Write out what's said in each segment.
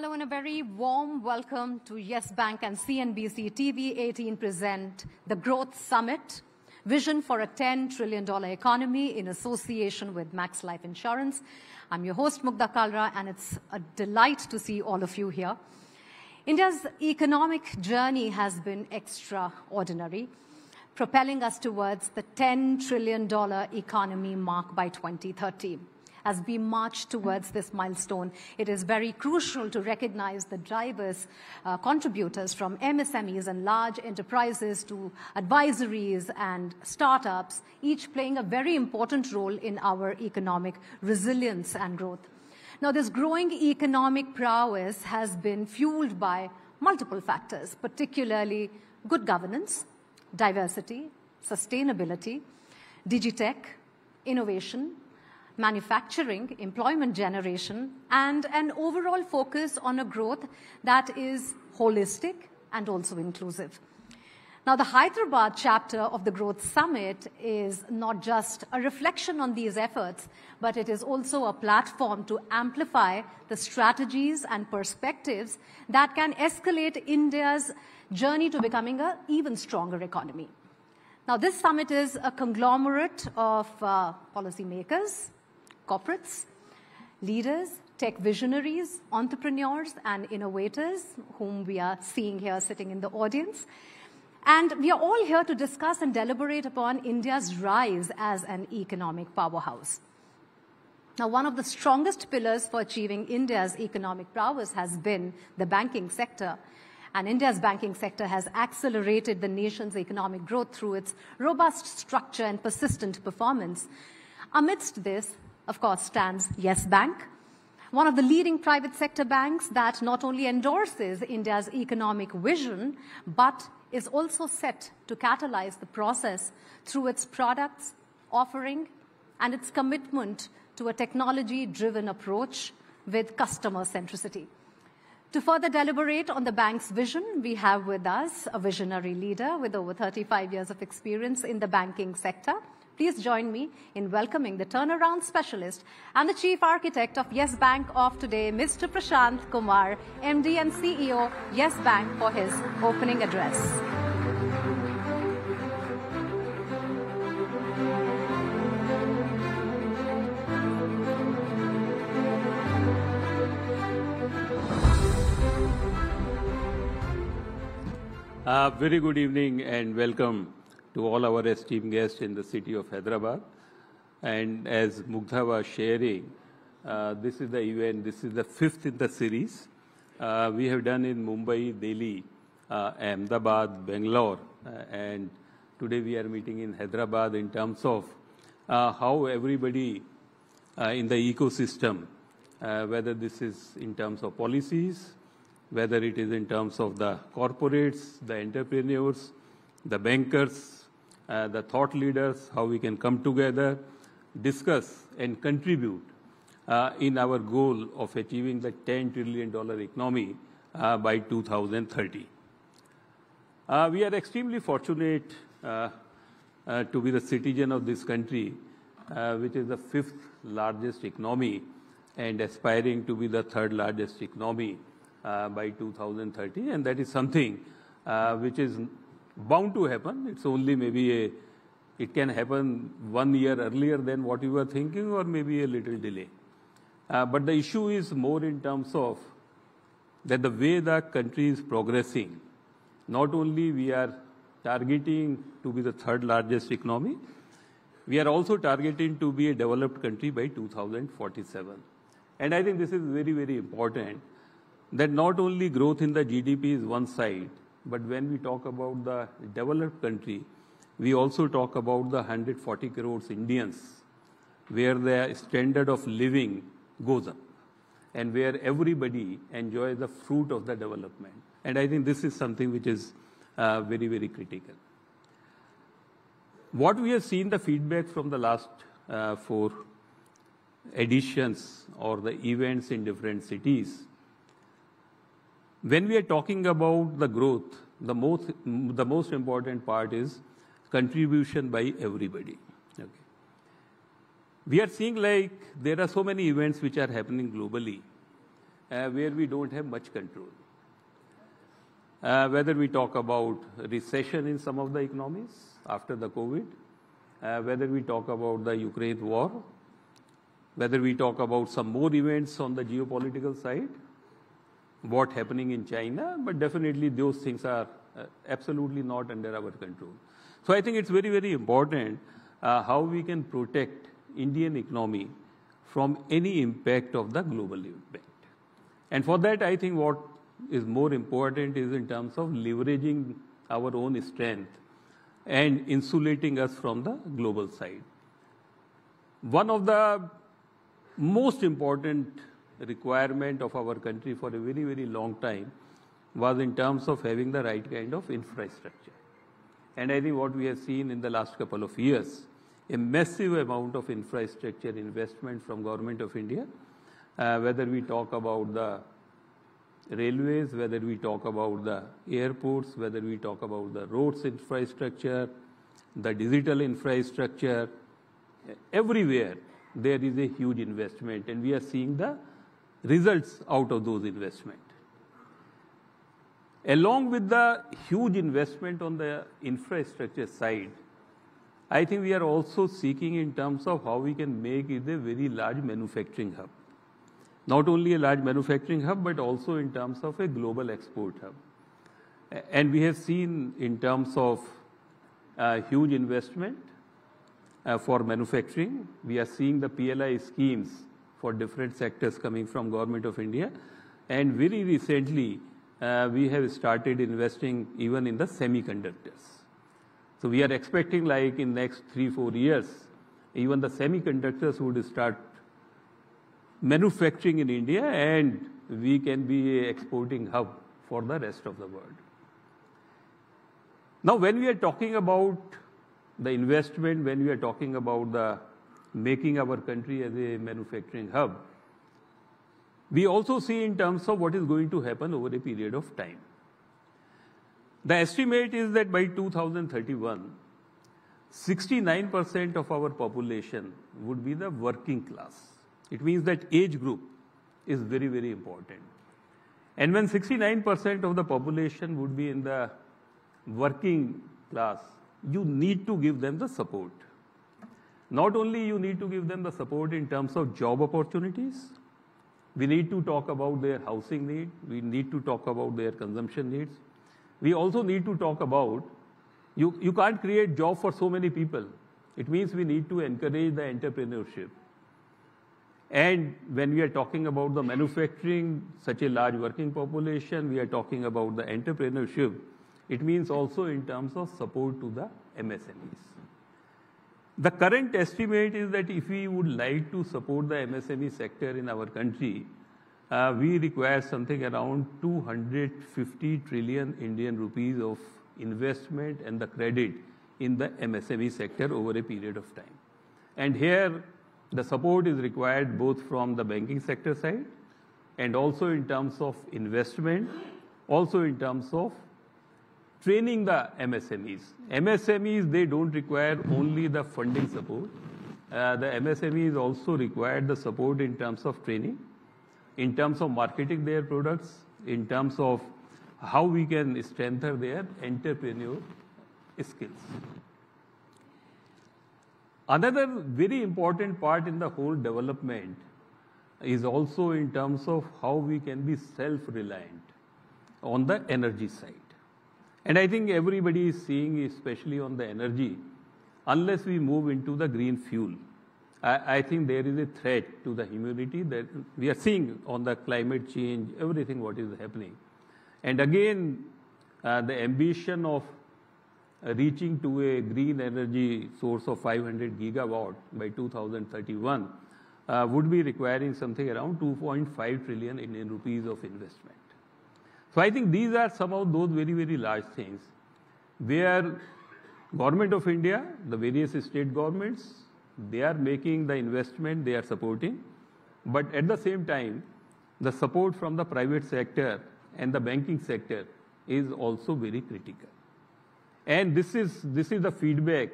Hello and a very warm welcome to Yes Bank and CNBC TV 18 present the Growth Summit, Vision for a $10 trillion economy in association with Max Life Insurance. I'm your host Mugdha Kalra and it's a delight to see all of you here. India's economic journey has been extraordinary, propelling us towards the $10 trillion economy mark by 2030 as we march towards this milestone, it is very crucial to recognize the drivers, uh, contributors from MSMEs and large enterprises to advisories and startups, each playing a very important role in our economic resilience and growth. Now, this growing economic prowess has been fueled by multiple factors, particularly good governance, diversity, sustainability, digitech, innovation, manufacturing, employment generation, and an overall focus on a growth that is holistic and also inclusive. Now, the Hyderabad chapter of the Growth Summit is not just a reflection on these efforts, but it is also a platform to amplify the strategies and perspectives that can escalate India's journey to becoming an even stronger economy. Now, this summit is a conglomerate of uh, policymakers, corporates, leaders, tech visionaries, entrepreneurs, and innovators, whom we are seeing here sitting in the audience. And we are all here to discuss and deliberate upon India's rise as an economic powerhouse. Now, one of the strongest pillars for achieving India's economic prowess has been the banking sector. And India's banking sector has accelerated the nation's economic growth through its robust structure and persistent performance. Amidst this, of course, stands Yes Bank, one of the leading private sector banks that not only endorses India's economic vision, but is also set to catalyze the process through its products, offering, and its commitment to a technology driven approach with customer centricity. To further deliberate on the bank's vision, we have with us a visionary leader with over 35 years of experience in the banking sector. Please join me in welcoming the turnaround specialist and the chief architect of Yes Bank of today, Mr. Prashant Kumar, MD and CEO, Yes Bank, for his opening address. Uh, very good evening and welcome to all our esteemed guests in the city of Hyderabad. And as Mugdha was sharing, uh, this is the event, this is the fifth in the series. Uh, we have done in Mumbai, Delhi, uh, Ahmedabad, Bangalore, uh, and today we are meeting in Hyderabad in terms of uh, how everybody uh, in the ecosystem, whether this is in terms of policies, whether it is in terms of the corporates, the entrepreneurs, the bankers, uh, the thought leaders, how we can come together, discuss and contribute uh, in our goal of achieving the $10 trillion economy uh, by 2030. Uh, we are extremely fortunate uh, uh, to be the citizen of this country, which is the fifth largest economy and aspiring to be the third largest economy by 2030. And that is something which is bound to happen. It's only maybe a, it can happen one year earlier than what you were thinking or maybe a little delay. Uh, but the issue is more in terms of that the way the country is progressing, not only we are targeting to be the third largest economy, we are also targeting to be a developed country by 2047. And I think this is very, very important that not only growth in the GDP is one side, but when we talk about the developed country, we also talk about the 140 crores Indians, where the standard of living goes up and where everybody enjoys the fruit of the development. And I think this is something which is uh, very, very critical. What we have seen the feedback from the last uh, four editions or the events in different cities when we are talking about the growth, the most, the most important part is contribution by everybody. Okay. We are seeing like there are so many events which are happening globally. uh, where we don't have much control. Uh, whether we talk about recession in some of the economies after the COVID, uh, whether we talk about the Ukraine war, whether we talk about some more events on the geopolitical side, what happening in China, but definitely those things are uh, absolutely not under our control. So I think it's very, very important uh, how we can protect Indian economy from any impact of the global impact. And for that, I think what is more important is in terms of leveraging our own strength and insulating us from the global side. One of the most important requirement of our country for a very, very long time was in terms of having the right kind of infrastructure. And I think what we have seen in the last couple of years, a massive amount of infrastructure investment from government of India, uh, whether we talk about the railways, whether we talk about the airports, whether we talk about the roads infrastructure, the digital infrastructure, everywhere there is a huge investment and we are seeing the results out of those investment. Along with the huge investment on the infrastructure side, I think we are also seeking in terms of how we can make it a very large manufacturing hub. Not only a large manufacturing hub, but also in terms of a global export hub. And we have seen in terms of uh, huge investment uh, for manufacturing, we are seeing the PLI schemes for different sectors coming from Government of India. And very recently, uh, we have started investing even in the semiconductors. So we are expecting like in next three, four years, even the semiconductors would start manufacturing in India and we can be exporting hub for the rest of the world. Now, when we are talking about the investment, when we are talking about the making our country as a manufacturing hub, we also see in terms of what is going to happen over a period of time. The estimate is that by 2031, 69% of our population would be the working class. It means that age group is very, very important. And when 69% of the population would be in the working class, you need to give them the support. Not only you need to give them the support in terms of job opportunities, we need to talk about their housing need, we need to talk about their consumption needs. We also need to talk about you, you can't create job for so many people. It means we need to encourage the entrepreneurship. And when we are talking about the manufacturing, such a large working population, we are talking about the entrepreneurship. It means also in terms of support to the MSMEs. The current estimate is that if we would like to support the MSME sector in our country, uh, we require something around 250 trillion Indian rupees of investment and the credit in the MSME sector over a period of time. And here, the support is required both from the banking sector side and also in terms of investment, also in terms of training the MSMEs. MSMEs, they don't require only the funding support. Uh, the MSMEs also require the support in terms of training, in terms of marketing their products, in terms of how we can strengthen their entrepreneurial skills. Another very important part in the whole development is also in terms of how we can be self-reliant on the energy side. And I think everybody is seeing, especially on the energy, unless we move into the green fuel, I, I, think there is a threat to the humanity that we are seeing on the climate change, everything what is happening. And again, uh, the ambition of uh, reaching to a green energy source of 500 gigawatt by 2031 uh, would be requiring something around 2.5 trillion Indian rupees of investment. So I think these are some of those very, very large things where government of India, the various state governments, they are making the investment, they are supporting. But at the same time, the support from the private sector and the banking sector is also very critical. And this is, this is the feedback,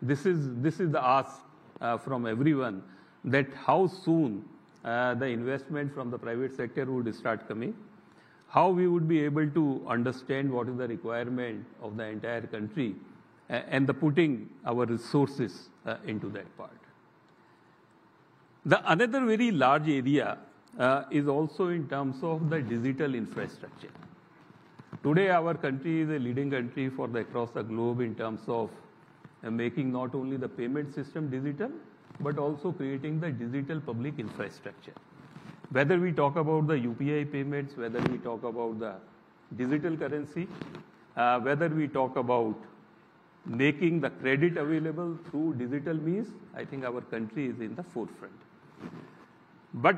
this is, this is the ask uh, from everyone that how soon uh, the investment from the private sector would start coming, how we would be able to understand what is the requirement of the entire country and the putting our resources uh, into that part. The another very large area uh, is also in terms of the digital infrastructure. Today, our country is a leading country for the across the globe in terms of uh, making not only the payment system digital, but also creating the digital public infrastructure. Whether we talk about the UPI payments, whether we talk about the digital currency, uh, whether we talk about making the credit available through digital means, I think our country is in the forefront. But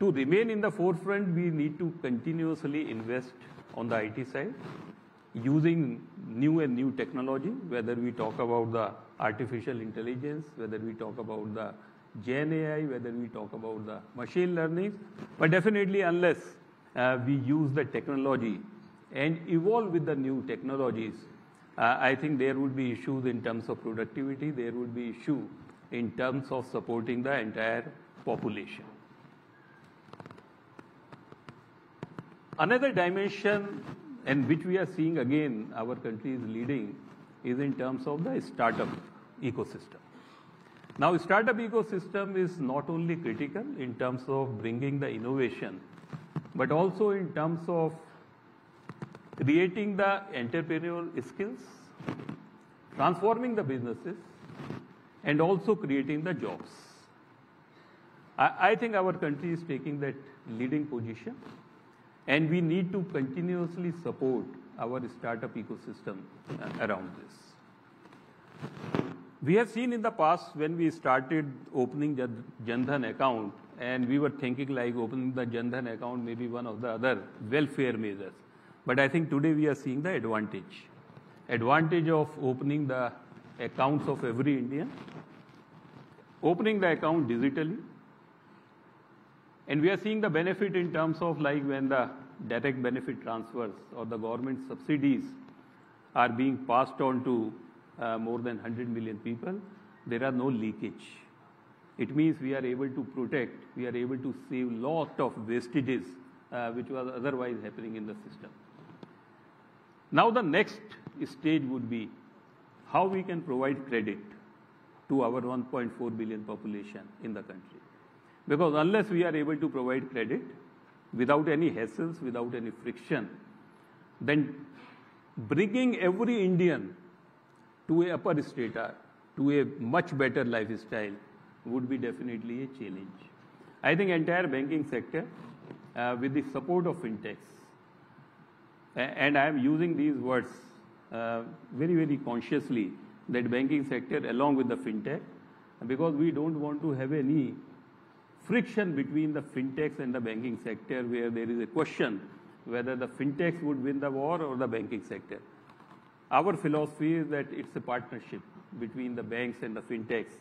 to remain in the forefront, we need to continuously invest on the IT side using new and new technology, whether we talk about the artificial intelligence, whether we talk about the Gen AI, whether we talk about the machine learning, but definitely unless uh, we use the technology and evolve with the new technologies, uh, I think there would be issues in terms of productivity, there would be issue in terms of supporting the entire population. Another dimension and which we are seeing again our country is leading is in terms of the startup ecosystem. Now, startup ecosystem is not only critical in terms of bringing the innovation, but also in terms of creating the entrepreneurial skills, transforming the businesses, and also creating the jobs. I, I think our country is taking that leading position and we need to continuously support our startup ecosystem uh, around this. We have seen in the past when we started opening the Jandhan account, and we were thinking like opening the Jandhan account may be one of the other welfare measures. But I think today we are seeing the advantage. Advantage of opening the accounts of every Indian, opening the account digitally, and we are seeing the benefit in terms of like when the direct benefit transfers or the government subsidies are being passed on to more than 100 million people, there are no leakage. It means we are able to protect, we are able to save lot of wastages uh, which was otherwise happening in the system. Now the next stage would be how we can provide credit to our 1.4 billion population in the country. Because unless we are able to provide credit without any hassles, without any friction, then bringing every Indian to a upper strata, to a much better lifestyle would be definitely a challenge. I think entire banking sector, uh, with the support of fintechs, and I am using these words uh, very, very consciously, that banking sector along with the fintech, because we don't want to have any friction between the fintechs and the banking sector where there is a question whether the fintechs would win the war or the banking sector. Our philosophy is that it's a partnership between the banks and the fintechs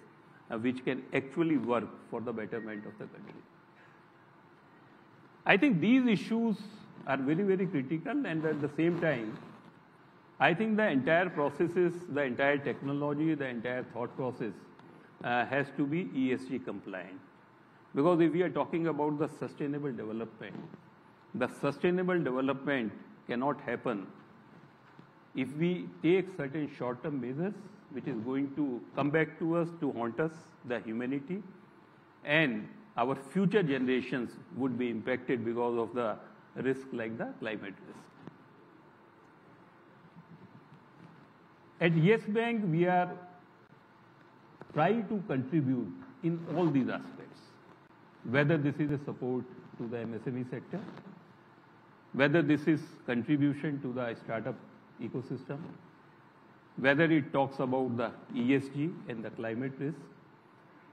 uh, which can actually work for the betterment of the country. I think these issues are very, very critical and at the same time, I think the entire processes, the entire technology, the entire thought process uh, has to be ESG compliant. Because if we are talking about the sustainable development, the sustainable development cannot happen if we take certain short-term measures which is going to come back to us to haunt us, the humanity, and our future generations would be impacted because of the risk like the climate risk. At Yes Bank, we are trying to contribute in all these aspects whether this is a support to the MSME sector, whether this is contribution to the startup ecosystem, whether it talks about the ESG and the climate risk.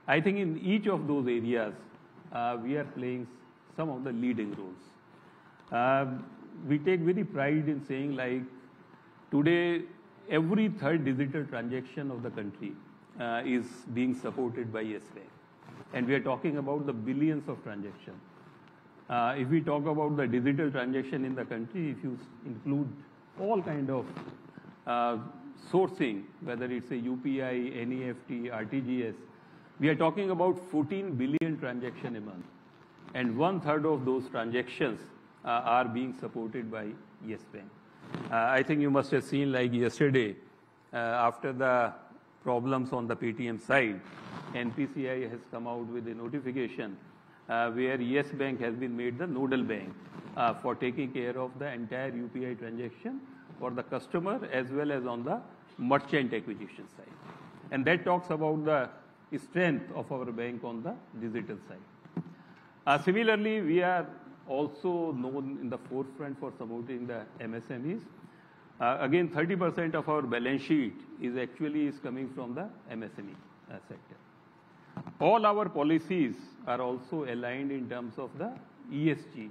I think in each of those areas, uh, we are playing some of the leading roles. Uh, we take very pride in saying like today every third digital transaction of the country uh, is being supported by Bank and we are talking about the billions of transactions. Uh, if we talk about the digital transaction in the country, if you include all kind of uh, sourcing, whether it's a UPI, NEFT, RTGS, we are talking about 14 billion transaction a month. and one-third of those transactions uh, are being supported by Yes Bank. Uh, I think you must have seen, like yesterday, uh, after the problems on the Paytm side, NPCI has come out with a notification where Yes Bank has been made the nodal bank for taking care of the entire UPI transaction for the customer as well as on the merchant acquisition side. And that talks about the strength of our bank on the digital side. Uh, similarly, we are also known in the forefront for supporting the MSMEs. Uh, again, 30% of our balance sheet is actually is coming from the MSME uh, sector. All our policies are also aligned in terms of the ESG,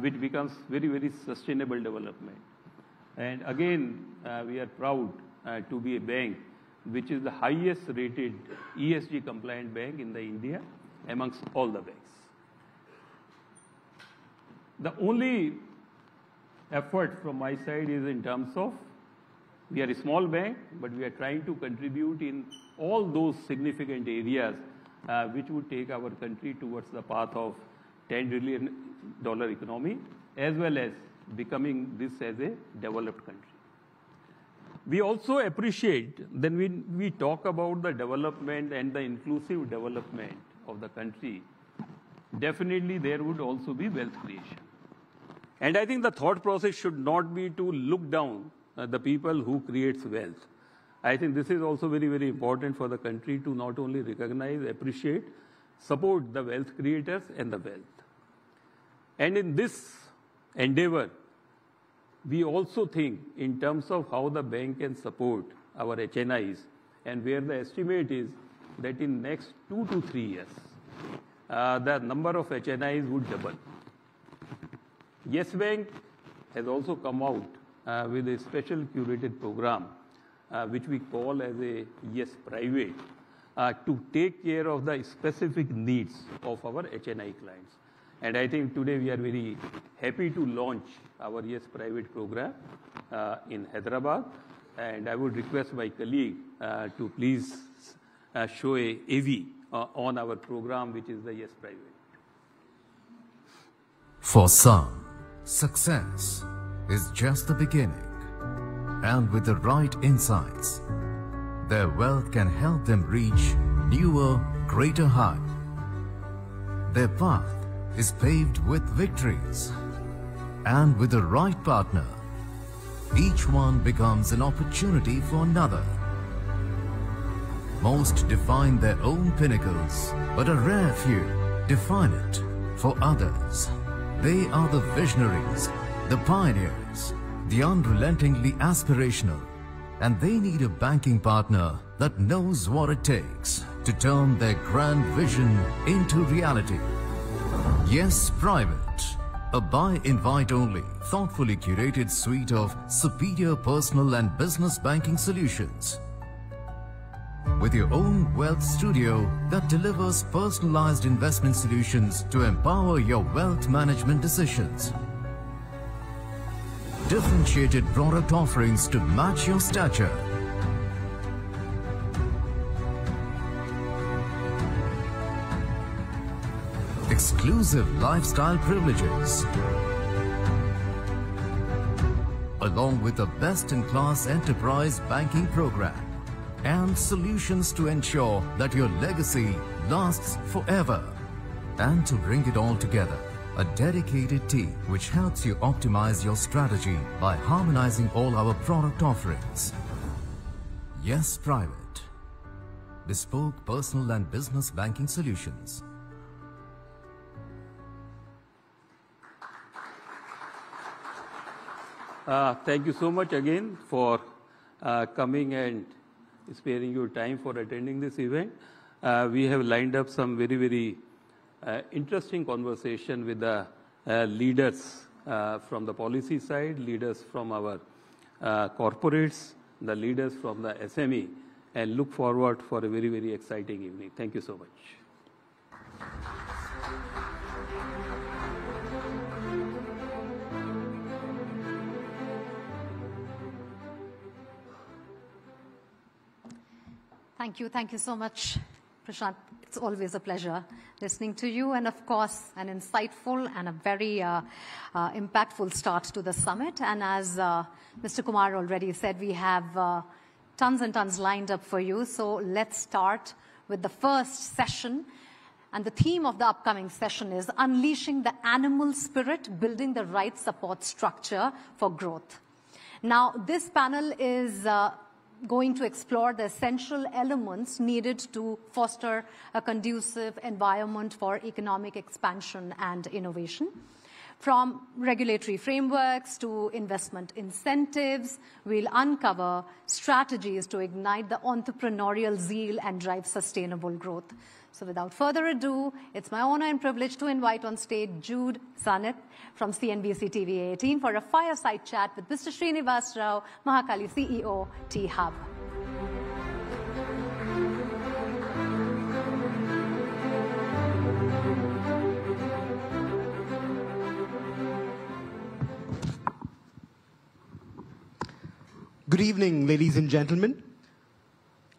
which becomes very, very sustainable development. And again, uh, we are proud uh, to be a bank which is the highest rated ESG compliant bank in the India amongst all the banks. The only effort from my side is in terms of we are a small bank, but we are trying to contribute in all those significant areas uh, which would take our country towards the path of $10 trillion economy, as well as becoming this as a developed country. We also appreciate that when we talk about the development and the inclusive development of the country, definitely there would also be wealth creation. And I think the thought process should not be to look down uh, the people who creates wealth. I think this is also very, very important for the country to not only recognize, appreciate, support the wealth creators and the wealth. And in this endeavor, we also think in terms of how the bank can support our HNIs and where the estimate is that in next two to three years, uh, the number of HNIs would double. Yes Bank has also come out uh, with a special curated program, uh, which we call as a Yes Private, to take care of the specific needs of our HNI clients. And I think today we are very happy to launch our Yes Private program uh, in Hyderabad. And I would request my colleague uh, to please uh, show a AV on our program, which is the Yes Private. For some, success is just the beginning. And with the right insights, their wealth can help them reach newer, greater heights. Their path is paved with victories. And with the right partner, each one becomes an opportunity for another. Most define their own pinnacles, but a rare few define it for others. They are the visionaries, the pioneers, the unrelentingly aspirational, and they need a banking partner that knows what it takes to turn their grand vision into reality. Yes Private, a by invite only, thoughtfully curated suite of superior personal and business banking solutions. With your own wealth studio that delivers personalized investment solutions to empower your wealth management decisions. Differentiated product offerings to match your stature. Exclusive lifestyle privileges. Along with a best-in-class enterprise banking program and solutions to ensure that your legacy lasts forever. And to bring it all together, a dedicated team which helps you optimize your strategy by harmonizing all our product offerings. Yes Private. Bespoke personal and business banking solutions. Uh, thank you so much again for uh, coming and sparing your time for attending this event. Uh, we have lined up some very, very interesting conversation with the leaders from the policy side, leaders from our corporates, the leaders from the SME, and look forward for a very, very exciting evening. Thank you so much. Thank you. Thank you so much, Prashant. it's always a pleasure listening to you, and of course, an insightful and a very uh, uh, impactful start to the summit. And as uh, Mr. Kumar already said, we have uh, tons and tons lined up for you. So let's start with the first session. And the theme of the upcoming session is Unleashing the Animal Spirit, Building the Right Support Structure for Growth. Now, this panel is uh, going to explore the essential elements needed to foster a conducive environment for economic expansion and innovation. From regulatory frameworks to investment incentives, we'll uncover strategies to ignite the entrepreneurial zeal and drive sustainable growth. So without further ado, it's my honor and privilege to invite on stage Jude Sannith from CNBC TV 18 for a fireside chat with Mr. Srinivas Rao, Mahankali CEO, T-Hub. Good evening, ladies and gentlemen.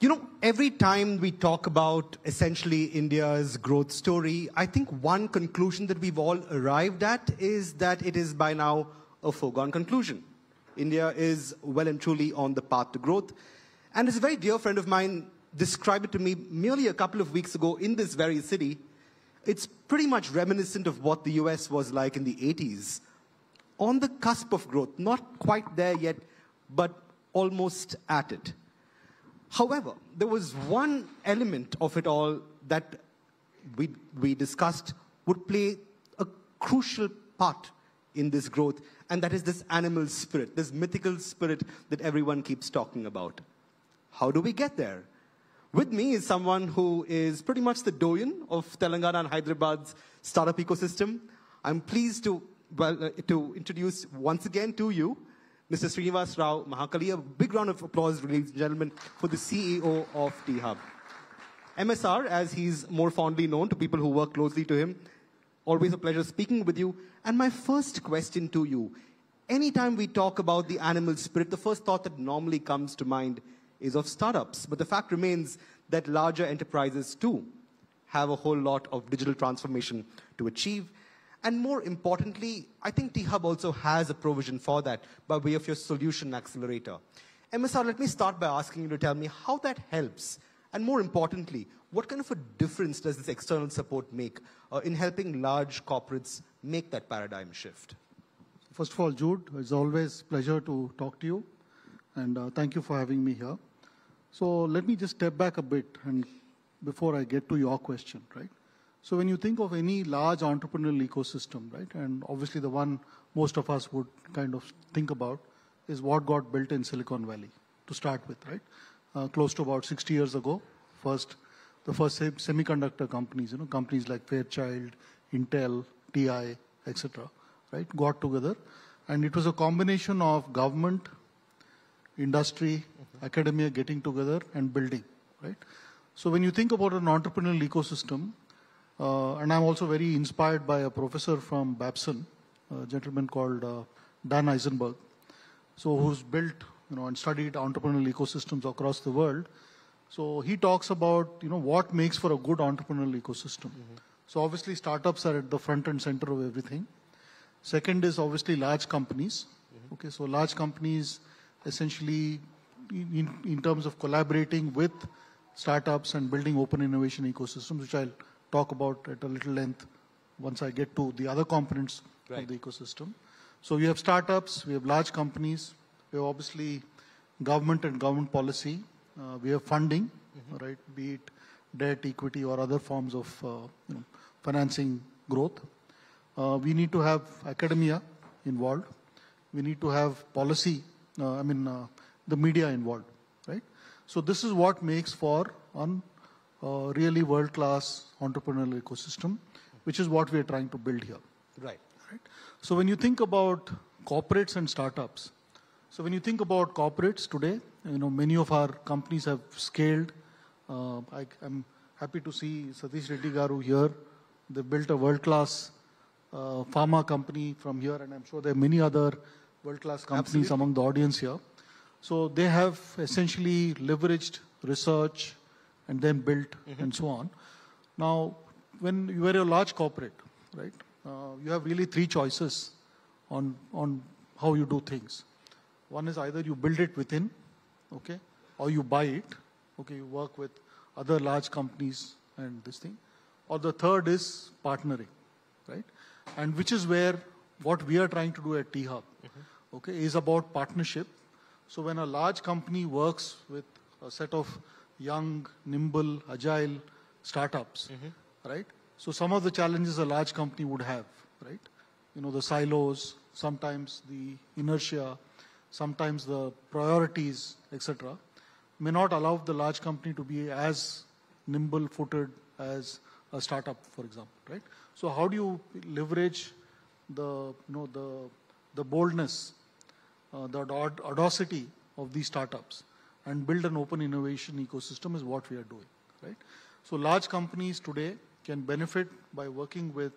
You know, every time we talk about essentially India's growth story, I think one conclusion that we've all arrived at is that it is by now a foregone conclusion. India is well and truly on the path to growth. And as a very dear friend of mine described it to me merely a couple of weeks ago in this very city, it's pretty much reminiscent of what the US was like in the 80s. On the cusp of growth, not quite there yet, but almost at it. However, there was one element of it all that we, we discussed would play a crucial part in this growth, and that is this animal spirit, this mythical spirit that everyone keeps talking about. How do we get there? With me is someone who is pretty much the doyen of Telangana and Hyderabad's startup ecosystem. I'm pleased to, well, uh, to introduce once again to you Mr. Srinivas Rao Mahankali. A big round of applause, ladies and gentlemen, for the CEO of T-Hub. MSR, as he's more fondly known to people who work closely to him, always a pleasure speaking with you. And my first question to you, anytime we talk about the animal spirit, the first thought that normally comes to mind is of startups. But the fact remains that larger enterprises too have a whole lot of digital transformation to achieve. And more importantly, I think T-Hub also has a provision for that by way of your solution accelerator. MSR, let me start by asking you to tell me how that helps. And more importantly, what kind of a difference does this external support make uh, in helping large corporates make that paradigm shift? First of all, Jude, it's always pleasure to talk to you, and uh, thank you for having me here. So let me just step back a bit, and before I get to your question, right? So when you think of any large entrepreneurial ecosystem, right, and obviously the one most of us would kind of think about is what got built in Silicon Valley to start with, right? Uh, close to about 60 years ago, first the first semiconductor companies, you know, companies like Fairchild, Intel, TI, etc., right, got together, and it was a combination of government, industry, mm-hmm. academia getting together and building, right? So when you think about an entrepreneurial ecosystem, and I'm also very inspired by a professor from Babson, a gentleman called uh, Dan Isenberg, so who's built, you know, and studied entrepreneurial ecosystems across the world. So he talks about, you know, what makes for a good entrepreneurial ecosystem. Mm-hmm. So obviously startups are at the front and center of everything. Second is obviously large companies. Mm-hmm. Okay, so large companies essentially in, in terms of collaborating with startups and building open innovation ecosystems, which I'll talk about at a little length once I get to the other components right. of the ecosystem. So we have startups, we have large companies, we have obviously government and government policy, uh, we have funding, mm-hmm. right, be it debt, equity, or other forms of uh, you know, financing growth. Uh, we need to have academia involved. We need to have policy, uh, I mean, uh, the media involved, right? So this is what makes for an uh, really world-class entrepreneurial ecosystem, which is what we are trying to build here. Right. Right. So when you think about corporates and startups, so when you think about corporates today, you know many of our companies have scaled. Uh, I, am happy to see Satish Reddy Garu here. They built a world-class uh, pharma company from here, and I'm sure there are many other world-class companies Absolutely. among the audience here. So they have essentially leveraged research, and then built mm-hmm. and so on. Now, when you are a large corporate, right, uh, you have really three choices on, on how you do things. One is either you build it within, okay, or you buy it, okay, you work with other large companies and this thing. Or the third is partnering, right? And which is where what we are trying to do at T-Hub, okay, is about partnership. So when a large company works with a set of young, nimble, agile startups, right? So some of the challenges a large company would have, right? You know, the silos, sometimes the inertia, sometimes the priorities, etc., may not allow the large company to be as nimble-footed as a startup, for example, right? So how do you leverage the, you know, the, the boldness, uh, the aud- audacity of these startups and build an open innovation ecosystem is what we are doing, right? So large companies today can benefit by working with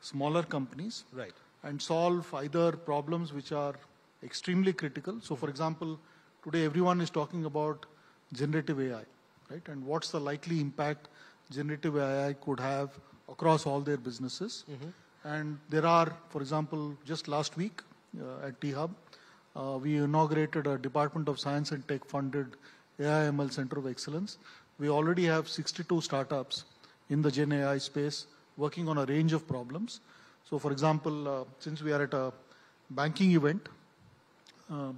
smaller companies Right. and solve either problems which are extremely critical. So, for example, today everyone is talking about generative AI, right? And what's the likely impact generative AI could have across all their businesses? And there are, for example, just last week uh, at T Hub, uh, we inaugurated a Department of Science and Tech funded AIML Center of Excellence. We already have 62 startups in the Gen AI space working on a range of problems. So, for example, uh, since we are at a banking event, uh,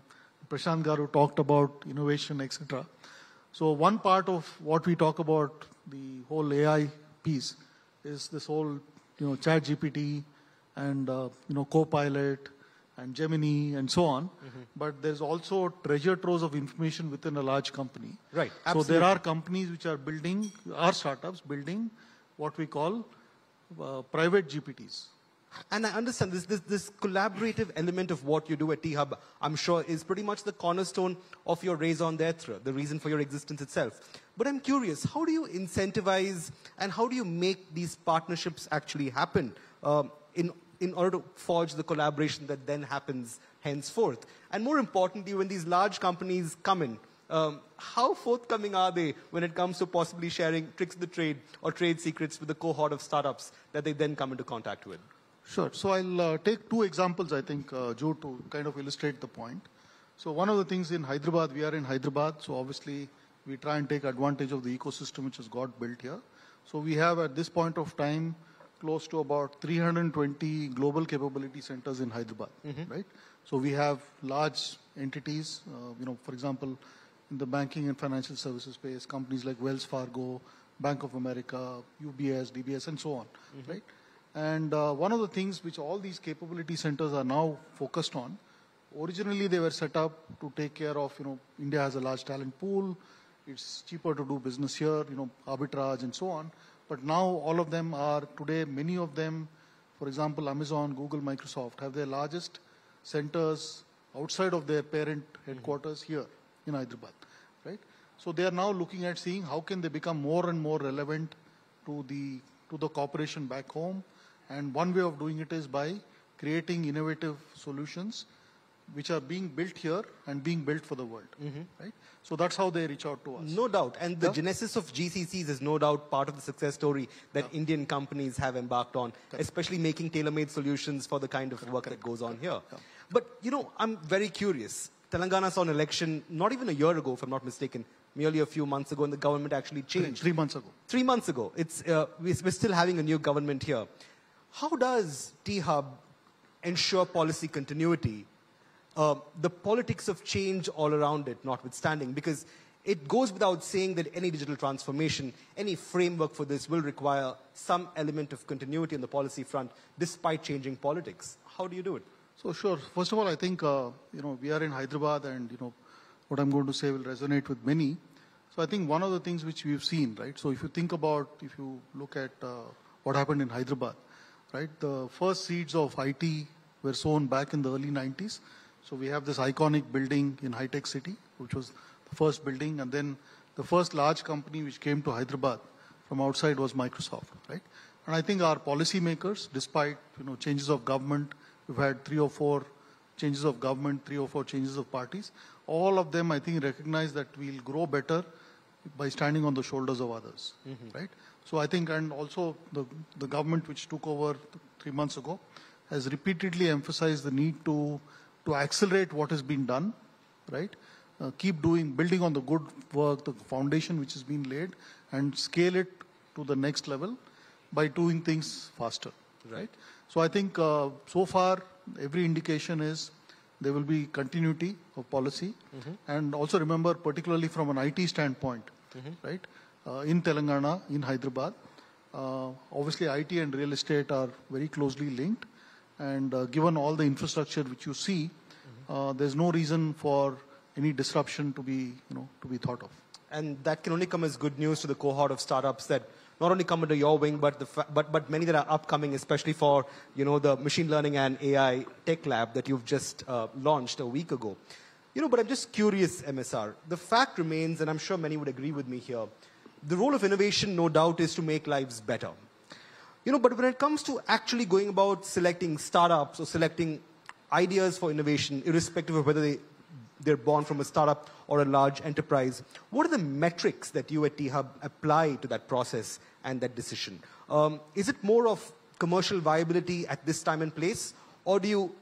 Prashant Garu talked about innovation, etc. So, one part of what we talk about the whole AI piece is this whole, you know, Chat GPT and uh, you know Copilot and Gemini and so on. But there's also treasure troves of information within a large company. Right, Absolutely. So there are companies which are building, are startups building what we call uh, private GPTs. And I understand this, this, this collaborative element of what you do at T-Hub, I'm sure, is pretty much the cornerstone of your raison d'etre, the reason for your existence itself. But I'm curious, how do you incentivize and how do you make these partnerships actually happen um, in, in order to forge the collaboration that then happens henceforth? And more importantly, when these large companies come in, um, how forthcoming are they when it comes to possibly sharing tricks of the trade or trade secrets with the cohort of startups that they then come into contact with? Sure. So I'll uh, take two examples, I think, uh, Joe, to kind of illustrate the point. So one of the things in Hyderabad, we are in Hyderabad, so obviously we try and take advantage of the ecosystem which has got built here. So we have at this point of time close to about 320 global capability centers in Hyderabad, right? So we have large entities, uh, you know, for example, in the banking and financial services space, companies like Wells Fargo, Bank of America, UBS, DBS, and so on, right? And uh, one of the things which all these capability centers are now focused on, originally they were set up to take care of, you know, India has a large talent pool, it's cheaper to do business here, you know, arbitrage and so on. But now all of them are today, many of them, for example, Amazon, Google, Microsoft, have their largest centers outside of their parent mm-hmm. headquarters here in Hyderabad, right? So they are now looking at seeing how can they become more and more relevant to the to the corporation back home, and one way of doing it is by creating innovative solutions which are being built here and being built for the world, right? So that's how they reach out to us. No doubt. And the Yeah. genesis of GCCs is no doubt part of the success story that Indian companies have embarked on, especially making tailor-made solutions for the kind of work that goes on here. But, you know, I'm very curious. Telangana saw an election not even a year ago, if I'm not mistaken, merely a few months ago, and the government actually changed. three months ago. Three months ago. It's, uh, we- we're still having a new government here. How does T-Hub ensure policy continuity? Uh, the politics of change all around it, notwithstanding, because it goes without saying that any digital transformation, any framework for this will require some element of continuity on the policy front, despite changing politics. How do you do it? So sure. First of all, I think uh, you know we are in Hyderabad, and you know what I'm going to say will resonate with many. So I think one of the things which we've seen, right? So if you think about, if you look at uh, what happened in Hyderabad, right? The first seeds of IT were sown back in the early 90s. So we have this iconic building in High Tech City, which was the first building, and then the first large company which came to Hyderabad from outside was Microsoft, right? And I think our policymakers, despite you know changes of government, we've had three or four changes of government, three or four changes of parties. All of them, I think, recognize that we'll grow better by standing on the shoulders of others, mm-hmm. right? So I think, and also the, the government which took over three months ago has repeatedly emphasized the need to, to accelerate what has been done, right? Uh, keep doing, building on the good work, the foundation which has been laid, and scale it to the next level by doing things faster, right? So I think uh, so far every indication is there will be continuity of policy, and also remember, particularly from an IT standpoint, right? Uh, in Telangana, in Hyderabad, uh, obviously IT and real estate are very closely linked, and uh, given all the infrastructure which you see, uh, there's no reason for any disruption to be, you know, to be thought of. And that can only come as good news to the cohort of startups that not only come under your wing, but, the but, but many that are upcoming, especially for you know, the machine learning and AI tech lab that you've just uh, launched a week ago. You know, but I'm just curious, MSR. The fact remains, and I'm sure many would agree with me here, the role of innovation, no doubt, is to make lives better. You know, but when it comes to actually going about selecting startups or selecting ideas for innovation, irrespective of whether they, they're born from a startup or a large enterprise, what are the metrics that you at T-Hub apply to that process and that decision? Um, is it more of commercial viability at this time and place, or do you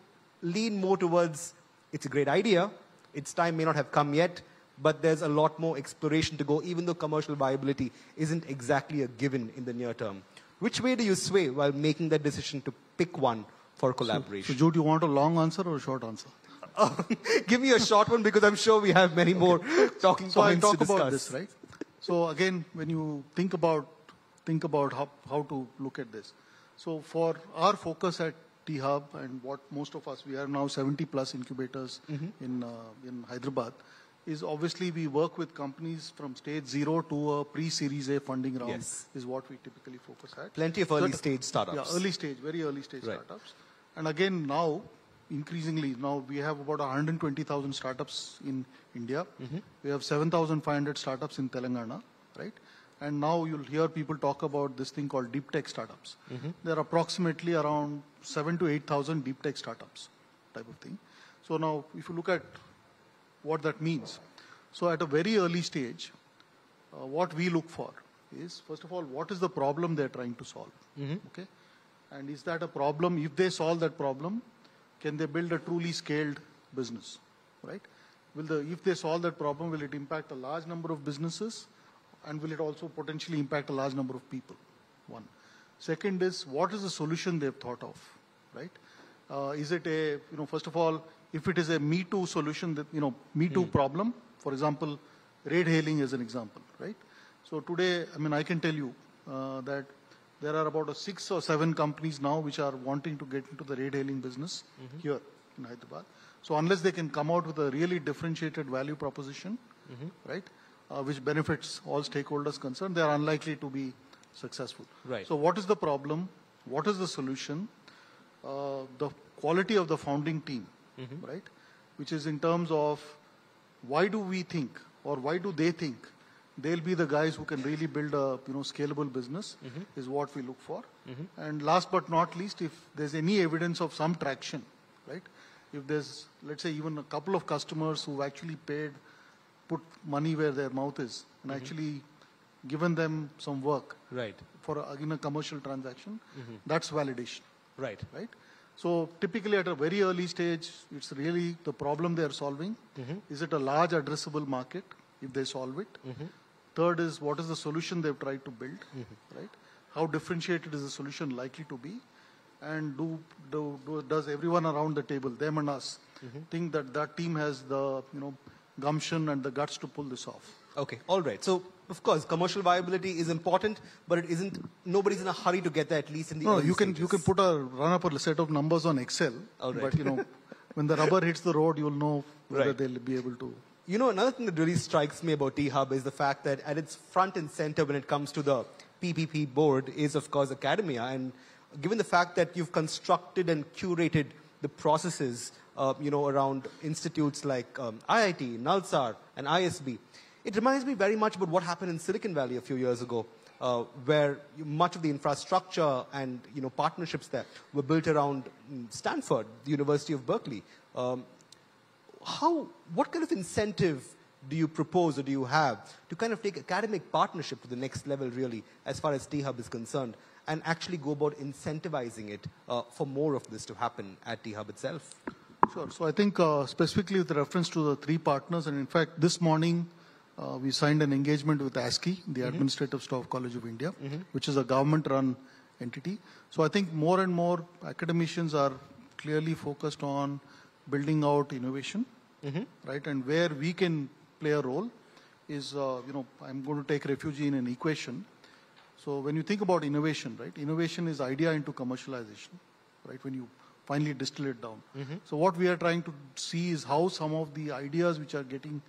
lean more towards it's a great idea, its time may not have come yet, but there's a lot more exploration to go, even though commercial viability isn't exactly a given in the near term. Which way do you sway while making that decision to pick one for collaboration? So, collaboration? Jude, you want a long answer or a short answer? Give me a short one because I'm sure we have many more talking So points talk to discuss. about this, right? So again, when you think about think about how, how to look at this. So for our focus at T Hub and what most of us we are now 70 plus incubators Mm-hmm. in uh, in Hyderabad is obviously we work with companies from stage zero to a pre-series A funding round Yes. is what we typically focus at. Plenty of early That- stage startups. Yeah, early stage, very early stage Right. startups. And again, now, increasingly, now we have about 120,000 startups in India. Mm-hmm. We have 7,500 startups in Telangana, right? And now you'll hear people talk about this thing called deep tech startups. Mm-hmm. There are approximately around seven to 8,000 deep tech startups type of thing. So now, if you look at what that means. So at a very early stage, uh, what we look for is, first of all, what is the problem they're trying to solve? Okay? And is that a problem? If they solve that problem, can they build a truly scaled business? Right? Will the, if they solve that problem, will it impact a large number of businesses? And will it also potentially impact a large number of people? One. Second is, what is the solution they've thought of? Right? Uh, is it a, you know, first of all, if it is a Me Too solution, that, you know, Me Too problem, for example, ride hailing is an example, right? So today, I mean, I can tell you uh, that there are about a six or seven companies now which are wanting to get into the ride hailing business here in Hyderabad. So unless they can come out with a really differentiated value proposition, right, uh, which benefits all stakeholders concerned, they are unlikely to be successful. Right. So what is the problem? What is the solution? Uh, the quality of the founding team, Mm-hmm. right, which is in terms of why do we think or why do they think they'll be the guys who can really build a you know scalable business mm-hmm. is what we look for. Mm-hmm. And last but not least if there's any evidence of some traction right? If there's let's say even a couple of customers who've actually paid put money where their mouth is and actually given them some work Right, for a, in a commercial transaction that's validation. Right. right? So typically at a very early stage, it's really the problem they are solving. Mm-hmm. Is it a large addressable market if they solve it? Mm-hmm. Third is what is the solution they've tried to build, mm-hmm. right? How differentiated is the solution likely to be? And do, do, do does everyone around the table, them and us, think that that team has the you know gumption and the guts to pull this off? Okay, all right. So, of course, commercial viability is important, but it isn't, nobody's in a hurry to get there, at least in the No, you can you can put a run up a set of numbers on Excel, right. but you know when the rubber hits the road, you'll know whether Right. they'll be able to. You know, another thing that really strikes me about T-Hub is the fact that at its front and center when it comes to the PPP board is, of course, academia. And given the fact that you've constructed and curated the processes, uh, you know, around institutes like um, IIT, NALSAR, and ISB, it reminds me very much about what happened in Silicon Valley a few years ago, uh, where much of the infrastructure and, you know, partnerships there were built around mm, Stanford, the University of Berkeley. Um, how, what kind of incentive do you propose or do you have to kind of take academic partnership to the next level, really, as far as T-Hub is concerned, and actually go about incentivizing it uh, for more of this to happen at T-Hub itself? Sure. So I think uh, specifically with reference to the three partners, and in fact, this morning uh, we signed an engagement with ASCI, the Mm-hmm. Administrative Staff College of India, which is a government-run entity. So I think more and more academicians are clearly focused on building out innovation, Mm-hmm. right? And where we can play a role is, uh, you know, I'm going to take refuge in an equation. So when you think about innovation, right? Innovation is idea into commercialization, right? When you finally distill it down. So what we are trying to see is how some of the ideas which are getting,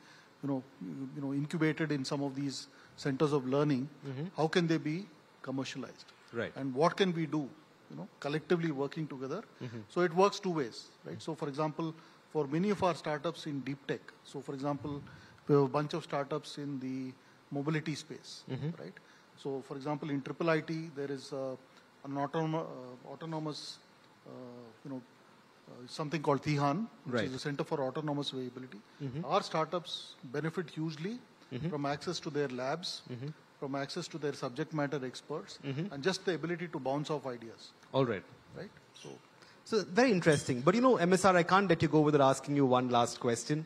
you know, you, you know, incubated in some of these centers of learning, how can they be commercialized? Right. And what can we do, you know, collectively working together? So it works two ways, right? So for example, for many of our startups in deep tech, so for example, we have a bunch of startups in the mobility space, right? So for example, in Triple IT, there is uh, an autonom- uh, autonomous, uh, you know, Uh, something called TiHAN, which Right. is the Center for Autonomous Viability. Mm-hmm. Our startups benefit hugely mm-hmm. from access to their labs, mm-hmm. from access to their subject matter experts, and just the ability to bounce off ideas, All right. right? So So very interesting. But you know, MSR, I can't let you go without asking you one last question.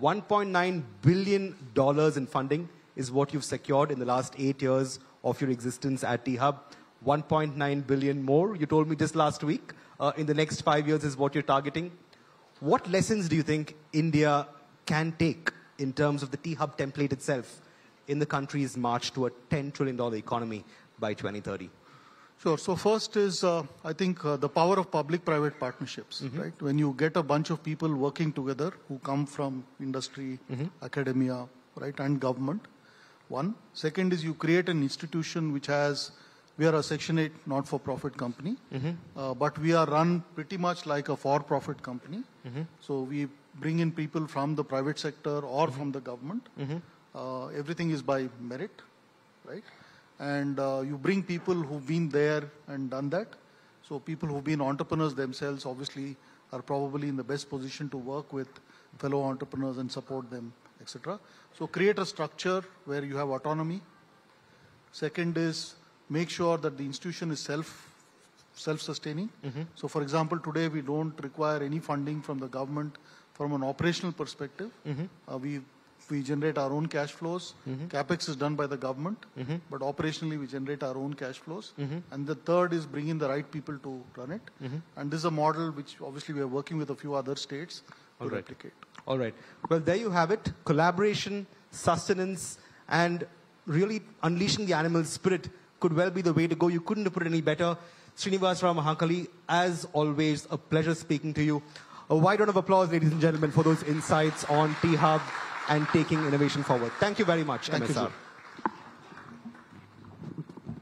1.9 billion dollars in funding is what you've secured in the last eight years of your existence at T-Hub. 1.9 billion more, you told me just last week, uh, in the next five years is what you're targeting. What lessons do you think India can take in terms of the T-Hub template itself in the country's march to a $10 trillion economy by 2030? Sure. So first is, uh, I think, uh, the power of public-private partnerships, right? When you get a bunch of people working together who come from industry, academia, right, and government, one. Second is you create an institution which has, we are a Section 8 not-for-profit company, uh, but we are run pretty much like a for-profit company. So we bring in people from the private sector or from the government. Uh, everything is by merit, right? And uh, you bring people who've been there and done that. So people who've been entrepreneurs themselves obviously are probably in the best position to work with fellow entrepreneurs and support them, etc. So create a structure where you have autonomy. Second is make sure that the institution is self self-sustaining. Mm-hmm. So, for example, today we don't require any funding from the government from an operational perspective. Mm-hmm. Uh, we we generate our own cash flows. Mm-hmm. Capex is done by the government, but operationally we generate our own cash flows. And the third is bringing the right people to run it. And this is a model which obviously we are working with a few other states to All right. replicate. All right. Well, there you have it. Collaboration, sustenance, and really unleashing the animal spirit could well be the way to go. You couldn't have put it any better. Srinivas Rao Mahankali, as always, a pleasure speaking to you. A wide round of applause, ladies and gentlemen, for those insights on T-Hub and taking innovation forward. Thank you very much, Thank MSR. sir.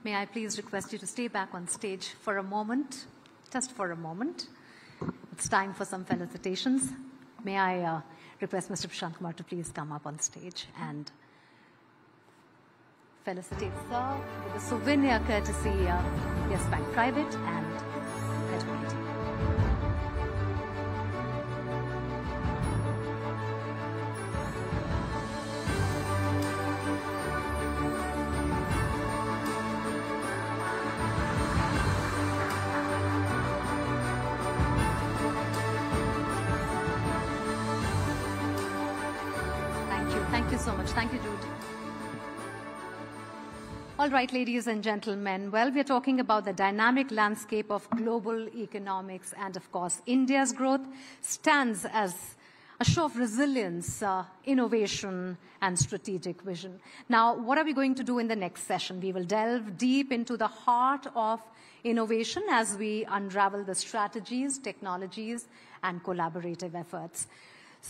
May I please request you to stay back on stage for a moment, just for a moment. It's time for some felicitations. May I uh, request Mr. Prashant Kumar to please come up on stage and felicitate Sir with a souvenir courtesy uh, Yes Bank Private and Fraternity. Right, ladies and gentlemen. Well, we're talking about the dynamic landscape of global economics, and of course, India's growth stands as a show of resilience, uh, innovation, and strategic vision. Now, what are we going to do in the next session? We will delve deep into the heart of innovation as we unravel the strategies, technologies, and collaborative efforts.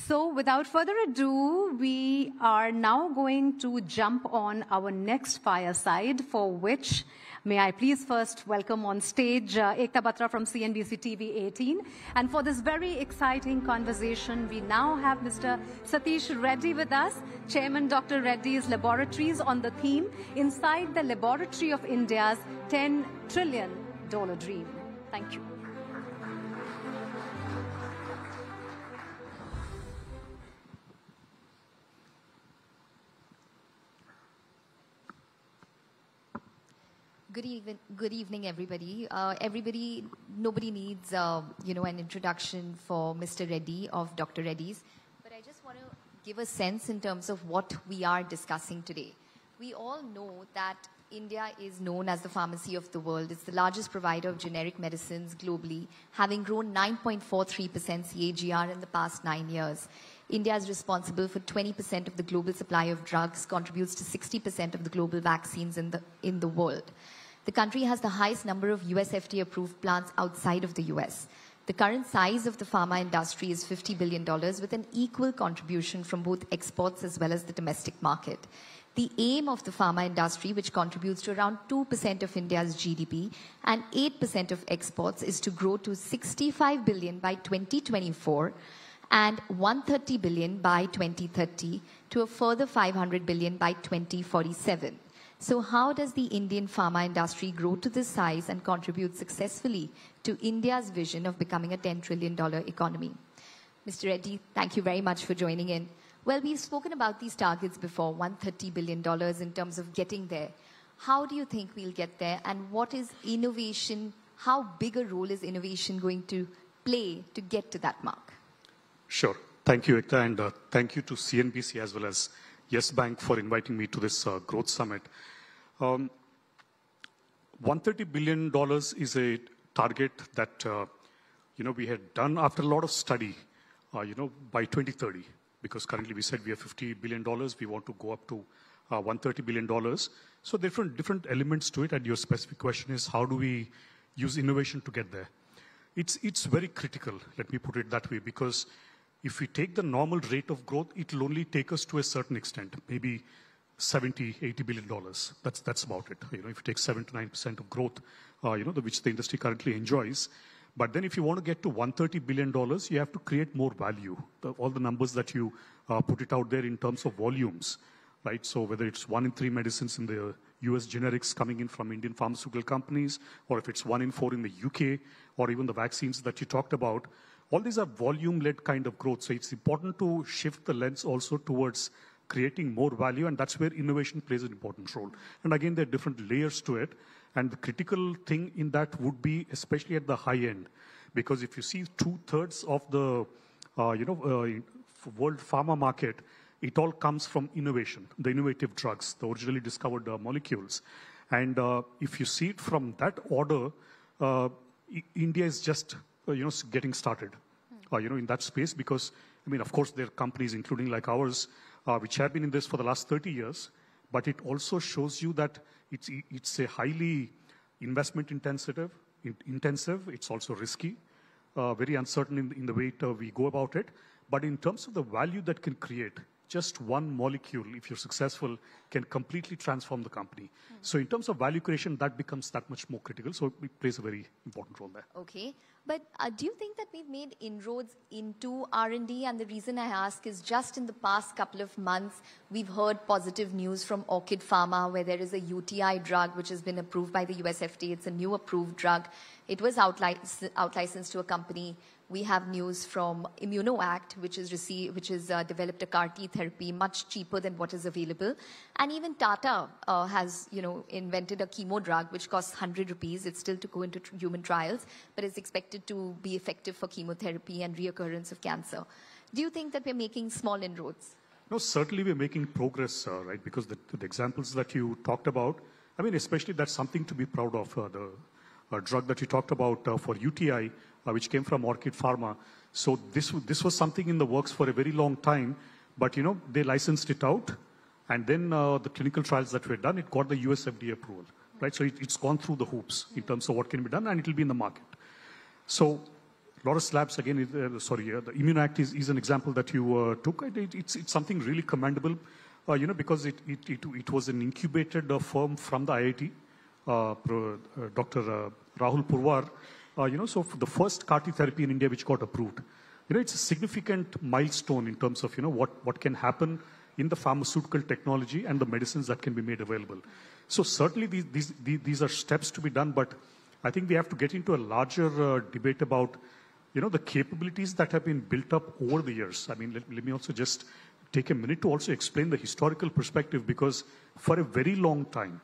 So, without further ado, we are now going to jump on our next fireside, for which may I please first welcome on stage uh, Ekta Batra from CNBC TV 18. And for this very exciting conversation, we now have Mr. Satish Reddy with us, Chairman Dr. Reddy's Laboratories, on the theme Inside the Laboratory of India's $10 trillion dream. Thank you. Good evening, good evening, everybody. Uh, everybody, nobody needs, uh, you know, an introduction for Mr. Reddy of Dr. Reddy's, but I just want to give a sense in terms of what we are discussing today. We all know that India is known as the pharmacy of the world. It's the largest provider of generic medicines globally, having grown 9.43% CAGR in the past nine years. India is responsible for 20% of the global supply of drugs, contributes to 60% of the global vaccines in the, in the world. The country has the highest number of US FDA approved plants outside of the US. The current size of the pharma industry is $50 billion with an equal contribution from both exports as well as the domestic market. The aim of the pharma industry, which contributes to around 2% of India's GDP and 8% of exports, is to grow to 65 billion by 2024 and 130 billion by 2030 to a further 500 billion by 2047. So how does the Indian pharma industry grow to this size and contribute successfully to India's vision of becoming a $10 trillion economy? Mr. Reddy, thank you very much for joining in. Well, we've spoken about these targets before, $130 billion in terms of getting there. How do you think we'll get there? And what is innovation, how big a role is innovation going to play to get to that mark? Sure. Thank you, Ekta, and uh, thank you to CNBC as well as Yes Bank for inviting me to this uh, growth summit. Um, $130 billion is a target that, uh, you know, we had done after a lot of study, uh, you know, by 2030, because currently we said we have $50 billion, we want to go up to uh, $130 billion. So different, different elements to it, and your specific question is how do we use innovation to get there? It's, it's very critical, let me put it that way, because if we take the normal rate of growth, it will only take us to a certain extent, maybe 70, 80 billion dollars. That's that's about it. You know, if you take seven to nine percent of growth, uh, you know, the, which the industry currently enjoys. But then, if you want to get to 130 billion dollars, you have to create more value. The, all the numbers that you uh, put it out there in terms of volumes, right? So whether it's one in three medicines in the U.S. generics coming in from Indian pharmaceutical companies, or if it's one in four in the U.K., or even the vaccines that you talked about, all these are volume-led kind of growth. So it's important to shift the lens also towards creating more value, and that's where innovation plays an important role. And again, there are different layers to it. And the critical thing in that would be, especially at the high end, because if you see two-thirds of the, uh, you know, uh, world pharma market, it all comes from innovation, the innovative drugs, the originally discovered uh, molecules. And uh, if you see it from that order, uh, India is just you know, getting started, uh, you know, in that space because, I mean, of course, there are companies, including like ours, uh, which have been in this for the last 30 years, but it also shows you that it's, it's a highly investment intensive, intensive, it's also risky, uh, very uncertain in, in the way it, uh, we go about it. But in terms of the value that can create, just one molecule, if you're successful, can completely transform the company. Mm. So in terms of value creation, that becomes that much more critical. So it plays a very important role there. Okay. But uh, do you think that we've made inroads into R&D? And the reason I ask is just in the past couple of months, we've heard positive news from Orchid Pharma, where there is a UTI drug which has been approved by the US FDA. It's a new approved drug. It was out-licensed to a company we have news from ImmunoAct, which is received, which has uh, developed a CAR T therapy much cheaper than what is available, and even Tata uh, has, you know, invented a chemo drug which costs 100 rupees. It's still to go into human trials, but is expected to be effective for chemotherapy and reoccurrence of cancer. Do you think that we're making small inroads? No, certainly we're making progress, uh, right? Because the, the, examples that you talked about, I mean, especially that's something to be proud of. Uh, the drug that you talked about uh, for UTI which came from Orchid Pharma. So this, this was something in the works for a very long time, but you know, they licensed it out, and then uh, the clinical trials that were done, it got the US FDA approval, right? So it, has gone through the hoops in terms of what can be done, and it will be in the market. So Laurus Labs, again, uh, sorry, uh, the ImmunoAct is, is, an example that you uh, took. It, it's, it's, something really commendable, uh, you know, because it, it, it, it was an incubated uh, firm from the IIT. Dr. Rahul Purwar, uh, you know, so the first CAR T therapy in India which got approved, you know, it's a significant milestone in terms of, you know, what, what can happen in the pharmaceutical technology and the medicines that can be made available. So certainly these, these, these are steps to be done, but I think we have to get into a larger uh, debate about, you know, the capabilities that have been built up over the years. I mean, let, let me also just take a minute to also explain the historical perspective because for a very long time,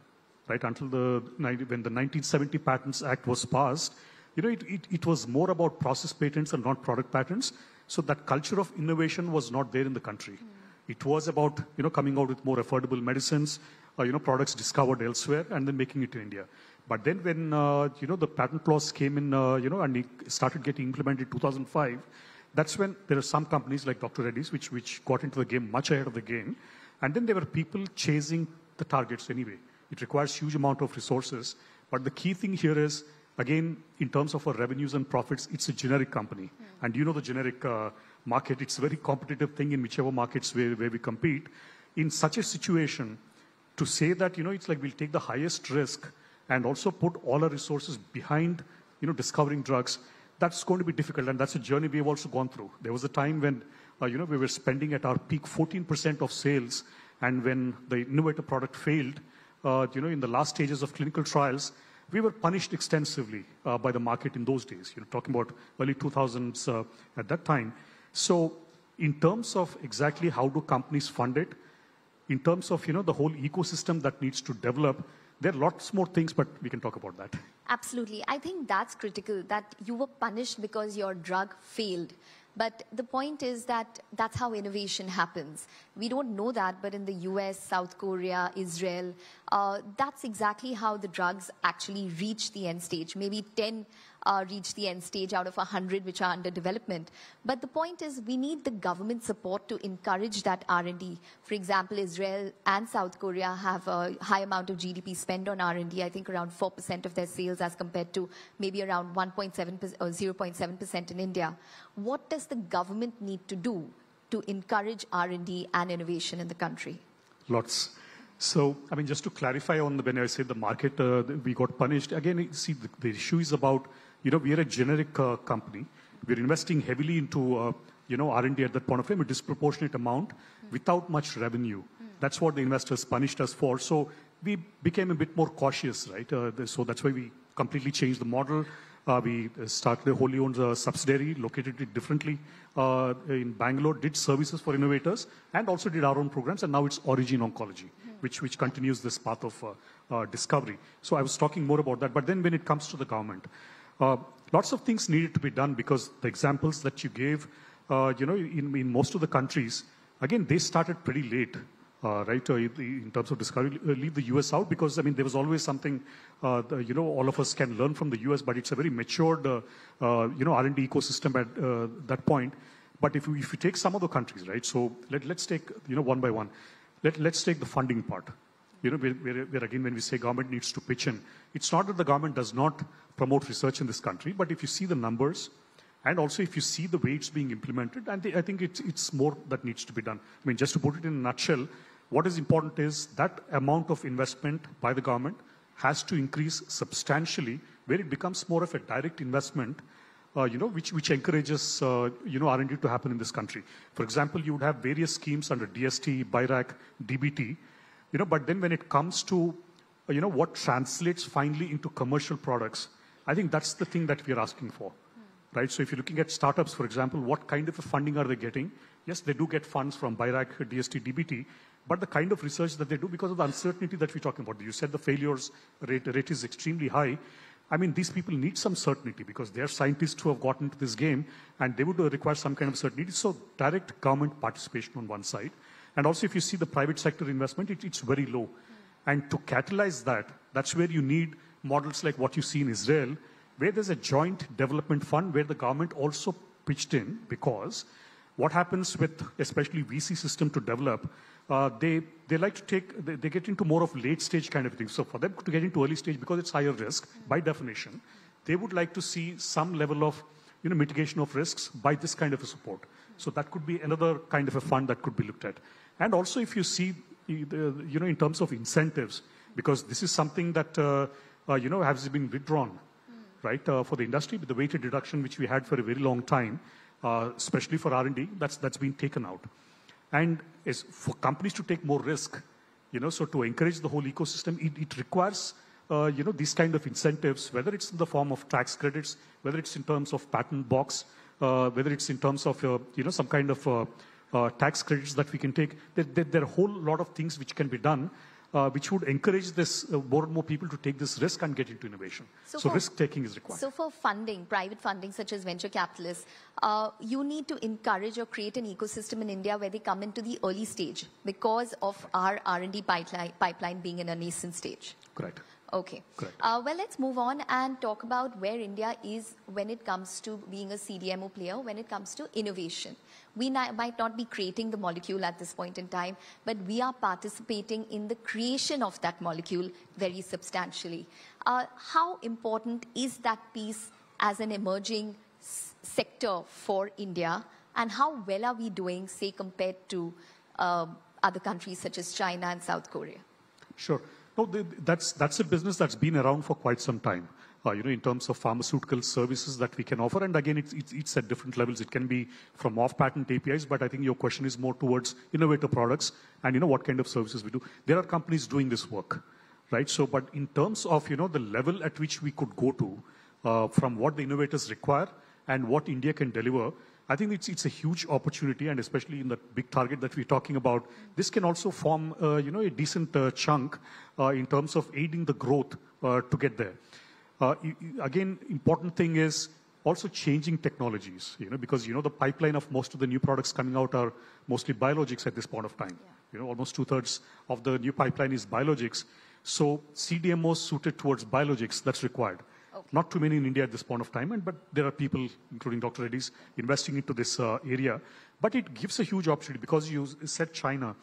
right? Until the, when the 1970 Patents Act was passed, you know, it, it, it was more about process patents and not product patents. So that culture of innovation was not there in the country. Mm. It was about, you know, coming out with more affordable medicines, uh, you know, products discovered elsewhere and then making it in India. But then when, uh, you know, the patent laws came in, uh, you know, and it started getting implemented in 2005, that's when there are some companies like Dr. Reddy's, which, which got into the game much ahead of the game. And then there were people chasing the targets anyway. It requires huge amount of resources. But the key thing here is, again, in terms of our revenues and profits, it's a generic company. Mm. And you know the generic uh, market, it's a very competitive thing in whichever markets where, where we compete. In such a situation, to say that, you know, it's like we'll take the highest risk and also put all our resources behind, you know, discovering drugs, that's going to be difficult. And that's a journey we've also gone through. There was a time when, uh, you know, we were spending at our peak 14% of sales. And when the innovator product failed, uh, you know, in the last stages of clinical trials, we were punished extensively uh, by the market in those days, you know, talking about early 2000s uh, at that time. So in terms of exactly how do companies fund it, in terms of, you know, the whole ecosystem that needs to develop, there are lots more things, but we can talk about that. Absolutely. I think that's critical, that you were punished because your drug failed. But the point is that that's how innovation happens. We don't know that, but in the US, South Korea, Israel, uh, that's exactly how the drugs actually reach the end stage. Maybe 10 uh, reach the end stage out of 100 which are under development. But the point is we need the government support to encourage that R&D. For example, Israel and South Korea have a high amount of GDP spend on R&D, I think around 4% of their sales as compared to maybe around 1.7 or 0.7% in India. What does the government need to do to encourage R&D and innovation in the country? Lots. So, I mean, just to clarify on the, when I say the market, uh, we got punished, again, see, the, the, issue is about you know, we are a generic uh, company. We're investing heavily into, uh, you know, R&D at that point of time, a disproportionate amount mm. without much revenue. Mm. That's what the investors punished us for. So we became a bit more cautious, right? Uh, so that's why we completely changed the model. Uh, we started a wholly owned uh, subsidiary, located it differently uh, in Bangalore, did services for innovators, and also did our own programs, and now it's Aurigene Oncology, mm. which, which continues this path of discovery. So I was talking more about that. But then when it comes to the government, uh, lots of things needed to be done because the examples that you gave, uh, you know, in, in, most of the countries, again, they started pretty late. Uh, right, uh, in terms of discovery, uh, leave the US out because I mean there was always something, the, you know, all of us can learn from the US, but it's a very matured, you know, R&D ecosystem at that point. But if, we, if you take some of the countries, right, so let, let's take, you know, one by one. Let, let's take the funding part you know, where, where, again, when we say government needs to pitch in, it's not that the government does not promote research in this country, but if you see the numbers, and also if you see the way it's being implemented, and I think it's, it's more that needs to be done. I mean, just to put it in a nutshell, what is important is that amount of investment by the government has to increase substantially, where it becomes more of a direct investment, uh, you know, which, which encourages, uh, you know, R&D to happen in this country. For example, you would have various schemes under DST, BIRAC, DBT, you know, but then when it comes to, you know, what translates finally into commercial products, I think that's the thing that we are asking for, mm. right? So if you're looking at startups, for example, what kind of funding are they getting? Yes, they do get funds from BIRAC, DST, DBT, but the kind of research that they do because of the uncertainty that we're talking about. You said the failures rate, rate is extremely high. I mean, these people need some certainty because they're scientists who have gotten into this game and they would require some kind of certainty. So direct government participation on one side. And also, if you see the private sector investment, it, it's very low. And to catalyze that, that's where you need models like what you see in Israel, where there's a joint development fund where the government also pitched in because what happens with especially VC system to develop, uh, they, they like to take, they, they, get into more of late stage kind of thing. So for them to get into early stage, because it's higher risk by definition, they would like to see some level of you know, mitigation of risks by this kind of a support. So that could be another kind of a fund that could be looked at. And also if you see, you know, in terms of incentives, because this is something that, uh, uh, you know, has been withdrawn, mm. right, uh, for the industry with the weighted deduction, which we had for a very long time, uh, especially for R&D, that's, that's been taken out. And is for companies to take more risk, you know, so to encourage the whole ecosystem, it, it requires, uh, you know, these kind of incentives, whether it's in the form of tax credits, whether it's in terms of patent box, uh, whether it's in terms of, you know, some kind of uh, tax credits that we can take. There, there, there, are a whole lot of things which can be done. uh, which would encourage this uh, more and more people to take this risk and get into innovation. So, for- risk taking is required. So for funding, private funding such as venture capitalists, uh, you need to encourage or create an ecosystem in India where they come into the early stage because of our R&D pipeline, pipeline being in a nascent stage. Correct. Okay. Correct. Uh, well, let's move on and talk about where India is when it comes to being a CDMO player, when it comes to innovation. We might not be creating the molecule at this point in time, but we are participating in the creation of that molecule very substantially. Uh, how important is that piece as an emerging sector for India, and how well are we doing, say, compared to um other countries such as China and South Korea? Sure. No, that's, that's a business that's been around for quite some time. Uh, you know, in terms of pharmaceutical services that we can offer. And again, it's, it's, it's at different levels. It can be from off-patent APIs, but I think your question is more towards innovative products and, you know, what kind of services we do. There are companies doing this work, right? So, but in terms of, you know, the level at which we could go to uh, from what the innovators require and what India can deliver, I think it's, it's a huge opportunity, and especially in the big target that we're talking about, this can also form, uh, you know, a decent uh, chunk uh, in terms of aiding the growth uh, to get there. Uh, again, important thing is also changing technologies, you know, because, you know, the pipeline of most of the new products coming out are mostly biologics at this point of time. You know, almost two-thirds of the new pipeline is biologics. So CDMOs suited towards biologics, that's required. Not too many in India at this point of time, and but there are people, including Dr. Reddy's, investing into this uh, area. But it gives a huge opportunity because you said China.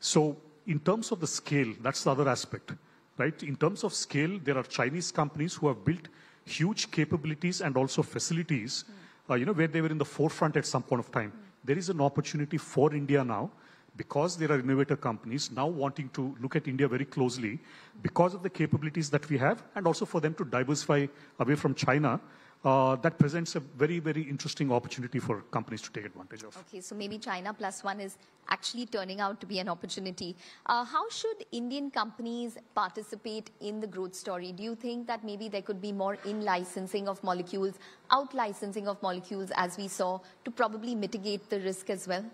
So in terms of the scale, that's the other aspect, right? In terms of scale, there are Chinese companies who have built huge capabilities and also facilities, uh, you know, where they were in the forefront at some point of time. There is an opportunity for India now because there are innovator companies now wanting to look at India very closely because of the capabilities that we have and also for them to diversify away from China. Uh, that presents a very, very interesting opportunity for companies to take advantage of. Okay, so maybe China plus one is actually turning out to be an opportunity. Uh, how should Indian companies participate in the growth story? Do you think that maybe there could be more in licensing of molecules, out licensing of molecules, as we saw, to probably mitigate the risk as well?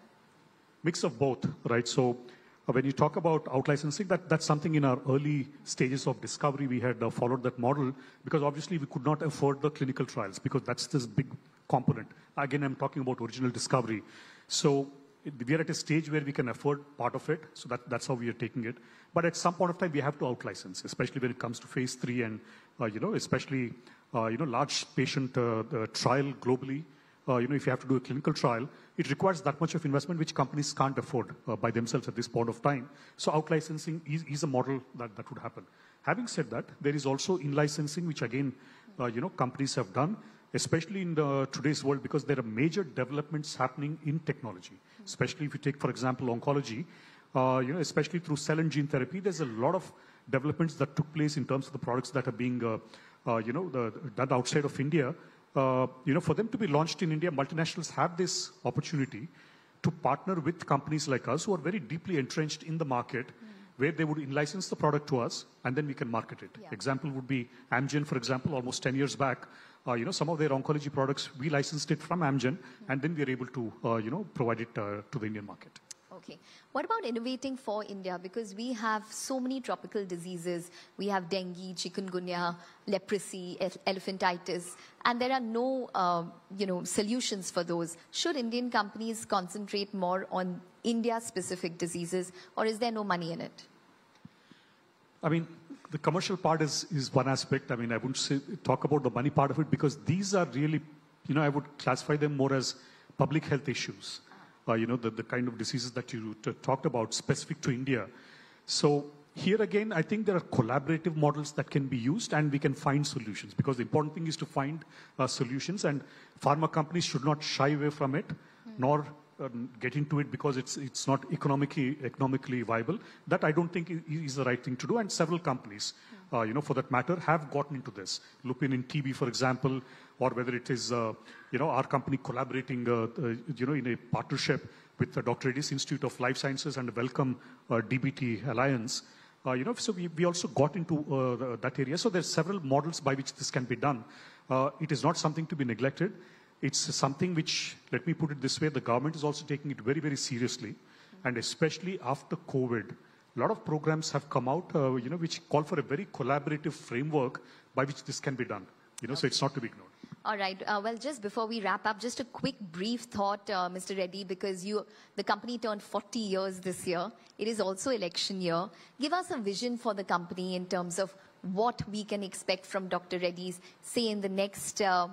mix of both, right? So when you talk about out-licensing, that, that's something in our early stages of discovery, we had uh, followed that model because obviously we could not afford the clinical trials because that's this big component. Again, I'm talking about original discovery. So we are at a stage where we can afford part of it, so that, that's how we are taking it. But at some point of time, we have to out-license, especially when it comes to phase three and, uh, you know, especially, uh, you know, large patient uh, uh, trial globally uh, you know, if you have to do a clinical trial, it requires that much of investment which companies can't afford uh, by themselves at this point of time. So out-licensing is, is a model that, that would happen. Having said that, there is also in-licensing, which again, uh, you know, companies have done, especially in the, today's world, because there are major developments happening in technology. Especially if you take, for example, oncology, uh, you know, especially through cell and gene therapy, there's a lot of developments that took place in terms of the products that are being, uh, uh, you know, the, done outside of India. Uh, you know, for them to be launched in India, multinationals have this opportunity to partner with companies like us who are very deeply entrenched in the market, where they would in-license the product to us, and then we can market it. Yeah. Example would be Amgen, for example, almost 10 years back. Uh, you know, some of their oncology products, we licensed it from Amgen, and then we are able to, uh, you know, provide it uh, to the Indian market. Okay. What about innovating for India? Because we have so many tropical diseases. We have dengue, chikungunya, leprosy, elephantitis, and there are no, uh, you know, solutions for those. Should Indian companies concentrate more on India-specific diseases, or is there no money in it? I mean, the commercial part is, is one aspect. I mean, I wouldn't say, talk about the money part of it because these are really, you know, I would classify them more as public health issues. Uh, you know, the, the kind of diseases that you t- talked about specific to India. So here again, I think there are collaborative models that can be used and we can find solutions because the important thing is to find uh, solutions and pharma companies should not shy away from it nor um, get into it because it's, it's not economically, economically viable. That I don't think is the right thing to do. And several companies, uh, you know, for that matter, have gotten into this. Lupin in TB, for example, or whether it is, uh, you know, our company collaborating, uh, uh, you know, in a partnership with the Dr. Reddy's Institute of Life Sciences and Wellcome uh, DBT Alliance. You know, so we, we also got into that area. So there's several models by which this can be done. It is not something to be neglected. It's something which, let me put it this way, the government is also taking it very, very seriously. And especially after COVID, a lot of programs have come out, uh, you know, which call for a very collaborative framework by which this can be done. You know, so it's not to be ignored. All right. Uh, well, just before we wrap up, just a quick, brief thought, uh, Mr. Reddy, because you, the company turned 40 years this year. It is also election year. Give us a vision for the company in terms of what we can expect from Dr. Reddy's, say, in the next uh,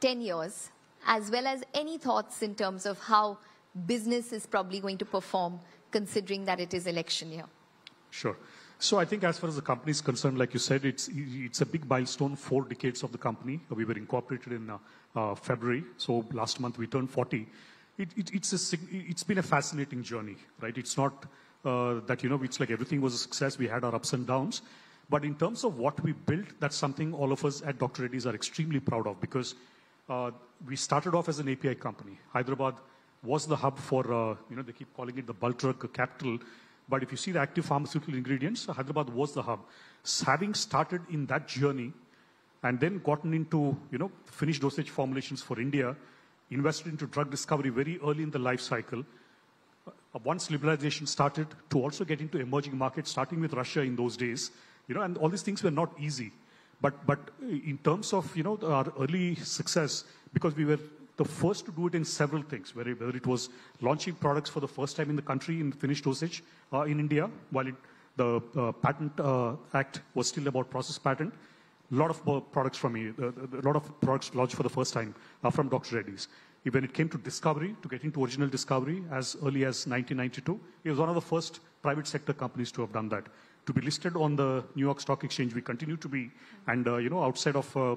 10 years, as well as any thoughts in terms of how business is probably going to perform, considering that it is election year. Sure. So I think as far as the company is concerned, like you said, it's, it's a big milestone, four decades of the company. We were incorporated in uh, uh, February, so last month we turned 40. It, it, it's, a, it's been a fascinating journey, right? It's not uh, that, you know, it's like everything was a success. We had our ups and downs. But in terms of what we built, that's something all of us at Dr. Reddy's are extremely proud of because uh, we started off as an API company. Hyderabad was the hub for, uh, you know, they keep calling it the bulk capital but if you see the active pharmaceutical ingredients, Hyderabad was the hub. Having started in that journey and then gotten into, you know, finished dosage formulations for India, invested into drug discovery very early in the life cycle. Uh, once liberalization started to also get into emerging markets, starting with Russia in those days, you know, and all these things were not easy. But, but in terms of, you know, our early success, because we were the first to do it in several things, whether, it was launching products for the first time in the country in finished dosage uh, in India, while it, the uh, Patent uh, Act was still about process patent. A lot of products from me, a lot of products launched for the first time uh, from Dr. Reddy's. When it came to discovery, to get into original discovery as early as 1992, it was one of the first private sector companies to have done that. To be listed on the New York Stock Exchange, we continue to be, and uh, you know, outside of uh, uh,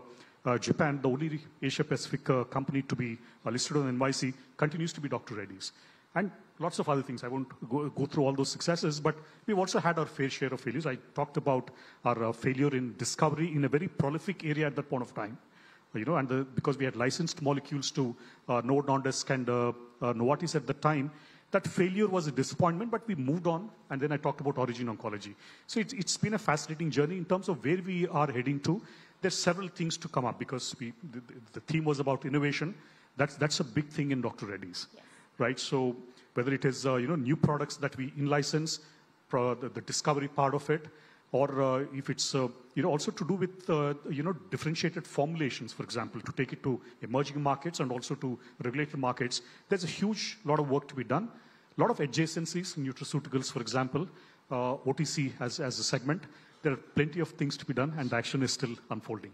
Japan, the only Asia Pacific uh, company to be uh, listed on NYSE continues to be Dr. Reddy's. And lots of other things. I won't go, go, through all those successes, but we've also had our fair share of failures. I talked about our uh, failure in discovery in a very prolific area at that point of time. You know, and the, because we had licensed molecules to uh, Novo Nordisk and uh, Novartis at the time, that failure was a disappointment, but we moved on. And then I talked about Aurigene Oncology. So it's, it's been a fascinating journey in terms of where we are heading to there's several things to come up because we, the, the, theme was about innovation. That's, that's a big thing in Dr. Reddy's, yes. right? So whether it is, uh, you know, new products that we in-license, the, the, discovery part of it, or uh, if it's, uh, you know, also to do with, uh, you know, differentiated formulations, for example, to take it to emerging markets and also to regulated markets, there's a huge lot of work to be done. A lot of adjacencies, nutraceuticals, for example, uh, OTC as, as a segment, there are plenty of things to be done, and the action is still unfolding.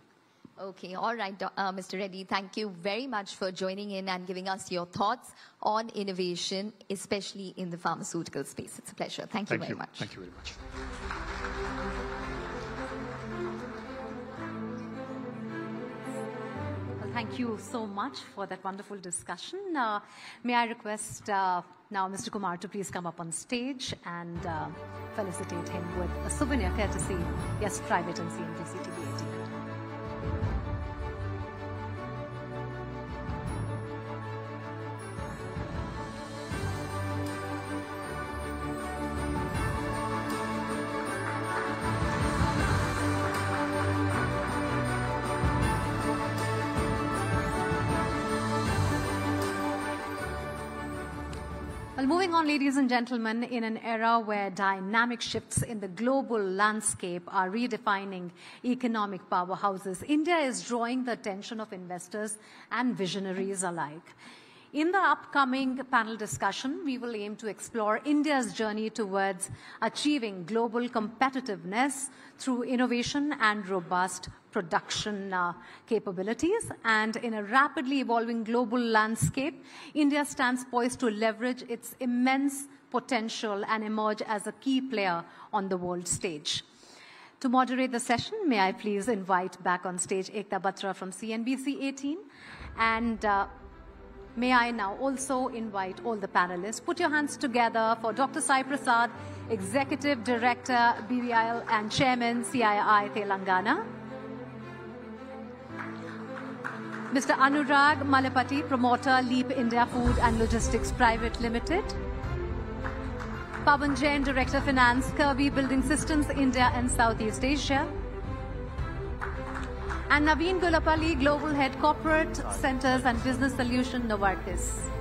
Okay, all right, uh, Mr. Reddy, thank you very much for joining in and giving us your thoughts on innovation, especially in the pharmaceutical space. It's a pleasure. Thank, thank you very you. much. Thank you very much. Thank you so much for that wonderful discussion. Uh, may I request uh, now Mr. Kumar to please come up on stage and uh, felicitate him with a souvenir courtesy, yes, private and CNBC TV ladies and gentlemen, in an era where dynamic shifts in the global landscape are redefining economic powerhouses, India is drawing the attention of investors and visionaries alike. In the upcoming panel discussion, we will aim to explore India's journey towards achieving global competitiveness through innovation and robust production uh, capabilities. And in a rapidly evolving global landscape, India stands poised to leverage its immense potential and emerge as a key player on the world stage. To moderate the session, may I please invite back on stage Ekta Batra from CNBC 18 and uh, May I now also invite all the panelists, put your hands together for Dr. Sai Prasad, Executive Director, BBIL and Chairman, CII Telangana. Mr. Anurag Malapati, Promoter, Leap India Food and Logistics Private Limited. Pavan Jain, Director Finance, Kirby Building Systems, India and Southeast Asia and Naveen Gullapalli, Global Head Corporate Centers and Business Solution, Novartis.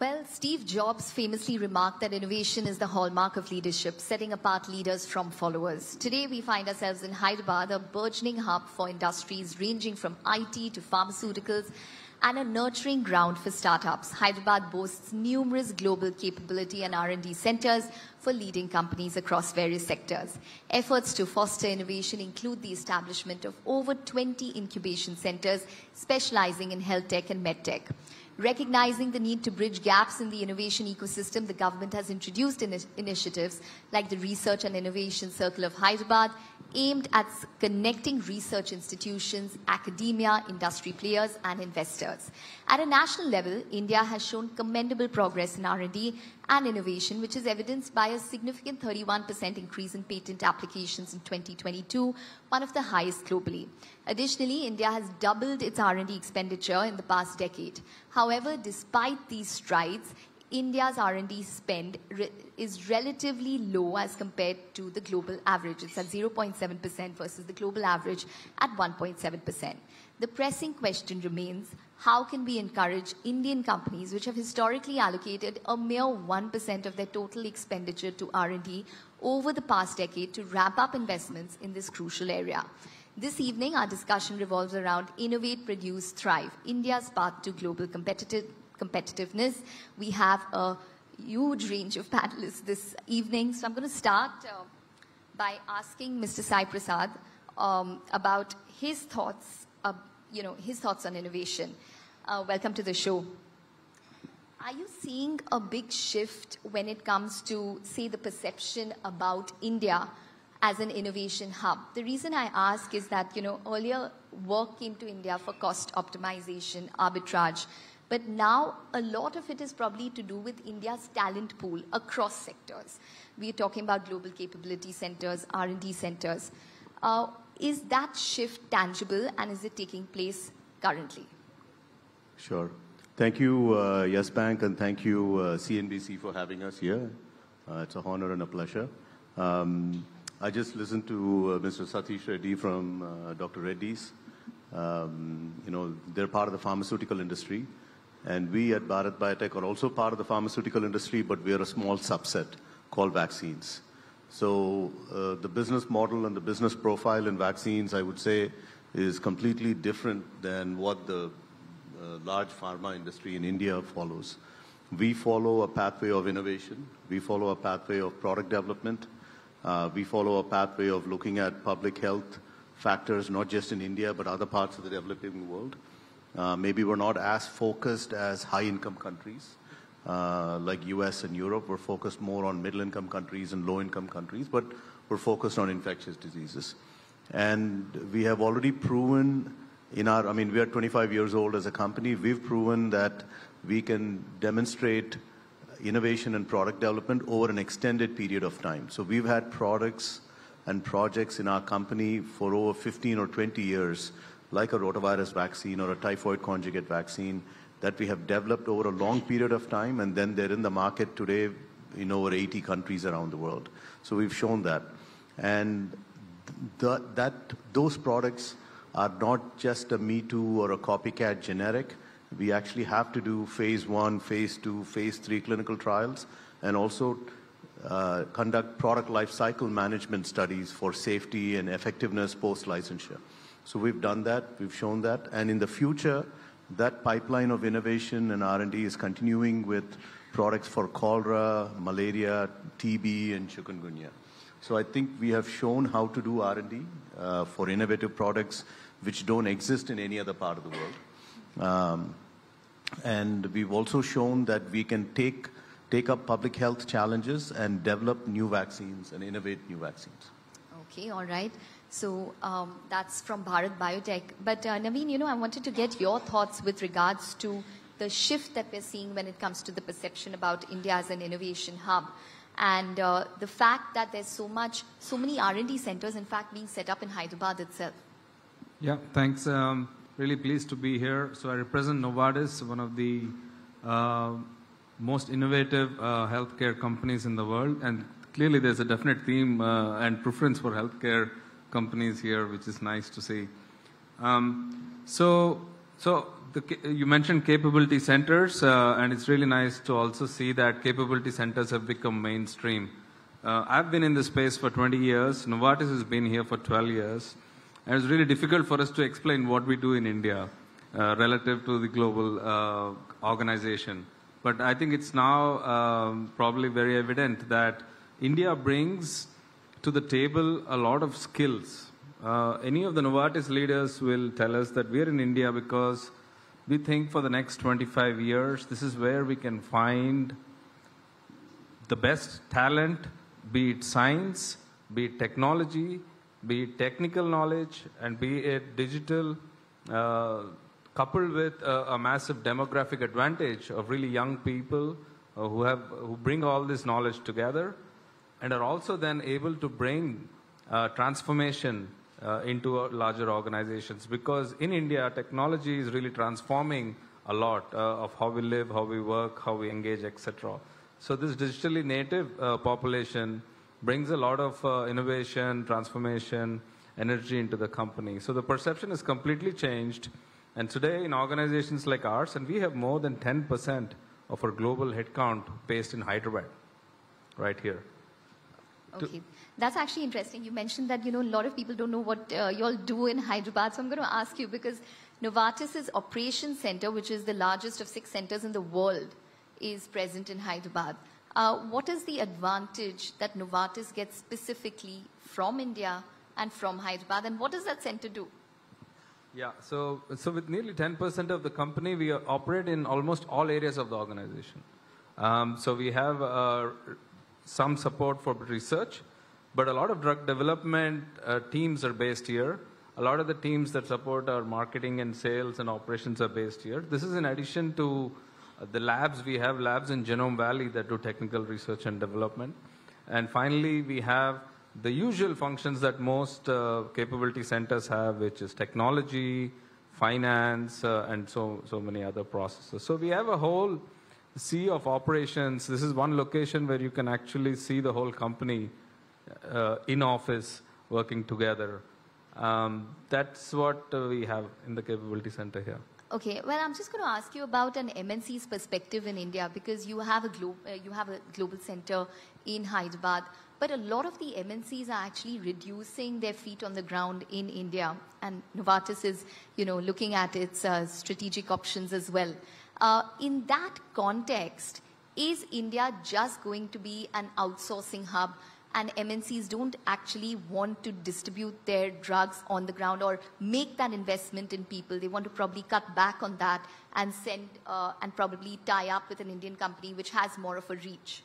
Well, Steve Jobs famously remarked that innovation is the hallmark of leadership, setting apart leaders from followers. Today, we find ourselves in Hyderabad, a burgeoning hub for industries ranging from IT to pharmaceuticals and a nurturing ground for startups. Hyderabad boasts numerous global capability and R&D centers for leading companies across various sectors. Efforts to foster innovation include the establishment of over 20 incubation centers specializing in health tech and medtech. Recognizing the need to bridge gaps in the innovation ecosystem, the government has introduced in initiatives like the Research and Innovation Circle of Hyderabad, aimed at connecting research institutions, academia, industry players, and investors. At a national level, India has shown commendable progress in R&D and innovation, which is evidenced by a significant 31% increase in patent applications in 2022, one of the highest globally. Additionally, India has doubled its R&D expenditure in the past decade. However, despite these strides, India's R&D spend re is relatively low as compared to the global average. It's at 0.7% versus the global average at 1.7%. The pressing question remains, how can we encourage Indian companies which have historically allocated a mere 1% of their total expenditure to R&D over the past decade to ramp up investments in this crucial area? This evening, our discussion revolves around Innovate, Produce, Thrive, India's path to global competitive, competitiveness. We have a huge range of panelists this evening. So I'm going to start uh, by asking Mr. Sai Prasad um, about his thoughts, uh, you know, his thoughts on innovation. Uh, welcome to the show. Are you seeing a big shift when it comes to, say, the perception about India as an innovation hub? The reason I ask is that, you know, earlier work came to India for cost optimization, arbitrage. But now a lot of it is probably to do with India's talent pool across sectors. We are talking about global capability centers, R&D centers. Uh, is that shift tangible and is it taking place currently? Sure. Thank you, uh, Yes Bank, and thank you, uh, CNBC, for having us here. Uh, it's a honor and a pleasure. Um, I just listened to uh, Mr. Satish Reddy from uh, Dr. Reddy's. Um, you know, they're part of the pharmaceutical industry, and we at Bharat Biotech are also part of the pharmaceutical industry, but we're a small subset called vaccines. So uh, the business model and the business profile in vaccines, I would say, is completely different than what the uh, large pharma industry in India follows. We follow a pathway of innovation. We follow a pathway of product development. Uh, we follow a pathway of looking at public health factors, not just in India, but other parts of the developing world. Maybe we're not as focused as high-income countries Uh, like US and Europe. We're focused more on middle-income countries and low-income countries, but we're focused on infectious diseases. And we have already proven in our, I mean, we are 25 years old as a company. We've proven that we can demonstrate innovation and product development over an extended period of time. So we've had products and projects in our company for over 15 or 20 years, like a rotavirus vaccine or a typhoid conjugate vaccine, that we have developed over a long period of time, and then they're in the market today in over 80 countries around the world. So we've shown that. And that, those products are not just a Me Too or a copycat generic. We actually have to do phase one, phase two, phase three clinical trials, and also uh, conduct product life cycle management studies for safety and effectiveness post-licensure. So we've done that, we've shown that, and in the future, that pipeline of innovation and R&D is continuing with products for cholera, malaria, TB, and chikungunya. So I think we have shown how to do R&D uh, for innovative products which don't exist in any other part of the world. Um, and we've also shown that we can take, take up public health challenges and develop new vaccines and innovate new vaccines. Okay, all right. So um, that's from Bharat Biotech. But uh, Naveen, you know, I wanted to get your thoughts with regards to the shift that we're seeing when it comes to the perception about India as an innovation hub and uh, the fact that there's so much, so many R&D centers, in fact, being set up in Hyderabad itself. Yeah, thanks. Um, really pleased to be here. So I represent Novartis, one of the uh, most innovative uh, healthcare companies in the world, and clearly there's a definite theme uh, and preference for healthcare companies here, which is nice to see. Um, so, so the, you mentioned capability centers, uh, and it's really nice to also see that capability centers have become mainstream. Uh, I've been in this space for 20 years. Novartis has been here for 12 years. And it's really difficult for us to explain what we do in India uh, relative to the global uh, organization. But I think it's now um, probably very evident that India brings to the table a lot of skills. Uh, any of the Novartis leaders will tell us that we're in India because we think for the next 25 years, this is where we can find the best talent, be it science, be it technology, be it technical knowledge, and be it digital, uh, coupled with a, a, massive demographic advantage of really young people uh, who, have, who bring all this knowledge together and are also then able to bring uh, transformation uh, into larger organizations. Because in India, technology is really transforming a lot uh, of how we live, how we work, how we engage, etc. So this digitally native uh, population brings a lot of uh, innovation, transformation, energy into the company. So the perception is completely changed. And today in organizations like ours, and we have more than 10% of our global headcount based in Hyderabad, right here. Okay, that's actually interesting. You mentioned that you know a lot of people don't know what uh, you all do in Hyderabad. So I'm going to ask you because Novartis's operations center, which is the largest of six centers in the world, is present in Hyderabad. Uh, what is the advantage that Novartis gets specifically from India and from Hyderabad, and what does that center do? Yeah, so, so with nearly 10% of the company, we operate in almost all areas of the organization. Um, so we have uh, some support for research, but a lot of drug development uh, teams are based here. A lot of the teams that support our marketing and sales and operations are based here. This is in addition to uh, the labs, we have labs in Genome Valley that do technical research and development. And finally, we have the usual functions that most uh, capability centers have, which is technology, finance, uh, and so, so many other processes. So we have a whole sea of operations. This is one location where you can actually see the whole company uh, in office working together. Um, that's what uh, we have in the capability center here. Okay, well, I'm just going to ask you about an MNC's perspective in India because you have a glo- uh, you have a global center in Hyderabad, but a lot of the MNCs are actually reducing their feet on the ground in India, and Novartis is, you know, looking at its uh, strategic options as well. Uh, in that context, is India just going to be an outsourcing hub? and MNCs don't actually want to distribute their drugs on the ground or make that investment in people. They want to probably cut back on that and send uh, and probably tie up with an Indian company which has more of a reach.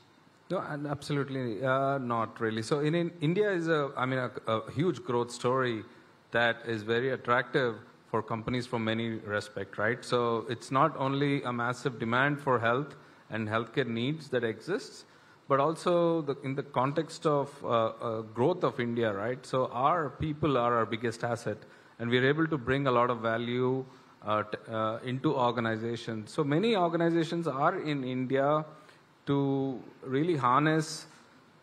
No, absolutely uh, not really. So in, in, India is a, I mean, a, a, huge growth story that is very attractive for companies from many respect, right? So it's not only a massive demand for health and healthcare needs that exists, but also the, in the context of uh, uh, growth of India, right? So our people are our biggest asset, and we're able to bring a lot of value uh, uh, into organizations. So many organizations are in India to really harness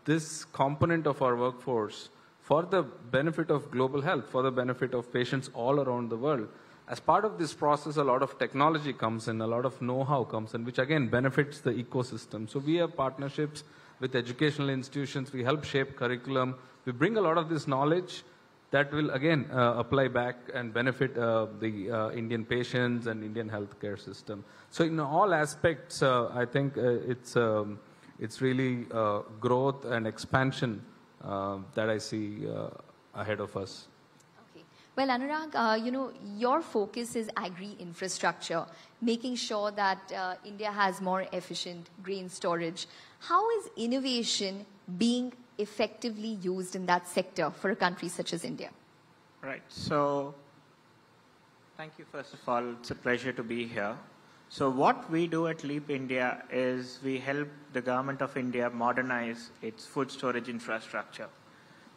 this component of our workforce for the benefit of global health, for the benefit of patients all around the world. As part of this process, a lot of technology comes in, a lot of know-how comes in, which again benefits the ecosystem. So we have partnerships with educational institutions. We help shape curriculum. We bring a lot of this knowledge that will again uh, apply back and benefit uh, the uh, Indian patients and Indian healthcare system. So in all aspects, uh, I think uh, it's um, it's really uh, growth and expansion that I see ahead of us. Okay. Well, Anurag, uh, you know, your focus is agri-infrastructure, making sure that uh, India has more efficient grain storage. How is innovation being effectively used in that sector for a country such as India? Right. So, thank you, first of all. It's a pleasure to be here. So, what we do at Leap India is we help the government of India modernize its food storage infrastructure.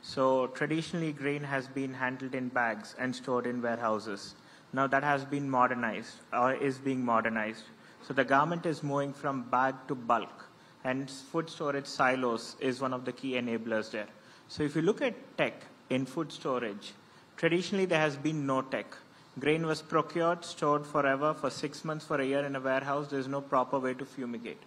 So traditionally, grain has been handled in bags and stored in warehouses. Now that has been modernized or is being modernized. So the government is moving from bag to bulk, and food storage silos is one of the key enablers there. So if you look at tech in food storage, traditionally there has been no tech. Grain was procured, stored forever for six months, for a year in a warehouse. There's no proper way to fumigate.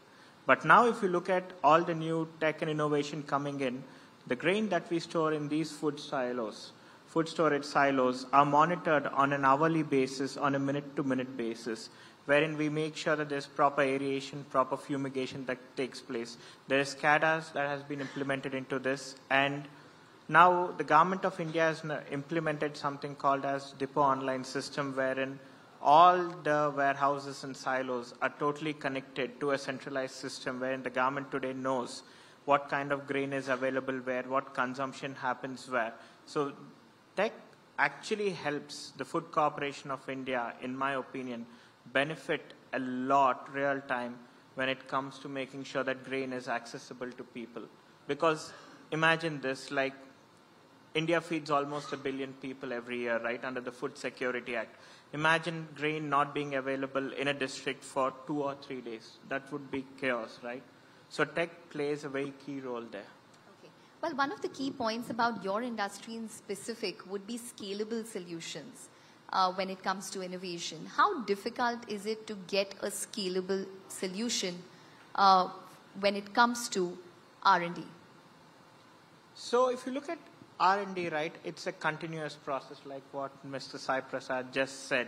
But now if you look at all the new tech and innovation coming in, the grain that we store in these food silos, food storage silos are monitored on an hourly basis, on a minute to minute basis, wherein we make sure that there's proper aeration, proper fumigation that takes place. There is SCADAs that has been implemented into this and now the government of India has implemented something called as depot online system wherein all the warehouses and silos are totally connected to a centralized system wherein the government today knows what kind of grain is available where, what consumption happens where. So tech actually helps the Food Corporation of India, in my opinion, benefit a lot real time when it comes to making sure that grain is accessible to people. Because imagine this, like India feeds almost a billion people every year, right, under the Food Security Act. Imagine grain not being available in a district for two or three days. That would be chaos, right? So tech plays a very key role there. Okay. Well, one of the key points about your industry in specific would be scalable solutions uh, when it comes to innovation. How difficult is it to get a scalable solution uh, when it comes to R&D? So if you look at R&D, right, it's a continuous process like what Mr. Sai Prasad just said.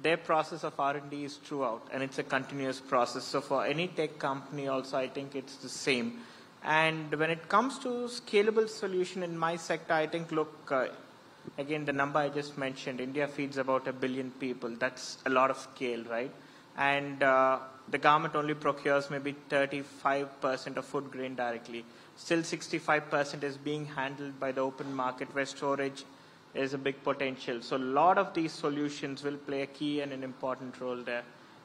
Their process of R&D is throughout and it's a continuous process. So for any tech company also, I think it's the same. And when it comes to scalable solution in my sector, I think, look, uh, again, the number I just mentioned, India feeds about a billion people. That's a lot of scale, right? And uh, the government only procures maybe 35% of food grain directly still 65% is being handled by the open market where storage is a big potential. So a lot of these solutions will play a key and an important role there.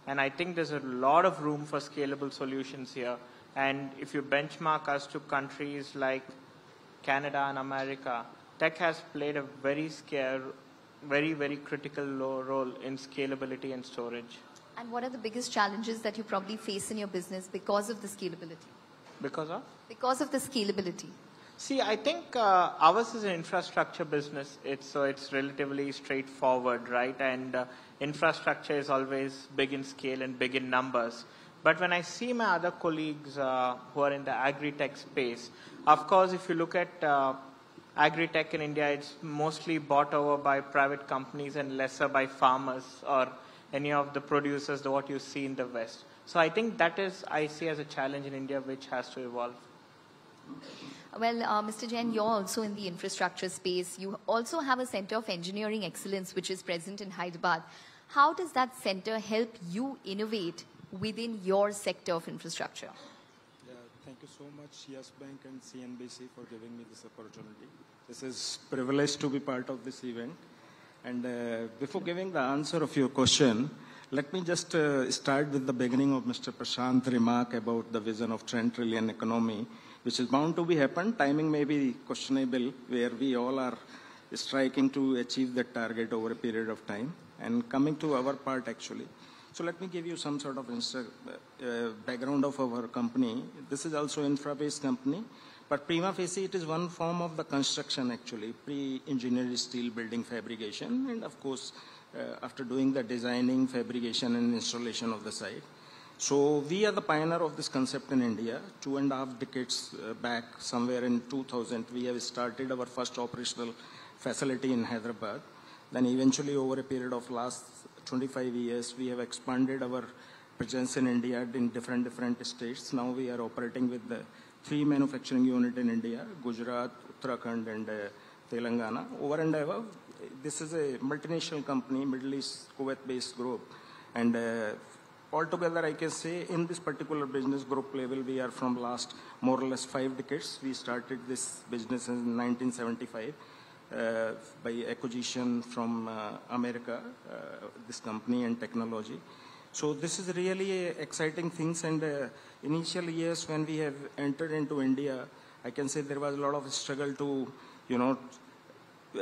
And I think there's a lot of room for scalable solutions here. And if you benchmark us to countries like Canada and America, tech has played a very scare, very, very critical role in scalability and storage. And what are the biggest challenges that you probably face in your business because of the scalability? Because of? Because of the scalability. See, I think uh, ours is an infrastructure business. It's, so it's relatively straightforward, right? And uh, infrastructure is always big in scale and big in numbers. But when I see my other colleagues uh, who are in the agri-tech space, of course, if you look at uh, agri-tech in India, it's mostly bought over by private companies and lesser by farmers or any of the producers, what you see in the West. So I think that is, I see as a challenge in India which has to evolve. Well, uh, Mr. Jain, you're also in the infrastructure space. You also have a Center of Engineering Excellence which is present in Hyderabad. How does that center help you innovate within your sector of infrastructure? Yeah, thank you so much, Yes Bank and CNBC for giving me this opportunity. This is privilege to be part of this event. And uh, before giving the answer of your question, let me just uh, start with the beginning of Mr. Prashant's remark about the vision of 10 trillion economy, which is bound to be happen. Timing may be questionable, where we all are striking to achieve that target over a period of time. And coming to our part, actually. So let me give you some sort of uh, background of our company. This is also infra-based company. But prima facie, it is one form of the construction actually, pre-engineered steel building fabrication, and of course, uh, after doing the designing, fabrication, and installation of the site. So we are the pioneer of this concept in India. Two and a half decades uh, back, somewhere in 2000, we have started our first operational facility in Hyderabad. Then eventually, over a period of last 25 years, we have expanded our presence in India in different different states. Now we are operating with the three manufacturing unit in India: Gujarat, Uttarakhand, and uh, Telangana. Over and above, this is a multinational company, Middle East Kuwait-based group, and uh, altogether I can say in this particular business group level, we are from last more or less five decades. We started this business in 1975 uh, by acquisition from uh, America, uh, this company and technology. So this is really exciting things and uh, initial years when we have entered into India, I can say there was a lot of struggle to, you know, uh,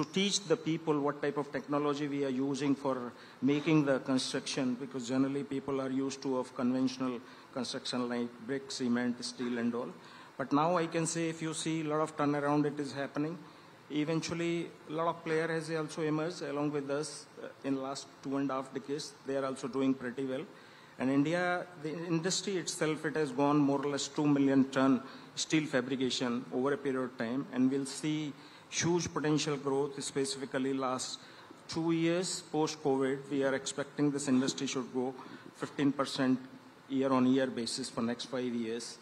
to teach the people what type of technology we are using for making the construction because generally people are used to of conventional construction like brick, cement, steel and all. But now I can say if you see a lot of turnaround it is happening Eventually, a lot of player has also emerged along with us uh, in last two and a half decades. They are also doing pretty well. And India, the industry itself, it has gone more or less 2 million ton steel fabrication over a period of time. And we'll see huge potential growth, specifically last two years post-COVID. We are expecting this industry should grow 15% year-on-year basis for next five years.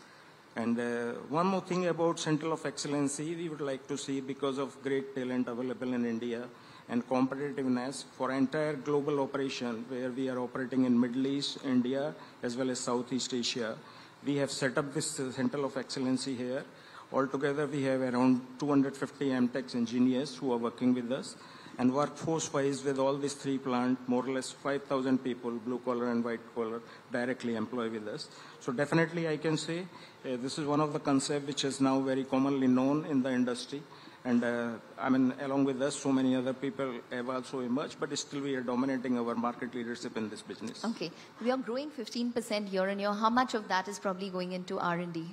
And uh, one more thing about Central of Excellency, we would like to see because of great talent available in India and competitiveness for entire global operation where we are operating in Middle East, India, as well as Southeast Asia. We have set up this uh, Center of Excellency here. Altogether, we have around 250 MTech engineers who are working with us and workforce-wise with all these three plants, more or less 5,000 people, blue collar and white collar, directly employ with us. So definitely I can say uh, this is one of the concepts which is now very commonly known in the industry. And uh, I mean, along with us, so many other people have also emerged, but still we are dominating our market leadership in this business. Okay. We are growing 15% year on year. How much of that is probably going into R&D?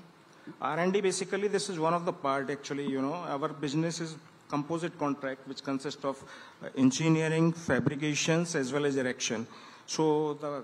R&D, basically, this is one of the part, actually, you know, our business is composite contract, which consists of uh, engineering, fabrications, as well as erection. So the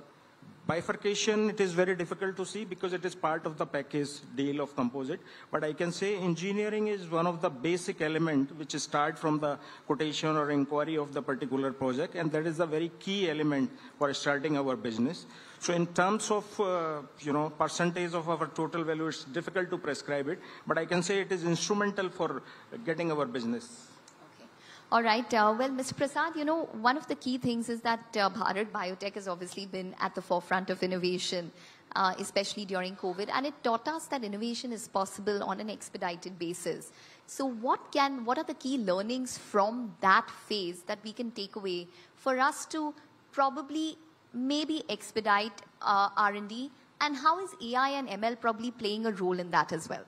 bifurcation, it is very difficult to see because it is part of the package deal of composite. But I can say engineering is one of the basic element which start from the quotation or inquiry of the particular project. And that is a very key element for starting our business. So in terms of, uh, you know, percentage of our total value, it's difficult to prescribe it, but I can say it is instrumental for getting our business. Okay. All right. Uh, well, Mr. Prasad, you know, one of the key things is that uh, Bharat Biotech has obviously been at the forefront of innovation, uh, especially during COVID, and it taught us that innovation is possible on an expedited basis. So, what can, what are the key learnings from that phase that we can take away for us to probably maybe expedite uh, R&D? And how is AI and ML probably playing a role in that as well?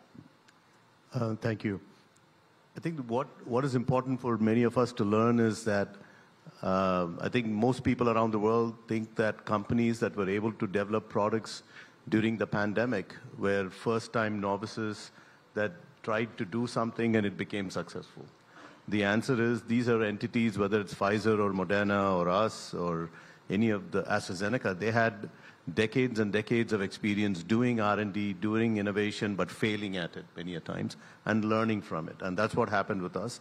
Uh, thank you. I think what, what is important for many of us to learn is that uh, I think most people around the world think that companies that were able to develop products during the pandemic were first-time novices that tried to do something and it became successful. The answer is these are entities, whether it's Pfizer or Moderna or us or any of the AstraZeneca, they had decades and decades of experience doing R&D, doing innovation, but failing at it many a times and learning from it. And that's what happened with us.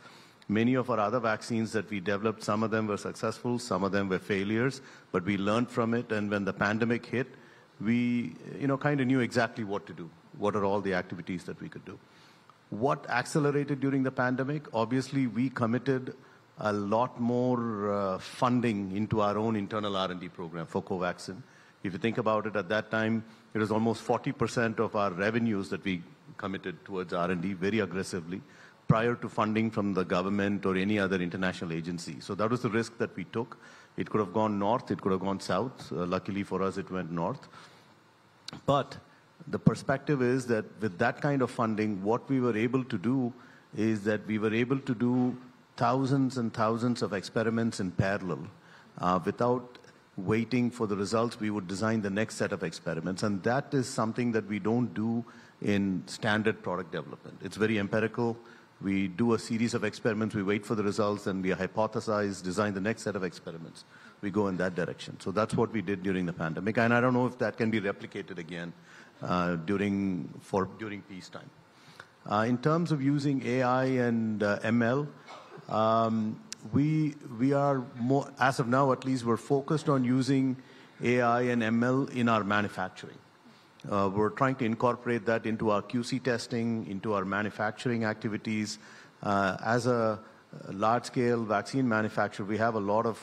Many of our other vaccines that we developed, some of them were successful, some of them were failures, but we learned from it. And when the pandemic hit, we, you know, kind of knew exactly what to do. What are all the activities that we could do? What accelerated during the pandemic? Obviously, we committed a lot more uh, funding into our own internal R&D program for Covaxin. If you think about it, at that time, it was almost 40% of our revenues that we committed towards R&D very aggressively prior to funding from the government or any other international agency. So that was the risk that we took. It could have gone north, it could have gone south. Uh, luckily for us, it went north. But the perspective is that with that kind of funding, what we were able to do is that we were able to do thousands and thousands of experiments in parallel. Uh, without waiting for the results, we would design the next set of experiments. And that is something that we don't do in standard product development. It's very empirical. We do a series of experiments, we wait for the results, and we hypothesize, design the next set of experiments. We go in that direction. So that's what we did during the pandemic. And I don't know if that can be replicated again uh, during, for, during peacetime. Uh, in terms of using AI and uh, ML, we, we are more, as of now at least, we're focused on using AI and ML in our manufacturing. Uh, we're trying to incorporate that into our QC testing, into our manufacturing activities. Uh, as a large-scale vaccine manufacturer, we have a lot of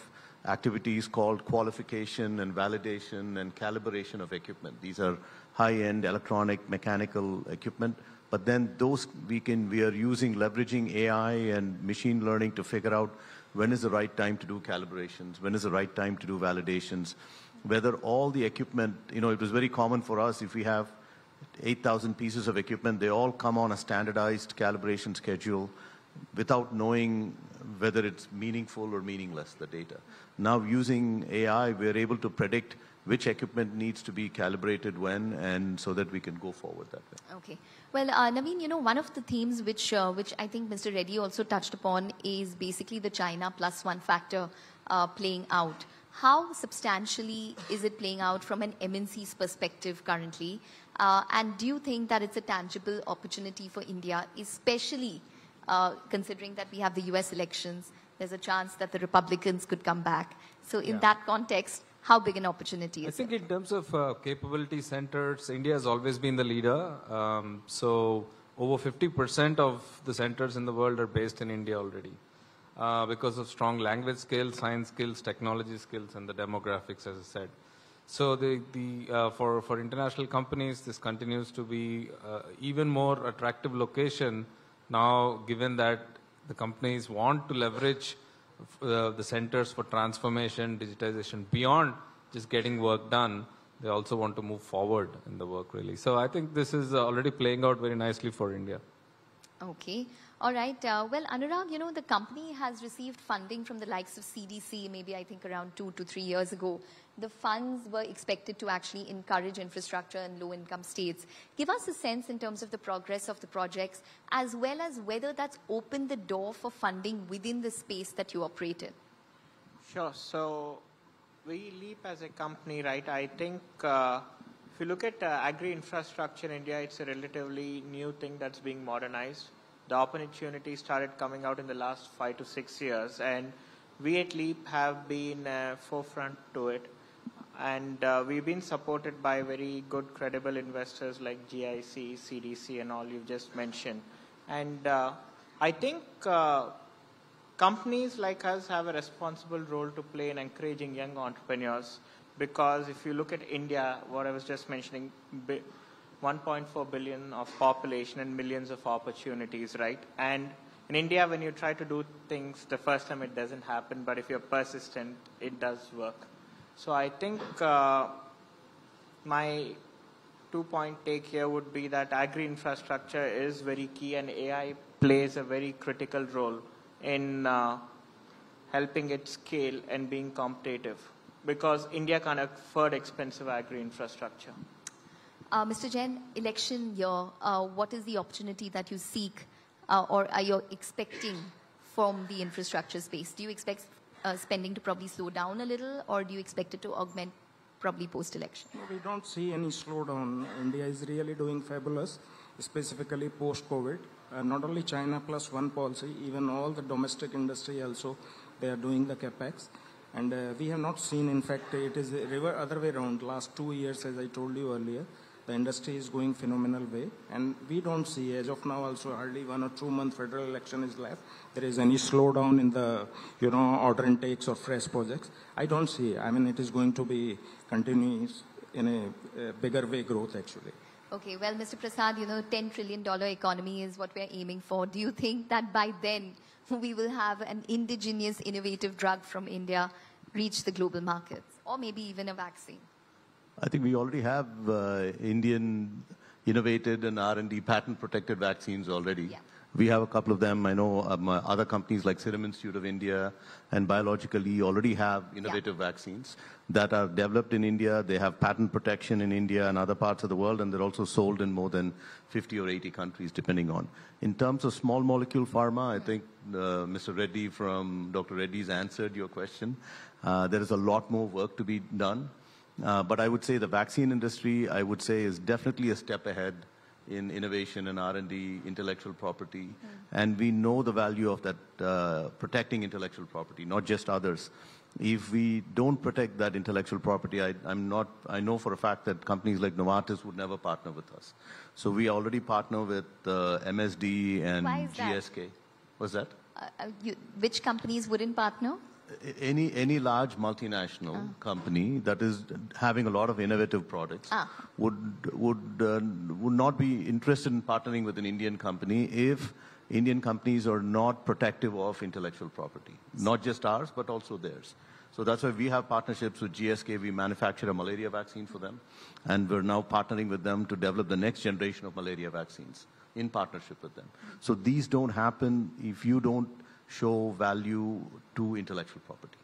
activities called qualification and validation and calibration of equipment. These are high-end electronic, mechanical equipment. But then those we can, we are using, leveraging AI and machine learning to figure out when is the right time to do calibrations, when is the right time to do validations, whether all the equipment, you know, it was very common for us if we have 8,000 pieces of equipment, they all come on a standardized calibration schedule without knowing whether it's meaningful or meaningless, the data. Now using AI, we're able to predict which equipment needs to be calibrated when, and so that we can go forward that way. Okay. Well, uh, Naveen, you know, one of the themes which, uh, which I think Mr. Reddy also touched upon is basically the China plus one factor uh, playing out. How substantially is it playing out from an MNC's perspective currently? Uh, and do you think that it's a tangible opportunity for India, especially uh, considering that we have the US elections? There's a chance that the Republicans could come back. So, in Yeah. that context, how big an opportunity is I think it? in terms of uh, capability centers, India has always been the leader. Um, so over 50% of the centers in the world are based in India already. Uh, because of strong language skills, science skills, technology skills, and the demographics, as I said. So the, the, uh, for, for international companies, this continues to be uh, even more attractive location now, given that the companies want to leverage uh, the centers for transformation, digitization beyond just getting work done. They also want to move forward in the work really. So I think this is already playing out very nicely for India. Okay. All right. Uh, well, Anurag, you know, the company has received funding from the likes of CDC, maybe I think around two to three years ago. The funds were expected to actually encourage infrastructure in low income states. Give us a sense in terms of the progress of the projects, as well as whether that's opened the door for funding within the space that you operate in. Sure. So we Leap as a company, right? I think uh, if you look at uh, agri infrastructure in India, it's a relatively new thing that's being modernized. The opportunity started coming out in the last five to six years, and we at Leap have been uh, forefront to it. And uh, we've been supported by very good, credible investors like GIC, CDC, and all you've just mentioned. And uh, I think uh, companies like us have a responsible role to play in encouraging young entrepreneurs because if you look at India, what I was just mentioning, 1.4 billion of population and millions of opportunities, right? And in India, when you try to do things the first time, it doesn't happen, but if you're persistent, it does work. So I think uh, my two point take here would be that agri infrastructure is very key and AI plays a very critical role in uh, helping it scale and being competitive because India can afford expensive agri infrastructure. Uh, Mr. Jain, election year, uh, what is the opportunity that you seek uh, or are you expecting from the infrastructure space? Do you expect spending to probably slow down a little or do you expect it to augment probably post-election? No, we don't see any slowdown. India is really doing fabulous, specifically post-COVID. Uh, not only China plus one policy, even all the domestic industry also, they are doing the capex. And uh, we have not seen, in fact, it is the other way around. Last two years, as I told you earlier, the industry is going phenomenal way. And we don't see, as of now, also hardly one or two month federal election is left. There is any slowdown in the, you know, order intakes or fresh projects. I don't see. I mean, it is going to be continuous in a, a bigger way growth actually. Okay, well, Mr. Prasad, you know, $10 trillion economy is what we're aiming for. Do you think that by then we will have an indigenous innovative drug from India reach the global markets or maybe even a vaccine? I think we already have uh, Indian innovated and R&D patent protected vaccines already. Yeah. We have a couple of them. I know um, other companies like Serum Institute of India and Biological E already have innovative vaccines that are developed in India. They have patent protection in India and other parts of the world, and they're also sold in more than 50 or 80 countries, depending on. In terms of small molecule pharma, I think uh, Mr. Reddy from Dr. Reddy's answered your question. Uh, there is a lot more work to be done. Uh, but I would say the vaccine industry, I would say, is definitely a step ahead in innovation and R&D, intellectual property. And we know the value of that uh, protecting intellectual property, not just others. If we don't protect that intellectual property, I, I'm not, I know for a fact that companies like Novartis would never partner with us. So we already partner with uh, MSD and Why is that? GSK. What's that? Uh, uh, you, which companies wouldn't partner? Any any large multinational company that is having a lot of innovative products Ah. would would uh, would not be interested in partnering with an Indian company if Indian companies are not protective of intellectual property, not just ours but also theirs. So that's why we have partnerships with GSK. We manufacture a malaria vaccine for them, and we're now partnering with them to develop the next generation of malaria vaccines in partnership with them. So these don't happen if you don't show value to intellectual property.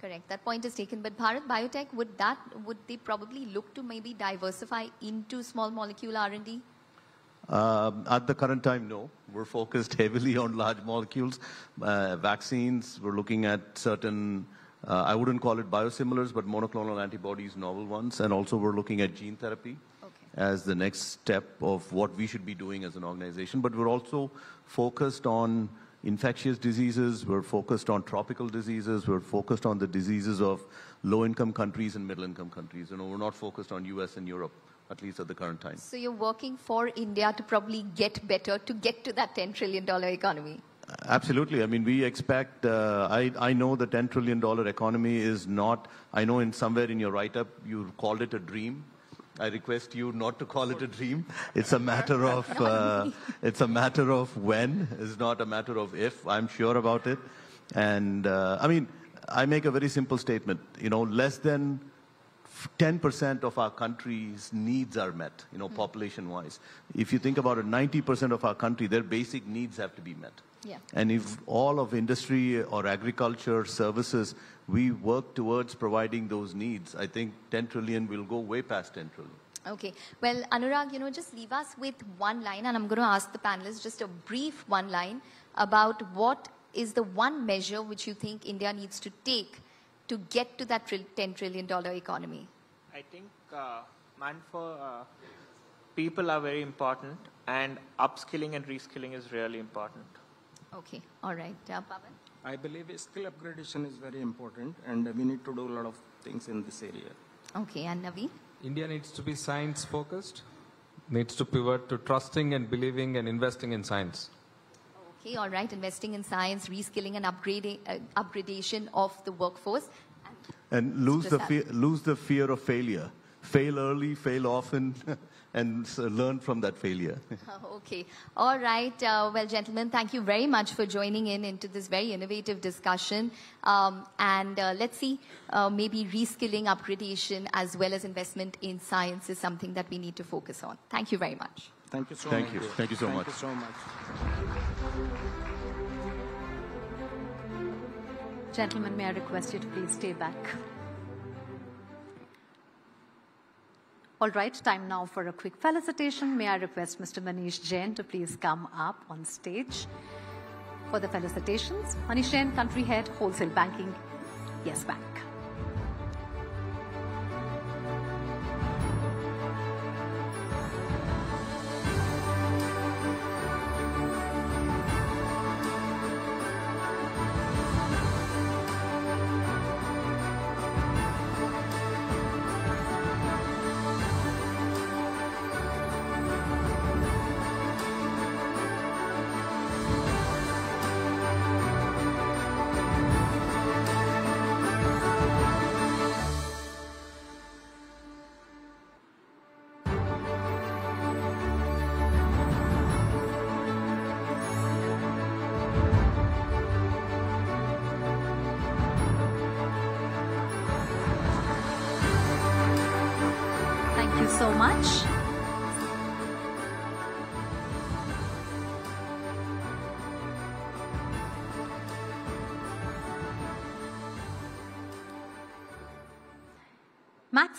Correct. That point is taken. But Bharat Biotech, would that would they probably look to maybe diversify into small molecule R&D? Um, at the current time, no. We're focused heavily on large molecules. Uh, vaccines, we're looking at certain, uh, I wouldn't call it biosimilars, but monoclonal antibodies, novel ones. And also we're looking at gene therapy as the next step of what we should be doing as an organization. But we're also focused on infectious diseases, we're focused on tropical diseases, we're focused on the diseases of low-income countries and middle-income countries. You know, we're not focused on US and Europe, at least at the current time. So you're working for India to probably get better, to get to that $10 trillion economy. Absolutely. I mean, we expect, uh, I, I know the $10 trillion economy is not, I know in somewhere in your write-up you called it a dream. I request you not to call it a dream. It's a matter of, uh, it's a matter of when. It's not a matter of if. I'm sure about it. And uh, I mean, I make a very simple statement. You know, less than 10% of our country's needs are met, you know, population-wise. If you think about it, 90% of our country, their basic needs have to be met. Yeah. And if all of industry or agriculture services, we work towards providing those needs, I think 10 trillion will go way past 10 trillion. Okay. Well, Anurag, you know, just leave us with one line, and I'm going to ask the panelists just a brief one line about what is the one measure which you think India needs to take to get to that $10 trillion economy? I think uh, man for uh, people are very important, and upskilling and reskilling is really important. Okay, all right. Uh, Pavan? I believe skill upgradation is very important, and we need to do a lot of things in this area. Okay, and Naveen? India needs to be science focused, needs to pivot to trusting and believing and investing in science. Okay, all right. Investing in science, reskilling and upgrading, uh, upgradation of the workforce. And lose the, fear, lose the fear of failure. Fail early, fail often, and learn from that failure. Okay. All right. Uh, well, gentlemen, thank you very much for joining in into this very innovative discussion. Um, and uh, let's see, uh, maybe reskilling, upgradation, as well as investment in science is something that we need to focus on. Thank you very much. Thank you so Thank much. you. Thank you so Thank much. you so much. Gentlemen, may I request you to please stay back? All right, time now for a quick felicitation. May I request Mr. Manish Jain to please come up on stage for the felicitations. Manish Jain, Country Head, Wholesale Banking, Yes Bank.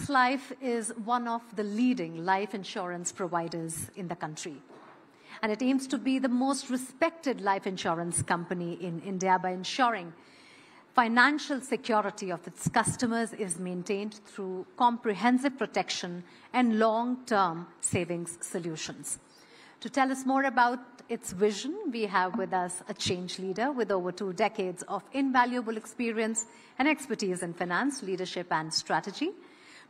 Life is one of the leading life insurance providers in the country. And it aims to be the most respected life insurance company in India by ensuring financial security of its customers is maintained through comprehensive protection and long term savings solutions. To tell us more about its vision, we have with us a change leader with over two decades of invaluable experience and expertise in finance, leadership, and strategy.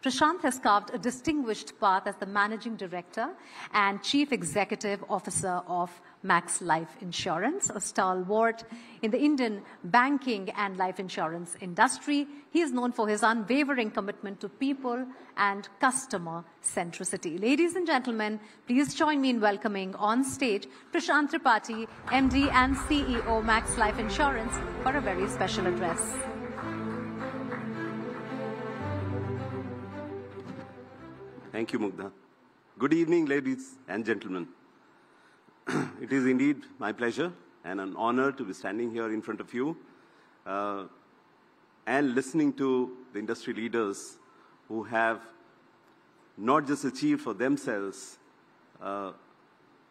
Prashant has carved a distinguished path as the managing director and chief executive officer of Max Life Insurance, a stalwart in the Indian banking and life insurance industry. He is known for his unwavering commitment to people and customer centricity. Ladies and gentlemen, please join me in welcoming on stage Prashant Tripathi, MD and CEO Max Life Insurance, for a very special address. Thank you, Mugdha. Good evening, ladies and gentlemen. it is indeed my pleasure and an honor to be standing here in front of you. Uh, and listening to the industry leaders who have not just achieved for themselves uh,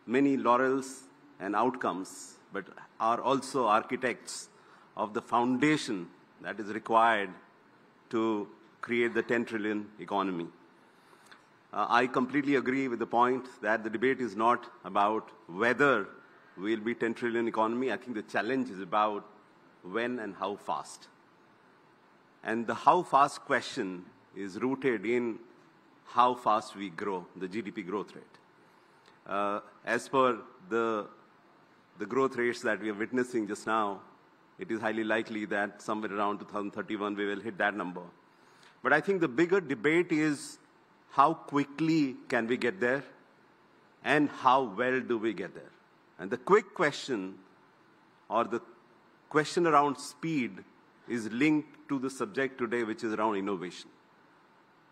many laurels and outcomes, but are also architects of the foundation that is required to create the 10 trillion economy. Uh, I completely agree with the point that the debate is not about whether we'll be 10 trillion economy. I think the challenge is about when and how fast. And the how fast question is rooted in how fast we grow, the GDP growth rate. Uh, as per the, the growth rates that we are witnessing just now, it is highly likely that somewhere around 2031 we will hit that number. But I think the bigger debate is how quickly can we get there and how well do we get there. And the quick question or the question around speed is linked to the subject today, which is around innovation.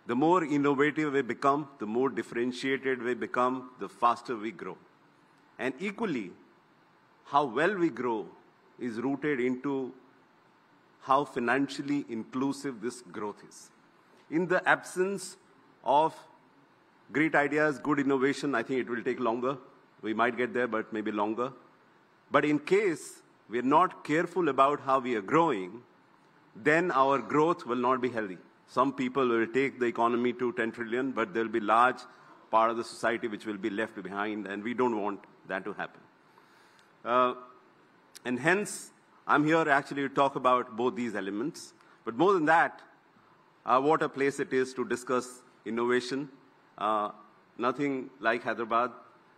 The more innovative we become, the more differentiated we become, the faster we grow. And equally, how well we grow is rooted into how financially inclusive this growth is. In the absence of great ideas, good innovation, I think it will take longer. We might get there, but maybe longer. But in case we're not careful about how we are growing, then our growth will not be healthy. Some people will take the economy to 10 trillion, but there will be large part of the society which will be left behind, and we don't want that to happen. Uh, and hence, I'm here actually to talk about both these elements. But more than that, uh, what a place it is to discuss innovation. Uh, nothing like Hyderabad.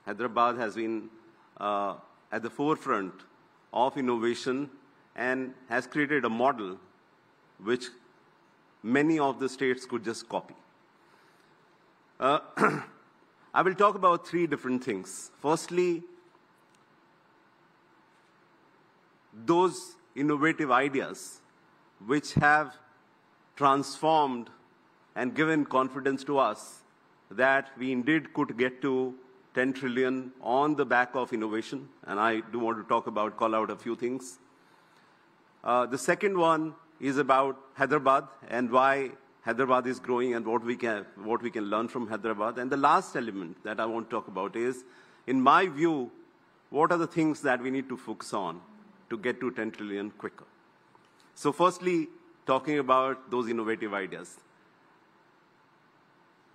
Hyderabad has been uh, at the forefront of innovation and has created a model which many of the states could just copy. Uh, I will talk about three different things. Firstly, those innovative ideas which have transformed and given confidence to us that we indeed could get to 10 trillion on the back of innovation. And I do want to talk about, call out a few things. Uh, the second one is about Hyderabad and why Hyderabad is growing and what we, can, what we can learn from Hyderabad. And the last element that I want to talk about is, in my view, what are the things that we need to focus on to get to 10 trillion quicker? So firstly, talking about those innovative ideas.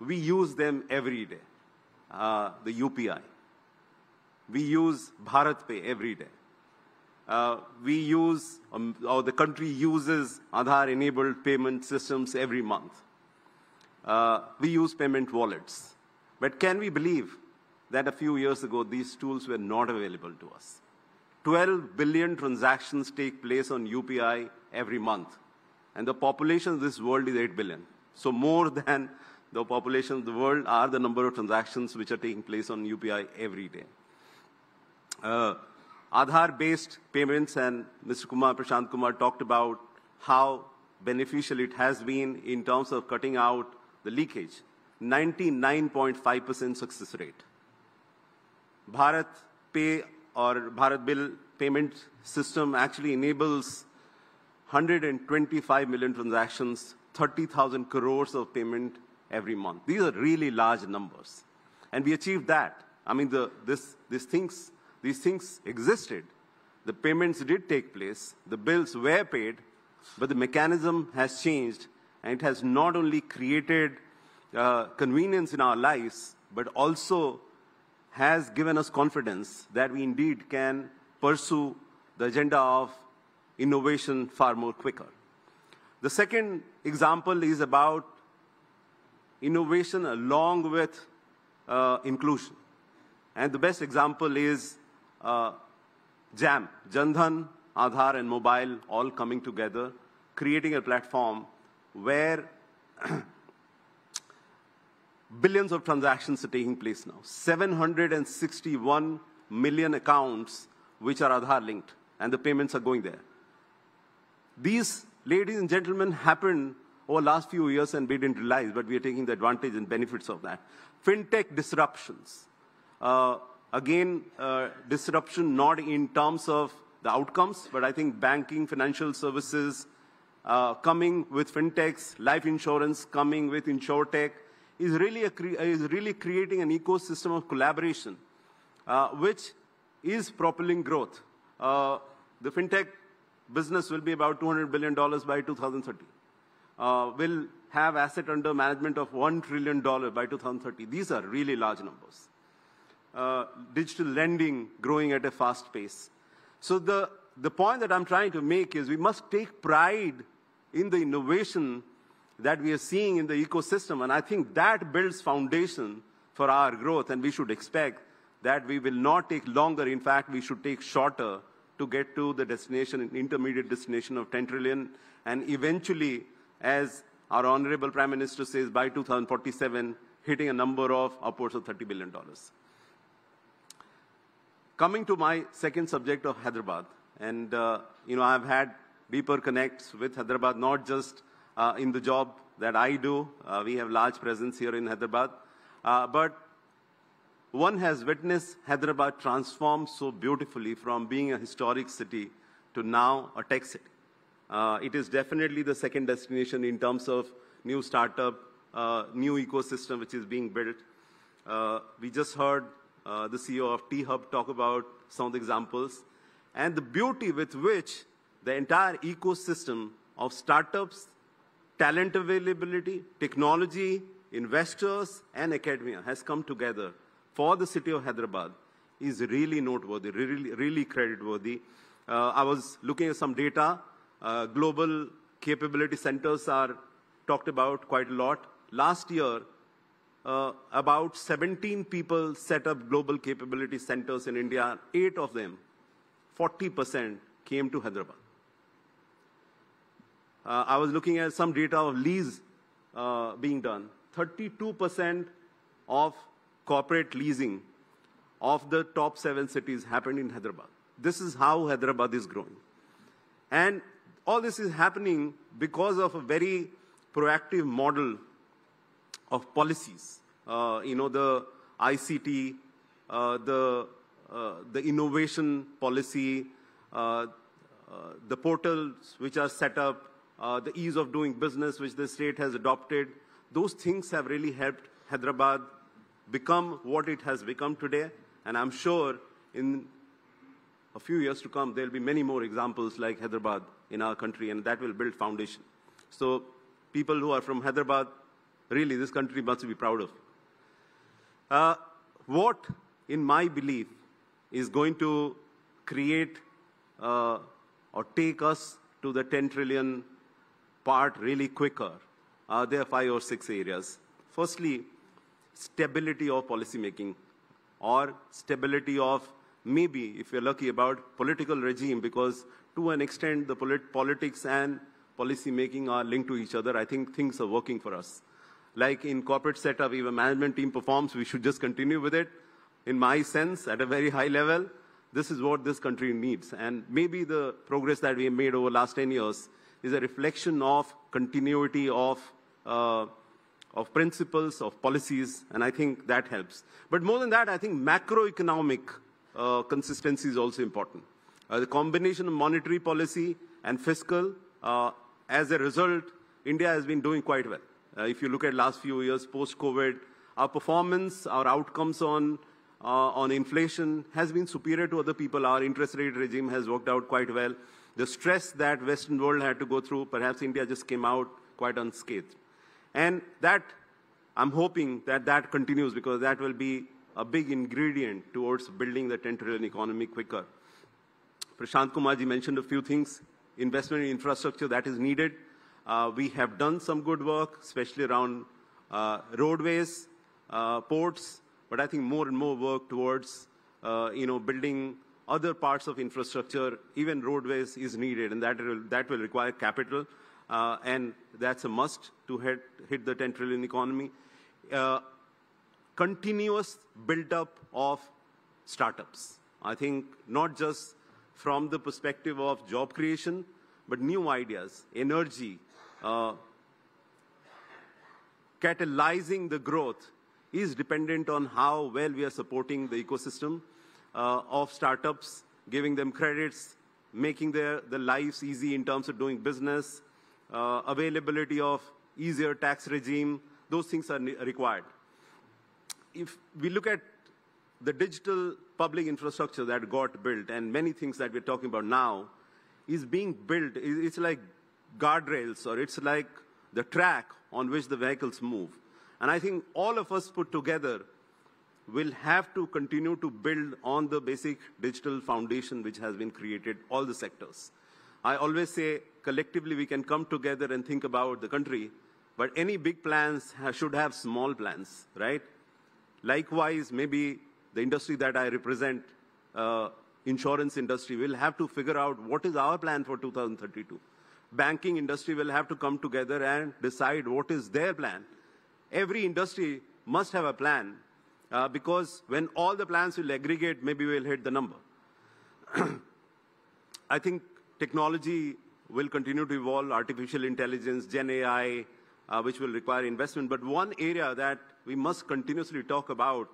We use them every day. Uh, the UPI. We use Bharat Pay every day. Uh, we use, um, or the country uses Aadhaar-enabled payment systems every month. Uh, we use payment wallets. But can we believe that a few years ago these tools were not available to us? 12 billion transactions take place on UPI every month. And the population of this world is 8 billion. So more than the population of the world are the number of transactions which are taking place on UPI every day. Uh, Aadhaar-based payments, and Mr. Kumar, Prashant Kumar talked about how beneficial it has been in terms of cutting out the leakage. 99.5% success rate. Bharat Pay or Bharat Bill payment system actually enables 125 million transactions, 30,000 crores of payment every month. These are really large numbers. And we achieved that. I mean, the, this, these, things, these things existed. The payments did take place. The bills were paid. But the mechanism has changed. And it has not only created uh, convenience in our lives, but also has given us confidence that we indeed can pursue the agenda of innovation far more quicker. The second example is about innovation along with uh, inclusion. And the best example is uh, JAM, Jandhan, Aadhaar, and Mobile all coming together, creating a platform where billions of transactions are taking place now. 761 million accounts which are Aadhaar linked, and the payments are going there. These, ladies and gentlemen, happened over the last few years and we didn't realize, but we are taking the advantage and benefits of that. FinTech disruptions. Uh, again, uh, disruption not in terms of the outcomes, but I think banking, financial services uh, coming with fintechs, life insurance coming with insurtech, is really, a is really creating an ecosystem of collaboration, uh, which is propelling growth. Uh, the fintech business will be about $200 billion by 2030. Uh, will have asset under management of $1 trillion by 2030. These are really large numbers. Uh, digital lending growing at a fast pace. So the, the point that I'm trying to make is we must take pride in the innovation that we are seeing in the ecosystem. And I think that builds foundation for our growth. And we should expect that we will not take longer. In fact, we should take shorter to get to the destination, an intermediate destination of 10 trillion. And eventually, as our Honorable Prime Minister says, by 2047, hitting a number of upwards of $30 billion. Coming to my second subject of Hyderabad, and uh, you know, I've had deeper connects with Hyderabad, not just uh, in the job that I do. Uh, we have large presence here in Hyderabad. Uh, but one has witnessed Hyderabad transform so beautifully from being a historic city to now a tech city. Uh, it is definitely the second destination in terms of new startup, uh, new ecosystem which is being built. Uh, we just heard the CEO of T-Hub talk about some of the examples and the beauty with which the entire ecosystem of startups, talent availability, technology, investors, and academia has come together for the city of Hyderabad is really noteworthy, really, really creditworthy. Uh, I was looking at some data. Uh, global capability centers are talked about quite a lot. Last year, uh, about 17 people set up global capability centers in India. Eight of them, 40%, came to Hyderabad. Uh, I was looking at some data of lease uh, being done. 32% of corporate leasing of the top seven cities happened in Hyderabad. This is how Hyderabad is growing. And all this is happening because of a very proactive model of policies. Uh, you know, the ICT, uh, the, uh, the innovation policy, uh, uh, the portals which are set up, uh, the ease of doing business which the state has adopted, those things have really helped Hyderabad become what it has become today. And I'm sure in a few years to come, there'll be many more examples like Hyderabad in our country, and that will build foundation. So people who are from Hyderabad, really, this country must be proud of. Uh, what, in my belief, is going to create uh, or take us to the 10 trillion part really quicker. Uh, there are five or six areas. Firstly, stability of policy making or stability of maybe, if you're lucky, about political regime because to an extent the polit politics and policy making are linked to each other. I think things are working for us. Like in corporate setup, if a management team performs, we should just continue with it. In my sense, at a very high level, this is what this country needs. And maybe the progress that we have made over the last 10 years is a reflection of continuity of, uh, of principles, of policies, and I think that helps. But more than that, I think macroeconomic uh, consistency is also important. Uh, the combination of monetary policy and fiscal, uh, as a result, India has been doing quite well. Uh, if you look at the last few years post-COVID, our performance, our outcomes on uh, on inflation has been superior to other people. Our interest rate regime has worked out quite well. The stress that Western world had to go through, perhaps India just came out quite unscathed. And that, I'm hoping that that continues because that will be a big ingredient towards building the 10 trillion economy quicker. Prashant Kumarji mentioned a few things. Investment in infrastructure that is needed. Uh, we have done some good work, especially around uh, roadways, uh, ports, but I think more and more work towards, uh, you know, building other parts of infrastructure, even roadways is needed, and that will, that will require capital, uh, and that's a must to hit, hit the 10 trillion economy. Uh, continuous build-up of startups. I think not just from the perspective of job creation, but new ideas, energy, uh, catalyzing the growth is dependent on how well we are supporting the ecosystem uh, of startups, giving them credits, making their, their lives easy in terms of doing business, uh, availability of easier tax regime, those things are required. If we look at the digital public infrastructure that got built and many things that we're talking about now is being built, it's like guardrails or it's like the track on which the vehicles move. And I think all of us put together will have to continue to build on the basic digital foundation which has been created, all the sectors. I always say collectively we can come together and think about the country, but any big plans should have small plans, right? Likewise, maybe the industry that I represent, uh, insurance industry, will have to figure out what is our plan for 2032. Banking industry will have to come together and decide what is their plan. Every industry must have a plan uh, because when all the plans will aggregate, maybe we'll hit the number. I think technology will continue to evolve, artificial intelligence, Gen AI, uh, which will require investment. But one area that we must continuously talk about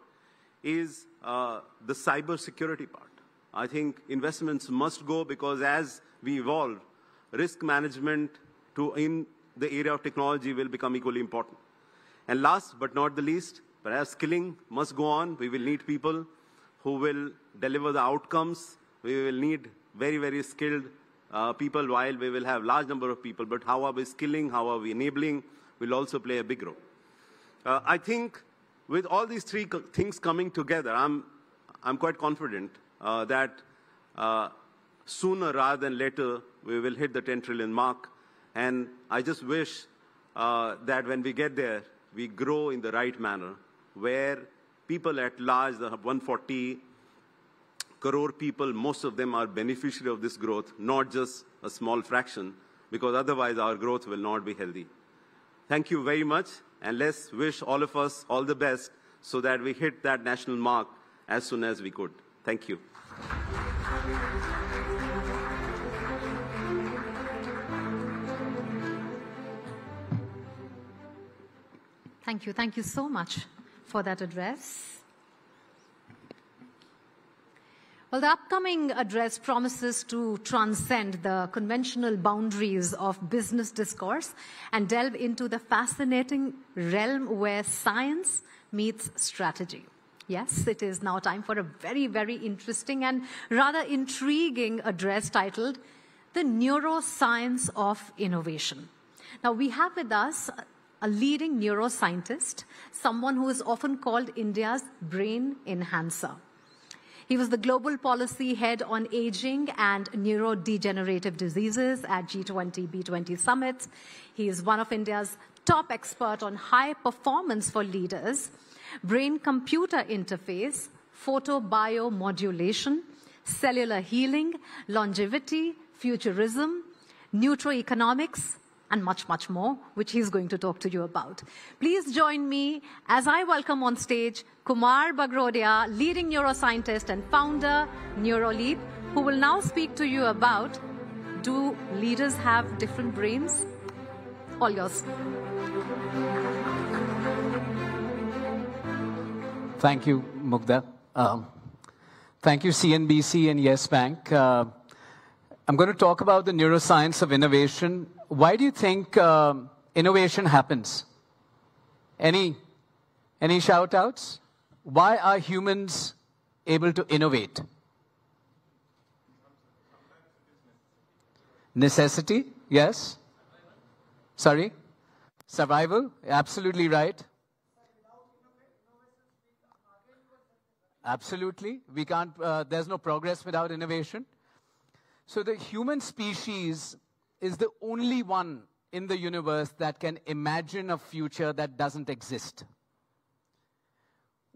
is uh, the cyber security part. I think investments must go because as we evolve, risk management to in the area of technology will become equally important. And last but not the least, perhaps skilling must go on. We will need people who will deliver the outcomes. We will need very, very skilled uh, people while we will have large number of people. But how are we skilling? How are we enabling? Will also play a big role. Uh, I think with all these three things coming together, I'm, I'm quite confident uh, that uh, sooner rather than later, we will hit the 10 trillion mark. And I just wish uh, that when we get there, we grow in the right manner, where people at large, the 140 crore people, most of them are beneficiary of this growth, not just a small fraction, because otherwise our growth will not be healthy. Thank you very much and let's wish all of us all the best so that we hit that national mark as soon as we could. Thank you. Thank you. Thank you so much for that address. Well, the upcoming address promises to transcend the conventional boundaries of business discourse and delve into the fascinating realm where science meets strategy. Yes, it is now time for a very, very interesting and rather intriguing address titled The Neuroscience of Innovation. Now, we have with us a leading neuroscientist, someone who is often called India's brain enhancer. He was the global policy head on aging and neurodegenerative diseases at G20, B20 summits. He is one of India's top expert on high performance for leaders, brain computer interface, photobiomodulation, cellular healing, longevity, futurism, neuroeconomics, and much, much more, which he's going to talk to you about. Please join me as I welcome on stage Kumar Bagrodia, leading neuroscientist and founder, NeuroLeap, who will now speak to you about do leaders have different brains? All yours. Thank you, Mugdha. Um, thank you, CNBC and Yes Bank. Uh, I'm going to talk about the neuroscience of innovation why do you think um, innovation happens? Any, any shout outs? Why are humans able to innovate? Necessity, yes. Sorry? Survival, absolutely right. Absolutely. We can't, uh, there's no progress without innovation. So the human species is the only one in the universe that can imagine a future that doesn't exist.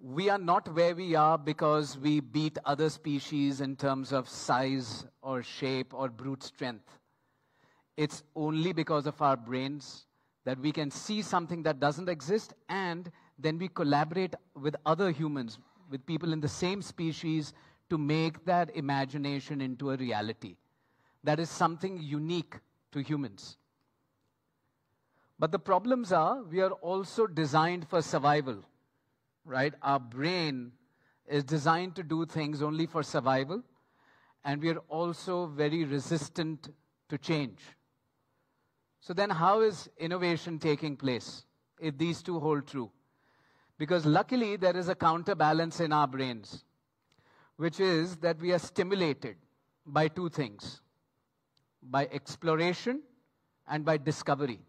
We are not where we are because we beat other species in terms of size or shape or brute strength. It's only because of our brains that we can see something that doesn't exist and then we collaborate with other humans, with people in the same species to make that imagination into a reality. That is something unique to humans. But the problems are we are also designed for survival, right? Our brain is designed to do things only for survival, and we are also very resistant to change. So then how is innovation taking place if these two hold true? Because luckily there is a counterbalance in our brains, which is that we are stimulated by two things, by exploration and by discovery.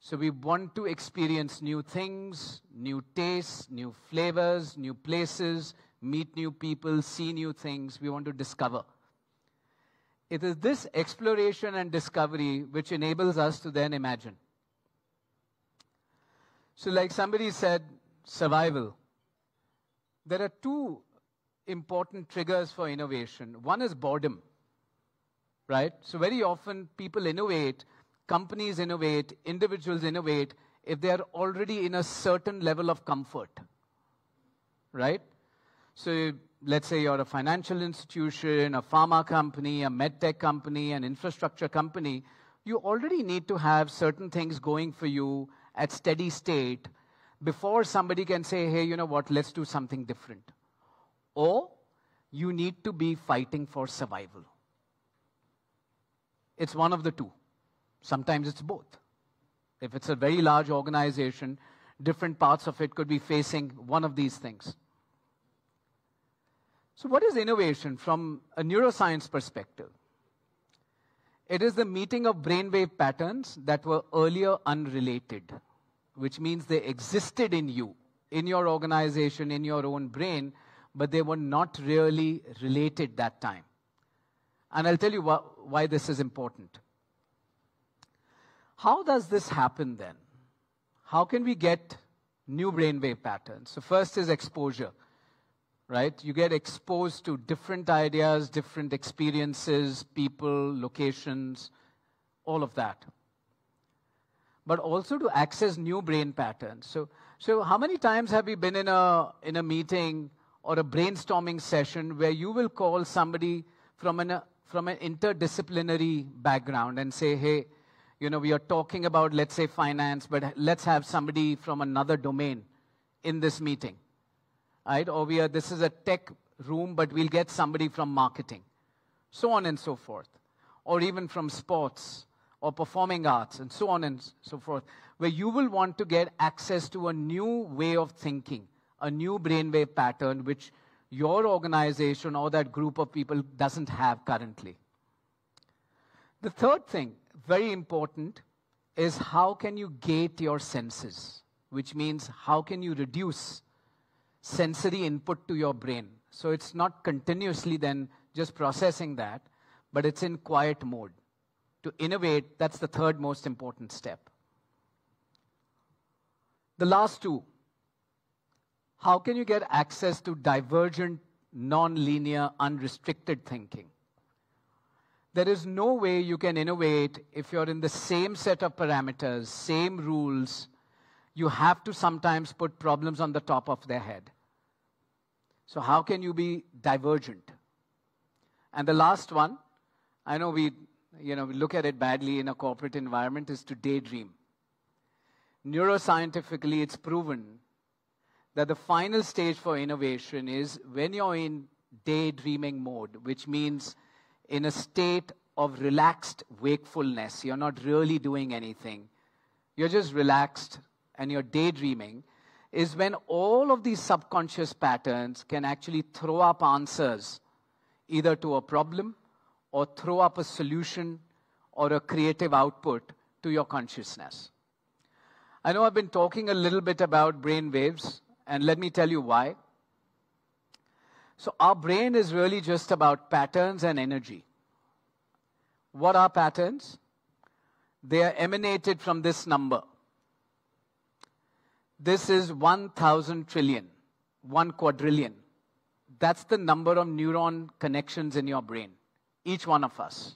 So we want to experience new things, new tastes, new flavors, new places, meet new people, see new things. We want to discover. It is this exploration and discovery which enables us to then imagine. So, like somebody said, survival. There are two important triggers for innovation. One is boredom, right? So, very often people innovate, companies innovate, individuals innovate if they are already in a certain level of comfort, right? So, let's say you're a financial institution, a pharma company, a medtech company, an infrastructure company, you already need to have certain things going for you at steady state before somebody can say, hey, you know what, let's do something different. Or you need to be fighting for survival. It's one of the two. Sometimes it's both. If it's a very large organization, different parts of it could be facing one of these things. So, what is innovation from a neuroscience perspective? It is the meeting of brainwave patterns that were earlier unrelated, which means they existed in you, in your organization, in your own brain, but they were not really related that time. And I'll tell you wh- why this is important. How does this happen then? How can we get new brainwave patterns? So, first is exposure right? You get exposed to different ideas, different experiences, people, locations, all of that. But also to access new brain patterns. So, so how many times have you been in a, in a meeting or a brainstorming session where you will call somebody from an, from an interdisciplinary background and say, hey, you know, we are talking about, let's say, finance, but let's have somebody from another domain in this meeting right? Or we are, this is a tech room, but we'll get somebody from marketing, so on and so forth. Or even from sports or performing arts and so on and so forth, where you will want to get access to a new way of thinking, a new brainwave pattern, which your organization or that group of people doesn't have currently. The third thing, very important, is how can you gate your senses, which means how can you reduce sensory input to your brain. So it's not continuously then just processing that, but it's in quiet mode. To innovate, that's the third most important step. The last two how can you get access to divergent, non linear, unrestricted thinking? There is no way you can innovate if you're in the same set of parameters, same rules, you have to sometimes put problems on the top of their head. So, how can you be divergent? And the last one, I know we, you know, we look at it badly in a corporate environment, is to daydream. Neuroscientifically, it's proven that the final stage for innovation is when you're in daydreaming mode, which means in a state of relaxed wakefulness. You're not really doing anything. You're just relaxed and you're daydreaming, is when all of these subconscious patterns can actually throw up answers either to a problem or throw up a solution or a creative output to your consciousness. I know I've been talking a little bit about brain waves, and let me tell you why. So, our brain is really just about patterns and energy. What are patterns? They are emanated from this number. This is 1,000 trillion, one quadrillion. That's the number of neuron connections in your brain, each one of us.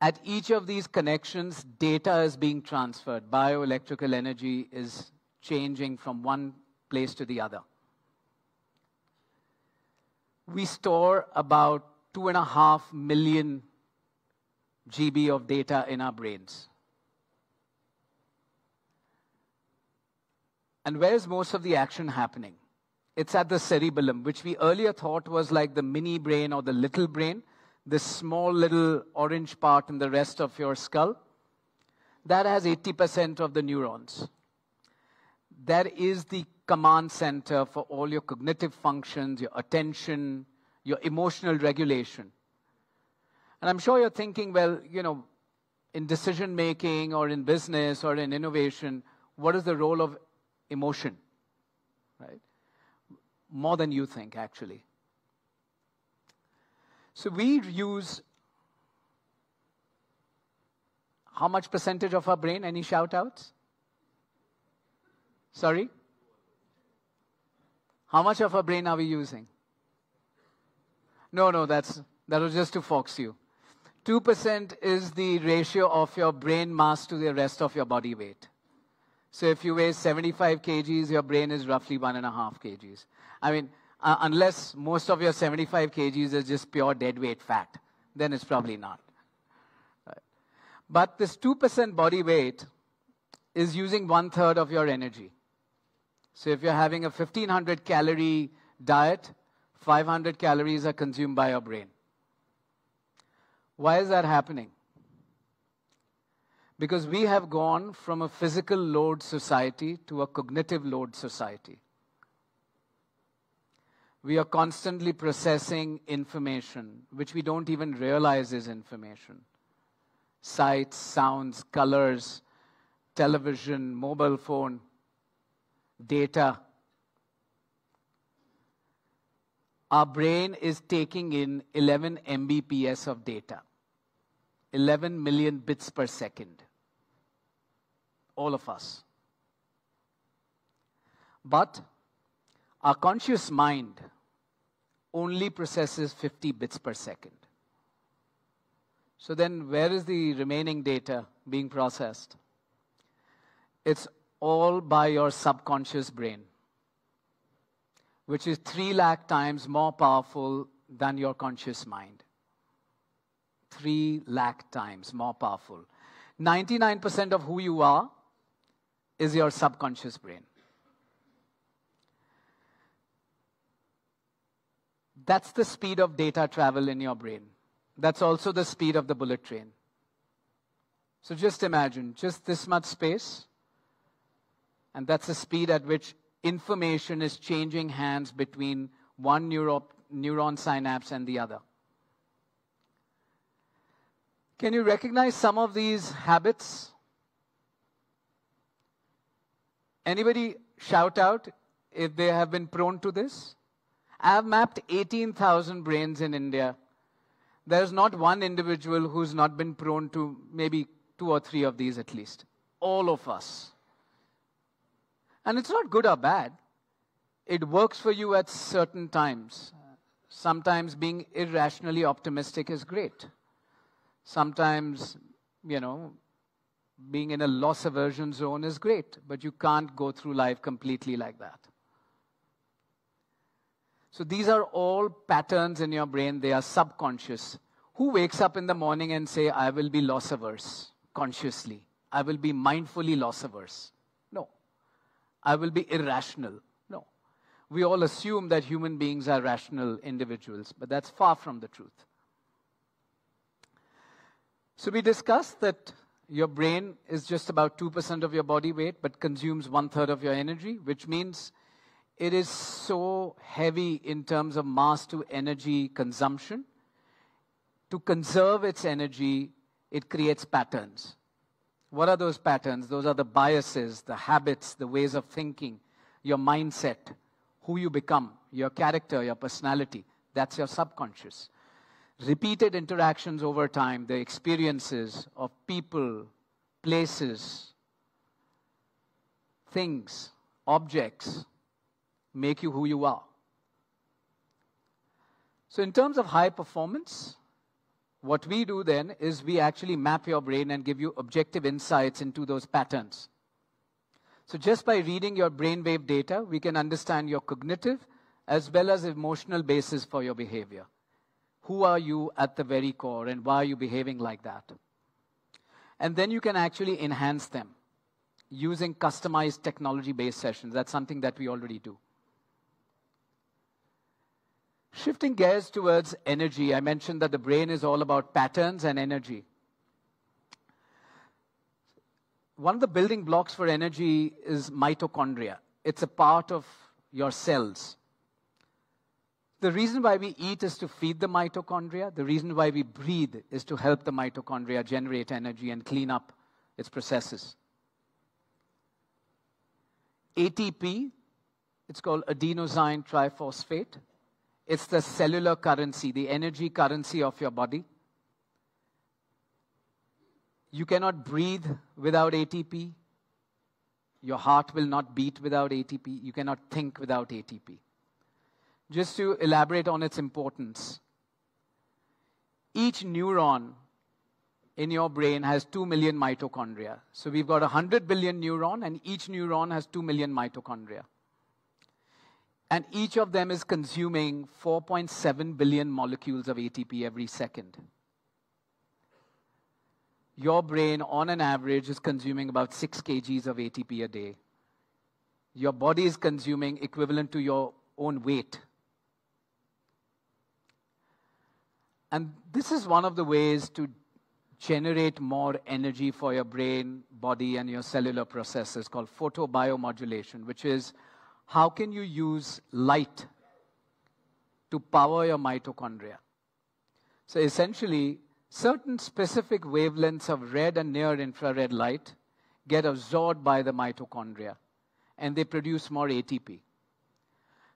At each of these connections, data is being transferred. Bioelectrical energy is changing from one place to the other. We store about two and a half million GB of data in our brains. And where is most of the action happening? It's at the cerebellum, which we earlier thought was like the mini brain or the little brain. this small little orange part in the rest of your skull, that has 80% of the neurons. That is the command center for all your cognitive functions, your attention, your emotional regulation. And I'm sure you're thinking, well, you know, in decision making or in business or in innovation, what is the role of emotion? Right? More than you think, actually. So we use how much percentage of our brain? Any shout outs? Sorry? How much of our brain are we using? No, no, that's, that was just to fox you. 2% is the ratio of your brain mass to the rest of your body weight. So if you weigh 75 kgs, your brain is roughly one and a half kgs. I mean, uh, unless most of your 75 kgs is just pure dead weight fat, then it's probably not. Right. But this 2% body weight is using one third of your energy. So if you're having a 1500 calorie diet, 500 calories are consumed by your brain. Why is that happening? Because we have gone from a physical load society to a cognitive load society. We are constantly processing information, which we don't even realize is information. Sights, sounds, colors, television, mobile phone, data. Our brain is taking in 11 Mbps of data, 11 million bits per second. All of us. But our conscious mind only processes 50 bits per second. So then, where is the remaining data being processed? It's all by your subconscious brain, which is 3 lakh times more powerful than your conscious mind. 3 lakh times more powerful. 99% of who you are is your subconscious brain. That's the speed of data travel in your brain. That's also the speed of the bullet train. So just imagine, just this much space, and that's the speed at which information is changing hands between one neuro- neuron synapse and the other. Can you recognize some of these habits? Anybody shout out if they have been prone to this? I have mapped 18,000 brains in India. There's not one individual who's not been prone to maybe two or three of these at least. All of us. And it's not good or bad. It works for you at certain times. Sometimes being irrationally optimistic is great. Sometimes, you know, being in a loss aversion zone is great, but you can't go through life completely like that. So these are all patterns in your brain, they are subconscious. Who wakes up in the morning and say, I will be loss averse consciously? I will be mindfully loss averse. I will be irrational. No. We all assume that human beings are rational individuals, but that's far from the truth. So we discussed that your brain is just about 2% of your body weight, but consumes one third of your energy, which means it is so heavy in terms of mass to energy consumption. To conserve its energy, it creates patterns. What are those patterns? Those are the biases, the habits, the ways of thinking, your mindset, who you become, your character, your personality. That's your subconscious. Repeated interactions over time, the experiences of people, places, things, objects, make you who you are. So, in terms of high performance, what we do then is we actually map your brain and give you objective insights into those patterns. So, just by reading your brainwave data, we can understand your cognitive as well as emotional basis for your behavior. Who are you at the very core and why are you behaving like that? And then you can actually enhance them using customized technology based sessions. That's something that we already do. Shifting gears towards energy, I mentioned that the brain is all about patterns and energy. One of the building blocks for energy is mitochondria. It's a part of your cells. The reason why we eat is to feed the mitochondria. The reason why we breathe is to help the mitochondria generate energy and clean up its processes. ATP, it's called adenosine triphosphate. It's the cellular currency, the energy currency of your body. You cannot breathe without ATP. Your heart will not beat without ATP. You cannot think without ATP. Just to elaborate on its importance, each neuron in your brain has 2 million mitochondria. So we've got 100 billion neuron, and each neuron has 2 million mitochondria. And each of them is consuming 4.7 billion molecules of ATP every second. Your brain, on an average, is consuming about 6 kgs of ATP a day. Your body is consuming equivalent to your own weight. And this is one of the ways to generate more energy for your brain, body, and your cellular processes called photobiomodulation, which is how can you use light to power your mitochondria? So essentially, certain specific wavelengths of red and near infrared light get absorbed by the mitochondria and they produce more ATP.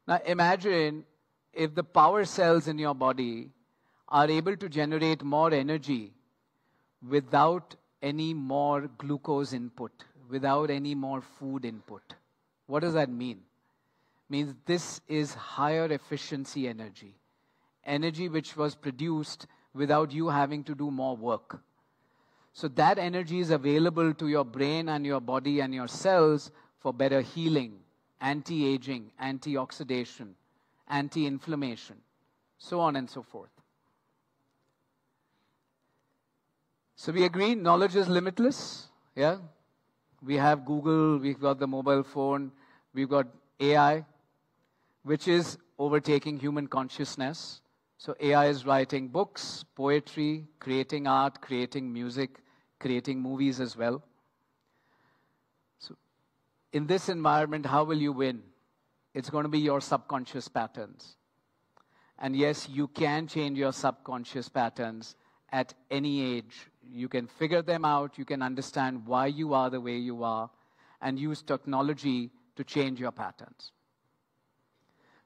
Now imagine if the power cells in your body are able to generate more energy without any more glucose input, without any more food input. What does that mean? Means this is higher efficiency energy. Energy which was produced without you having to do more work. So that energy is available to your brain and your body and your cells for better healing, anti aging, anti oxidation, anti inflammation, so on and so forth. So we agree knowledge is limitless. Yeah? We have Google, we've got the mobile phone, we've got AI, which is overtaking human consciousness. So AI is writing books, poetry, creating art, creating music, creating movies as well. So in this environment, how will you win? It's going to be your subconscious patterns. And yes, you can change your subconscious patterns at any age. You can figure them out, you can understand why you are the way you are, and use technology to change your patterns.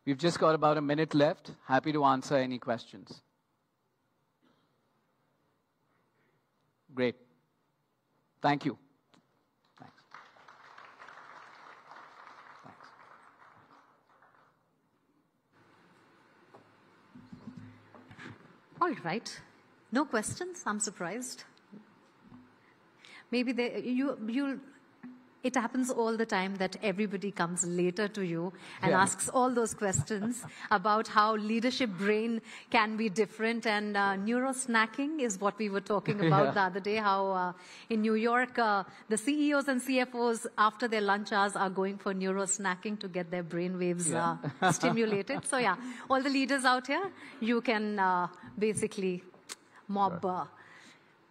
We've just got about a minute left. Happy to answer any questions. Great. Thank you. Thanks. Thanks. All right. No questions? I'm surprised. Maybe they, you, you'll it happens all the time that everybody comes later to you and yeah. asks all those questions about how leadership brain can be different. And uh, neurosnacking is what we were talking about yeah. the other day, how uh, in New York, uh, the CEOs and CFOs, after their lunch hours, are going for neurosnacking to get their brain waves yeah. Uh, stimulated. so, yeah, all the leaders out here, you can uh, basically mob uh,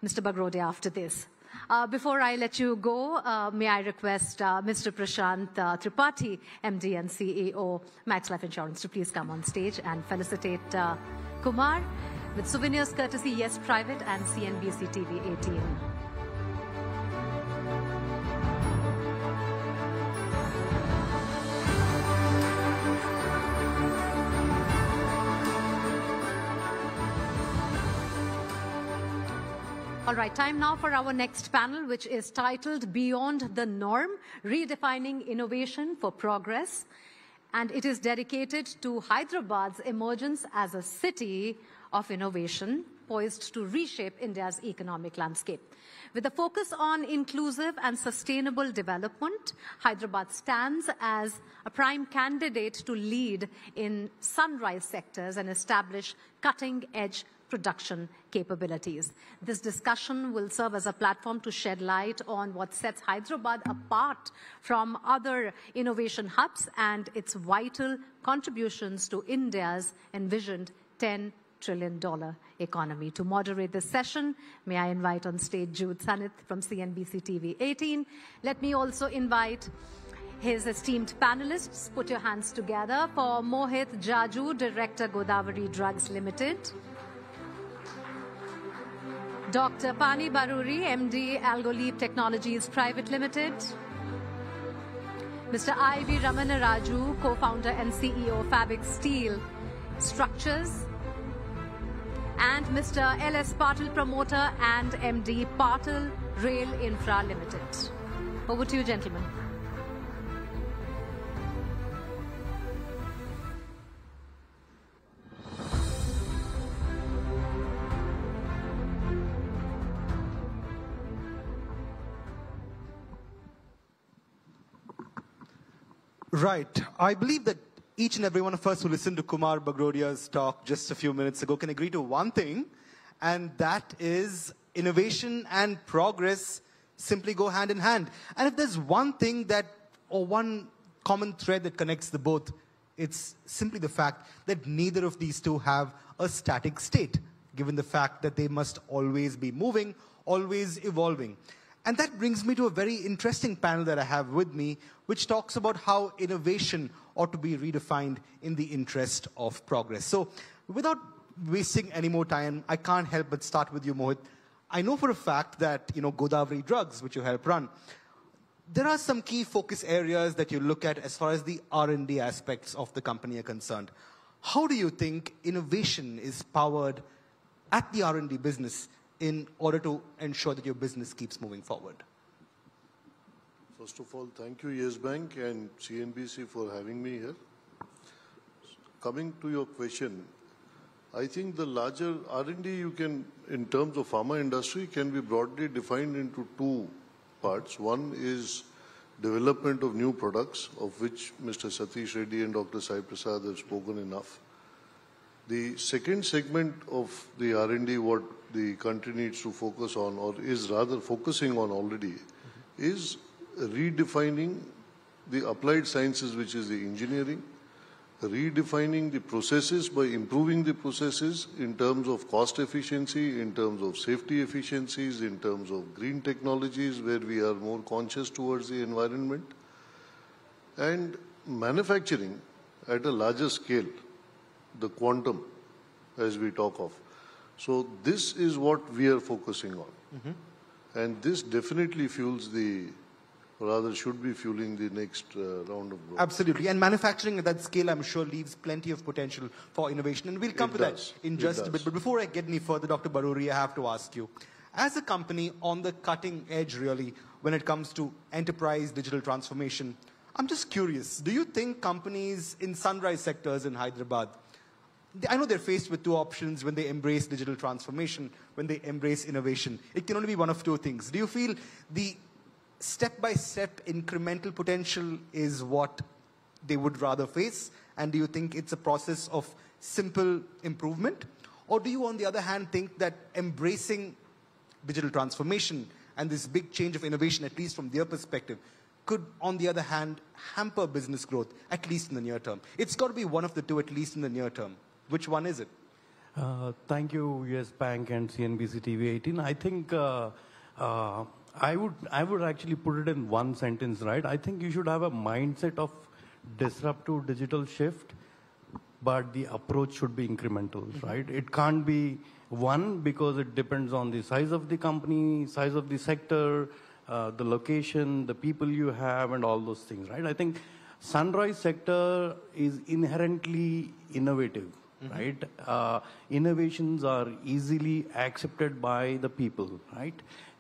Mr. Bagrodia after this. Uh, before I let you go, uh, may I request uh, Mr. Prashant Tripathi, MD and CEO, Max Life Insurance, to please come on stage and felicitate Kumar with souvenirs courtesy Yes Private and CNBC TV 18. All right, time now for our next panel, which is titled Beyond the Norm Redefining Innovation for Progress. And it is dedicated to Hyderabad's emergence as a city of innovation poised to reshape India's economic landscape. With a focus on inclusive and sustainable development, Hyderabad stands as a prime candidate to lead in sunrise sectors and establish cutting edge production capabilities. This discussion will serve as a platform to shed light on what sets Hyderabad apart from other innovation hubs and its vital contributions to India's envisioned 10 trillion dollar economy. To moderate this session, may I invite on stage Jude Sannith from CNBC TV 18. Let me also invite his esteemed panelists. Put your hands together for Mohit Jaju, Director Godavari Drugs Limited. Dr. Pani Baruri, MD Algoleap Technologies Private Limited. Mr. I.V. Ramanaraju, co-founder and CEO Fabric Steel Structures. And Mr. L.S. Patil, promoter and MD Patil Rail Infra Limited. Over to you, gentlemen. Right. I believe that each and every one of us who listened to Kumar Bagrodia's talk just a few minutes ago can agree to one thing, and that is innovation and progress simply go hand in hand. And if there's one thing that, or one common thread that connects the both, it's simply the fact that neither of these two have a static state, given the fact that they must always be moving, always evolving. And that brings me to a very interesting panel that I have with me, which talks about how innovation ought to be redefined in the interest of progress. So, without wasting any more time, I can't help but start with you, Mohit. I know for a fact that, you know, Godavari Drugs, which you help run, there are some key focus areas that you look at as far as the R&D aspects of the company are concerned. How do you think innovation is powered at the R&D business in order to ensure that your business keeps moving forward? First of all, thank you, Yes Bank and CNBC for having me here. Coming to your question, I think the larger R&D you can, in terms of pharma industry, can be broadly defined into two parts. One is development of new products, of which Mr. Satish Reddy and Dr. Sai Prasad have spoken enough. The second segment of the R&D, what the country needs to focus on, or is rather focusing on already, is redefining the applied sciences, which is the engineering, redefining the processes by improving the processes in terms of cost efficiency, in terms of safety efficiencies, in terms of green technologies where we are more conscious towards the environment, and manufacturing at a larger scale, the quantum as we talk of. So this is what we are focusing on. Mm-hmm. And this definitely fuels the, or rather should be fueling the next uh, round of growth. Absolutely. And manufacturing at that scale, I'm sure, leaves plenty of potential for innovation. And we'll come It to does. that in just a bit. But before I get any further, Dr. Baruri, I have to ask you, as a company on the cutting edge, really, when it comes to enterprise digital transformation, I'm just curious, do you think companies in sunrise sectors in Hyderabad, I know they're faced with two options when they embrace digital transformation, when they embrace innovation. It can only be one of two things. Do you feel the step by step incremental potential is what they would rather face? And do you think it's a process of simple improvement? Or do you, on the other hand, think that embracing digital transformation and this big change of innovation, at least from their perspective, could, on the other hand, hamper business growth, at least in the near term? It's got to be one of the two, at least in the near term. Which one is it? Uh, thank you, Yes Bank and CNBC TV 18. I think uh, uh, I would I would actually put it in one sentence, right? I think you should have a mindset of disruptive digital shift, but the approach should be incremental, right? It can't be one because it depends on the size of the company, size of the sector, uh, the location, the people you have, and all those things, right? I think sunrise sector is inherently innovative, right? Uh, innovations are easily accepted by the people, right?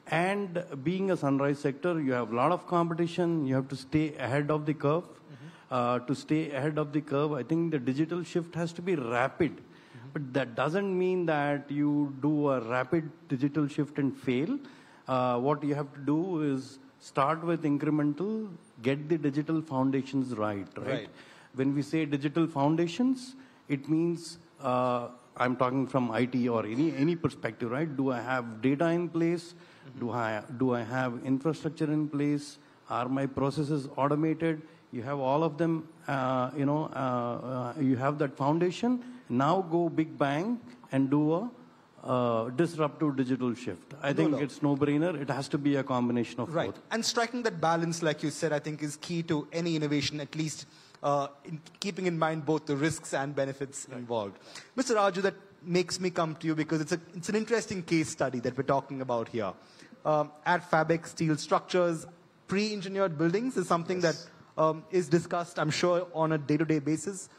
And being a sunrise sector, you have a lot of competition. You have to stay ahead of the curve. Uh, to stay ahead of the curve, I think the digital shift has to be rapid. But that doesn't mean that you do a rapid digital shift and fail. Uh, what you have to do is start with incremental, get the digital foundations right, right? Right. When we say digital foundations, it means uh, I'm talking from IT or any, any perspective, right? Do I have data in place? Do I, do I have infrastructure in place? Are my processes automated? You have all of them, uh, you know, uh, uh, you have that foundation. Now go big bang and do a uh, disruptive digital shift. I No think doubt. it's no-brainer. It has to be a combination of Right. both. And striking that balance, like you said, I think is key to any innovation, at least uh, in keeping in mind both the risks and benefits involved. Mr. Raju, that makes me come to you because it's, a, it's an interesting case study that we're talking about here. Um, at Fabric, steel structures, pre-engineered buildings is something that um, is discussed, I'm sure, on a day-to-day basis.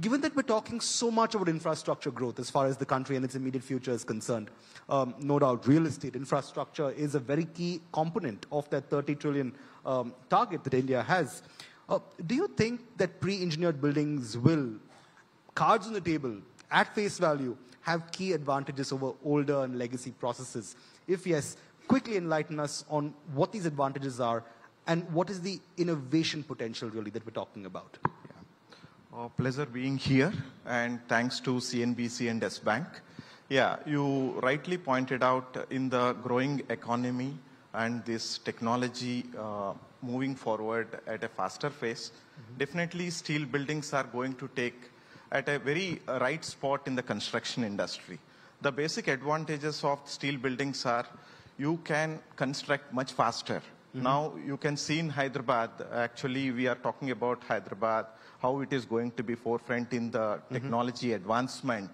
Given that we're talking so much about infrastructure growth as far as the country and its immediate future is concerned, um, no doubt real estate infrastructure is a very key component of that 30 trillion um, target that India has. Uh, do you think that pre-engineered buildings will, cards on the table, at face value, have key advantages over older and legacy processes? If yes, quickly enlighten us on what these advantages are and what is the innovation potential really that we're talking about. Yeah. Uh, pleasure being here, and thanks to CNBC and Yes Bank. Yeah, you rightly pointed out in the growing economy and this technology uh, moving forward at a faster pace, definitely steel buildings are going to take at a very uh, right spot in the construction industry. The basic advantages of steel buildings are you can construct much faster. Now you can see in Hyderabad, actually we are talking about Hyderabad, how it is going to be forefront in the technology advancement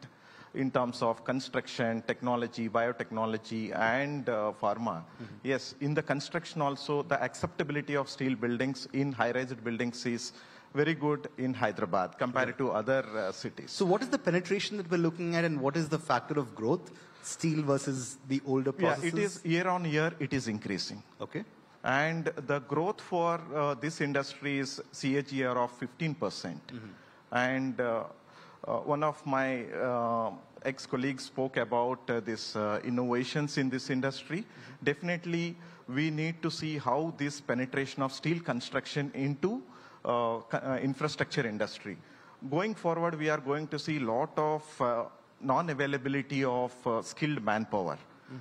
in terms of construction, technology, biotechnology, and uh, pharma. Yes, in the construction also, the acceptability of steel buildings in high-rise buildings is very good in Hyderabad compared to other uh, cities. So what is the penetration that we're looking at and what is the factor of growth, steel versus the older processes? Yeah, it is year on year, it is increasing. Okay. And the growth for uh, this industry is CAGR of 15%. percent And uh, uh, one of my uh, ex-colleagues spoke about uh, this uh, innovations in this industry. Definitely, we need to see how this penetration of steel construction into uh, uh, infrastructure industry. Going forward, we are going to see a lot of uh, non-availability of uh, skilled manpower.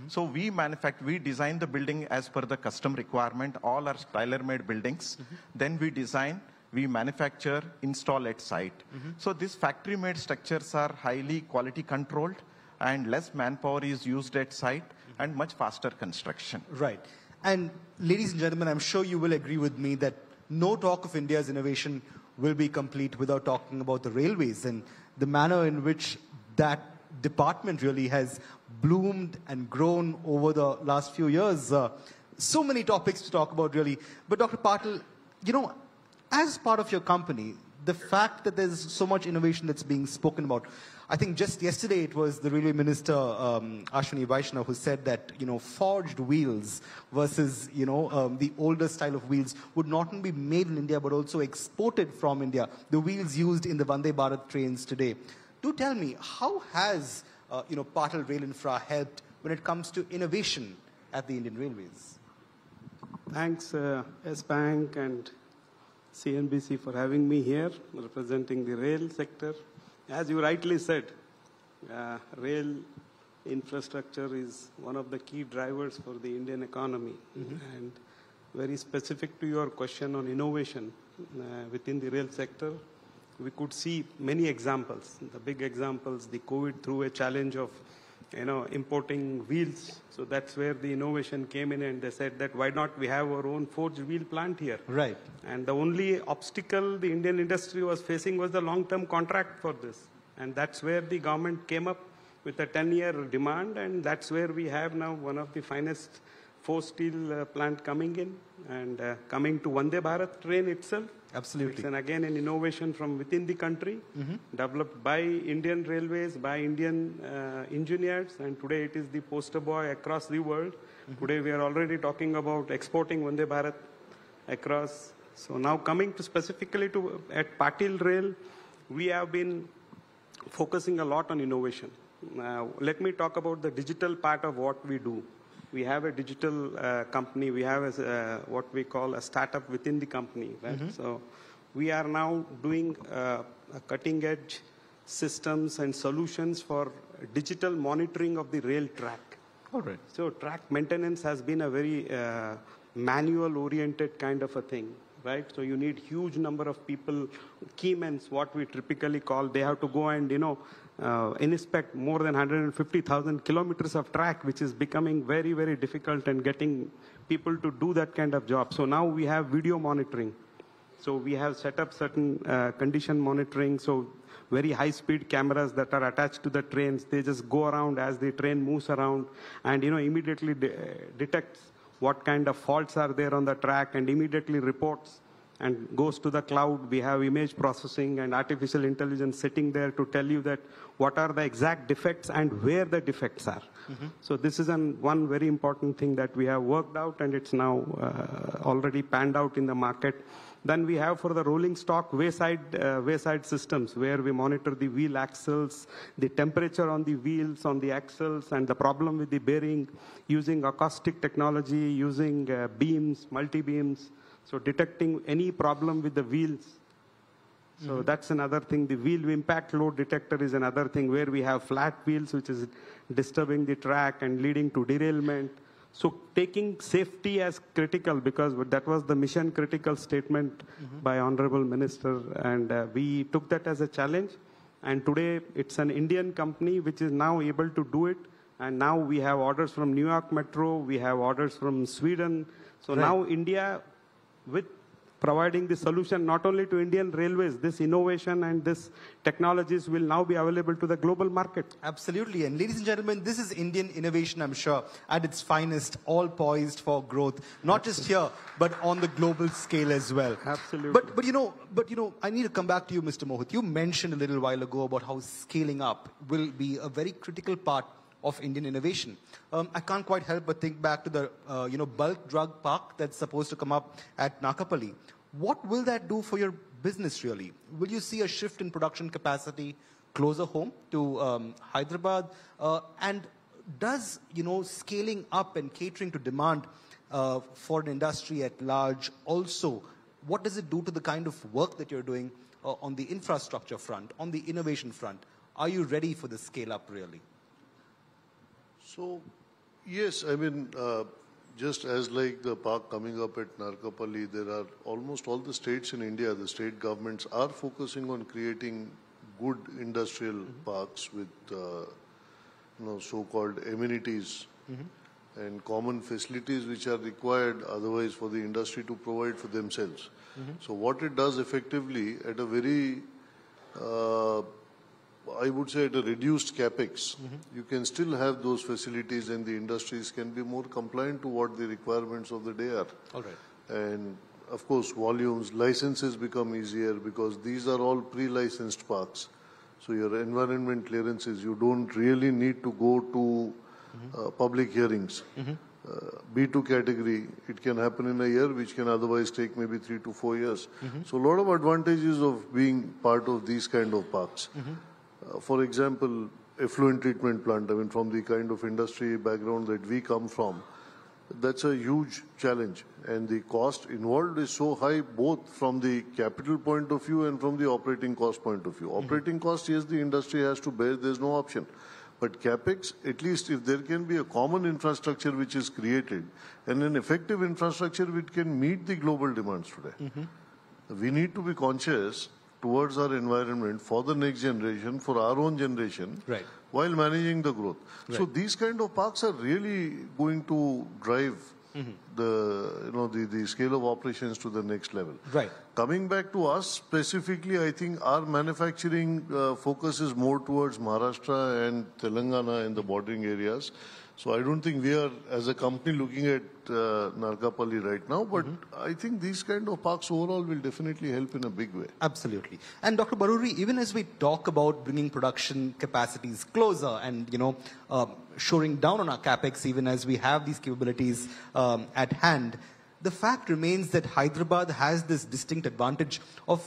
So we manufacture, we design the building as per the custom requirement. All are tailor-made buildings. Then we design, we manufacture, install at site. So these factory-made structures are highly quality controlled and less manpower is used at site and much faster construction. Right. And ladies and gentlemen, I'm sure you will agree with me that no talk of India's innovation will be complete without talking about the railways and the manner in which that department really has bloomed and grown over the last few years. Uh, so many topics to talk about, really. But Dr. Patil, you know, as part of your company, the fact that there's so much innovation that's being spoken about, I think just yesterday it was the railway minister, um, Ashwini Vaishnaw, who said that, you know, forged wheels versus, you know, um, the older style of wheels would not only be made in India, but also exported from India. The wheels used in the Vande Bharat trains today. Do tell me, how has, uh, you know, Patil Rail Infra helped when it comes to innovation at the Indian Railways? Thanks, uh, Yes Bank and CNBC for having me here, representing the rail sector. As you rightly said, uh, rail infrastructure is one of the key drivers for the Indian economy. And very specific to your question on innovation uh, within the rail sector, we could see many examples. The big examples, the COVID threw a challenge of you know, importing wheels. So that's where the innovation came in and they said that why not we have our own forged wheel plant here. Right. And the only obstacle the Indian industry was facing was the long-term contract for this. And that's where the government came up with a 10-year demand and that's where we have now one of the finest forged steel uh, plant coming in and uh, coming to Vande Bharat train itself. Absolutely. It's an, again an innovation from within the country, Mhm. developed by Indian Railways, by Indian uh, engineers, and today it is the poster boy across the world. Today we are already talking about exporting Vande Bharat across. So now coming to specifically to at Patil Rail, we have been focusing a lot on innovation. Uh, let me talk about the digital part of what we do. We have a digital uh, company. We have a, uh, what we call a startup within the company. Right? Mhm. So we are now doing uh, a cutting edge systems and solutions for digital monitoring of the rail track. All right. So track maintenance has been a very uh, manual-oriented kind of a thing, right? So you need huge number of people, keymen, what we typically call. They have to go and you know uh, inspect more than 150,000 kilometers of track, which is becoming very very difficult and getting people to do that kind of job. So now we have video monitoring. So we have set up certain uh, condition monitoring. So very high speed cameras that are attached to the trains. They just go around as the train moves around and, you know, immediately de detects what kind of faults are there on the track and immediately reports and goes to the cloud. We have image processing and artificial intelligence sitting there to tell you that what are the exact defects and where the defects are. Mm -hmm. So this is an, one very important thing that we have worked out and it's now uh, already panned out in the market. Then we have for the rolling stock wayside, uh, wayside systems where we monitor the wheel axles, the temperature on the wheels, on the axles, and the problem with the bearing using acoustic technology, using uh, beams, multi-beams, so detecting any problem with the wheels. So mm -hmm. that's another thing. The wheel impact load detector is another thing where we have flat wheels, which is disturbing the track and leading to derailment. So taking safety as critical because that was the mission critical statement mm -hmm. by Honorable Minister and uh, we took that as a challenge and today it's an Indian company which is now able to do it and now we have orders from New York Metro, we have orders from Sweden. So right. now India with providing the solution not only to Indian railways, this innovation and this technologies will now be available to the global market. Absolutely. And ladies and gentlemen, this is Indian innovation, I'm sure, at its finest, all poised for growth, not just here, but on the global scale as well. Absolutely. But, but you know, but you know, I need to come back to you, Mr. Mohit. You mentioned a little while ago about how scaling up will be a very critical part of Indian innovation. Um, I can't quite help but think back to the uh, you know bulk drug park that's supposed to come up at Nakapalli. What will that do for your business really? Will you see a shift in production capacity closer home to um, Hyderabad? Uh, and does you know scaling up and catering to demand uh, for an industry at large also what does it do to the kind of work that you're doing uh, on the infrastructure front, on the innovation front? Are you ready for the scale up really? So, yes, I mean, uh, just as like the park coming up at Narkapalli, there are almost all the states in India, the state governments are focusing on creating good industrial mm -hmm. parks with, uh, you know, so-called amenities mm -hmm. and common facilities which are required otherwise for the industry to provide for themselves. Mm -hmm. So what it does effectively at a very uh, I would say at a reduced capex, mm -hmm. you can still have those facilities and the industries can be more compliant to what the requirements of the day are. All right. And of course, volumes, licenses become easier because these are all pre-licensed parks. So your environment clearances, you don't really need to go to mm -hmm. uh, public hearings. Mm -hmm. uh, B2 category, it can happen in a year, which can otherwise take maybe three to four years. So a lot of advantages of being part of these kind of parks. For example, effluent treatment plant, I mean, from the kind of industry background that we come from, that's a huge challenge. And the cost involved is so high, both from the capital point of view and from the operating cost point of view. Mm -hmm. Operating cost, yes, the industry has to bear, there's no option. But CapEx, at least if there can be a common infrastructure which is created and an effective infrastructure which can meet the global demands today, mm -hmm. we need to be conscious towards our environment for the next generation, for our own generation, right. while managing the growth. Right. So these kind of parks are really going to drive mm -hmm. the you know the, the scale of operations to the next level. Right. Coming back to us specifically, I think our manufacturing uh, focus is more towards Maharashtra and Telangana and the bordering areas. So I don't think we are, as a company, looking at uh, Narkapalli right now, but mm -hmm. I think these kind of parks overall will definitely help in a big way. Absolutely. And Dr. Baruri, even as we talk about bringing production capacities closer and, you know, um, shoring down on our capex, even as we have these capabilities um, at hand, the fact remains that Hyderabad has this distinct advantage of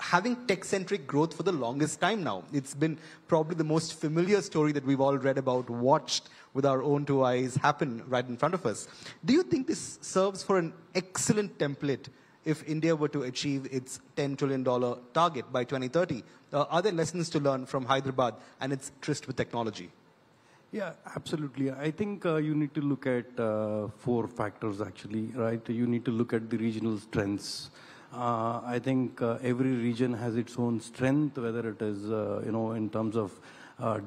having tech-centric growth for the longest time now. It's been probably the most familiar story that we've all read about, watched with our own two eyes happen right in front of us. Do you think this serves for an excellent template if India were to achieve its $10 trillion target by 2030? Uh, are there lessons to learn from Hyderabad and its tryst with technology? Yeah, absolutely. I think uh, you need to look at uh, four factors actually, right? You need to look at the regional strengths. Uh, I think uh, every region has its own strength, whether it is, uh, you know, in terms of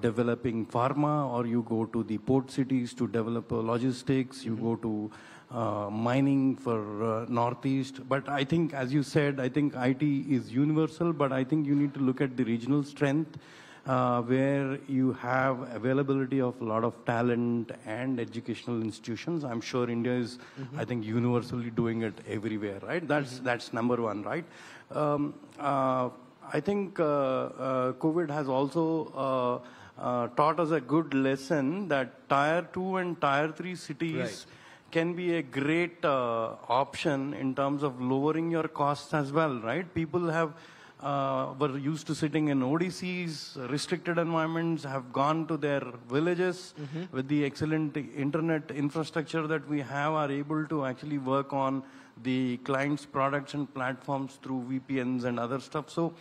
developing pharma or you go to the port cities to develop logistics, you go to uh, mining for uh, Northeast. But I think, as you said, I think IT is universal, but I think you need to look at the regional strength uh, where you have availability of a lot of talent and educational institutions. I'm sure India is, Mhm. I think, universally doing it everywhere, right? That's, that's number one, right? Um, uh, I think uh, uh, COVID has also uh, uh, taught us a good lesson that tier two and tier three cities Right. can be a great uh, option in terms of lowering your costs as well, right? People have uh, were used to sitting in ODCs, restricted environments, have gone to their villages Mhm. with the excellent internet infrastructure that we have, are able to actually work on the client's products and platforms through VPNs and other stuff. So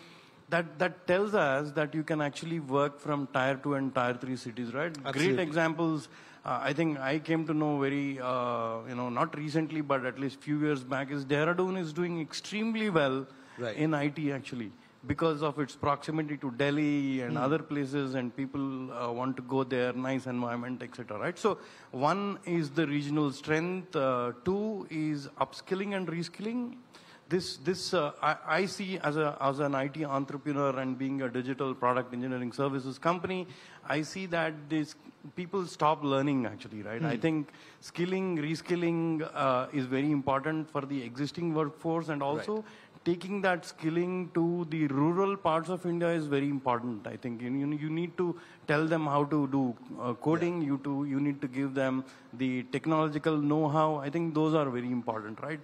that, that tells us that you can actually work from tier two and tier three cities, right? Great examples. Uh, I think I came to know very, uh, you know, not recently, but at least few years back, is Dehradun is doing extremely well Right. in IT actually because of its proximity to Delhi and Hmm. other places, and people uh, want to go there, nice environment, etc. Right? So one is the regional strength. Uh, two is upskilling and reskilling. This, this uh, I, I see as, a, as an IT entrepreneur and being a digital product engineering services company, I see that this people stop learning actually, right? I Hmm. think skilling, reskilling uh, is very important for the existing workforce and also taking that skilling to the rural parts of India is very important. I think you, you, need to tell them how to do uh, coding. You to you need to give them the technological know-how. I think those are very important, right?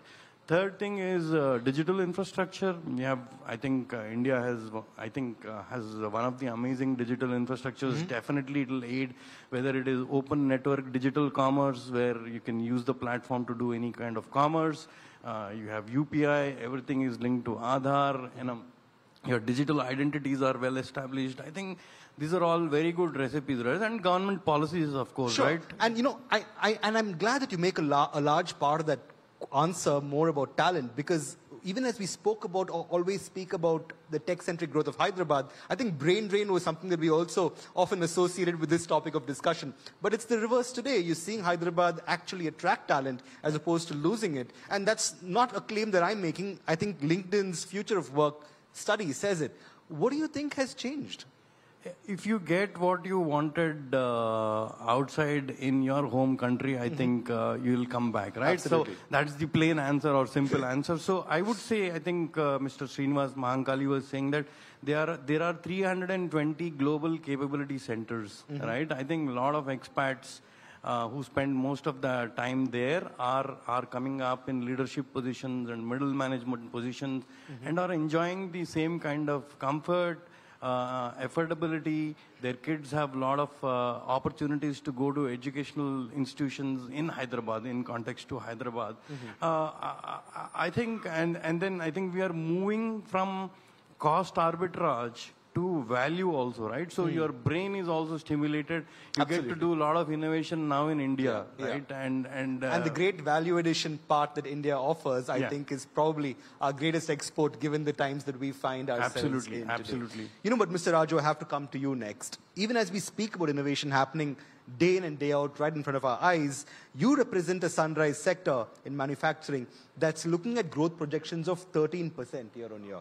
Third thing is uh, digital infrastructure. We have, I think uh, India has, I think uh, has one of the amazing digital infrastructures. Mhm. Definitely, it will aid whether it is open network digital commerce, where you can use the platform to do any kind of commerce. Uh, you have UPI. Everything is linked to Aadhaar. You know, your digital identities are well established. I think these are all very good recipes, right? And government policies, of course, Sure. right? And you know, I, I and I'm glad that you make a, la- a large part of that answer more about talent because even as we spoke about or always speak about the tech-centric growth of Hyderabad, I think brain drain was something that we also often associated with this topic of discussion. But it's the reverse today. You're seeing Hyderabad actually attract talent as opposed to losing it. And that's not a claim that I'm making. I think LinkedIn's future of work study says it. What do you think has changed? If you get what you wanted uh, outside in your home country, I think uh, you'll come back, right? Absolutely. So that's the plain answer or simple answer. So I would say, I think uh, Mr. Srinivas Mahankali was saying that there are there are 320 global capability centers, Mhm. right? I think a lot of expats. Uh, who spend most of the time there are are coming up in leadership positions and middle management positions Mhm. and are enjoying the same kind of comfort uh, affordability. Their kids have a lot of uh, opportunities to go to educational institutions in Hyderabad, in context to Hyderabad. Uh, I, I- I think, and, and then I think we are moving from cost arbitrage to value also, right? So Hmm. your brain is also stimulated. You get to do a lot of innovation now in India, Yeah. right? And and, uh, and the great value addition part that India offers, I Yeah. think, is probably our greatest export given the times that we find ourselves Absolutely, in. today. absolutely. You know, but Mr. Raju, I have to come to you next. Even as we speak about innovation happening day in and day out right in front of our eyes, you represent a sunrise sector in manufacturing that's looking at growth projections of 13% year on year.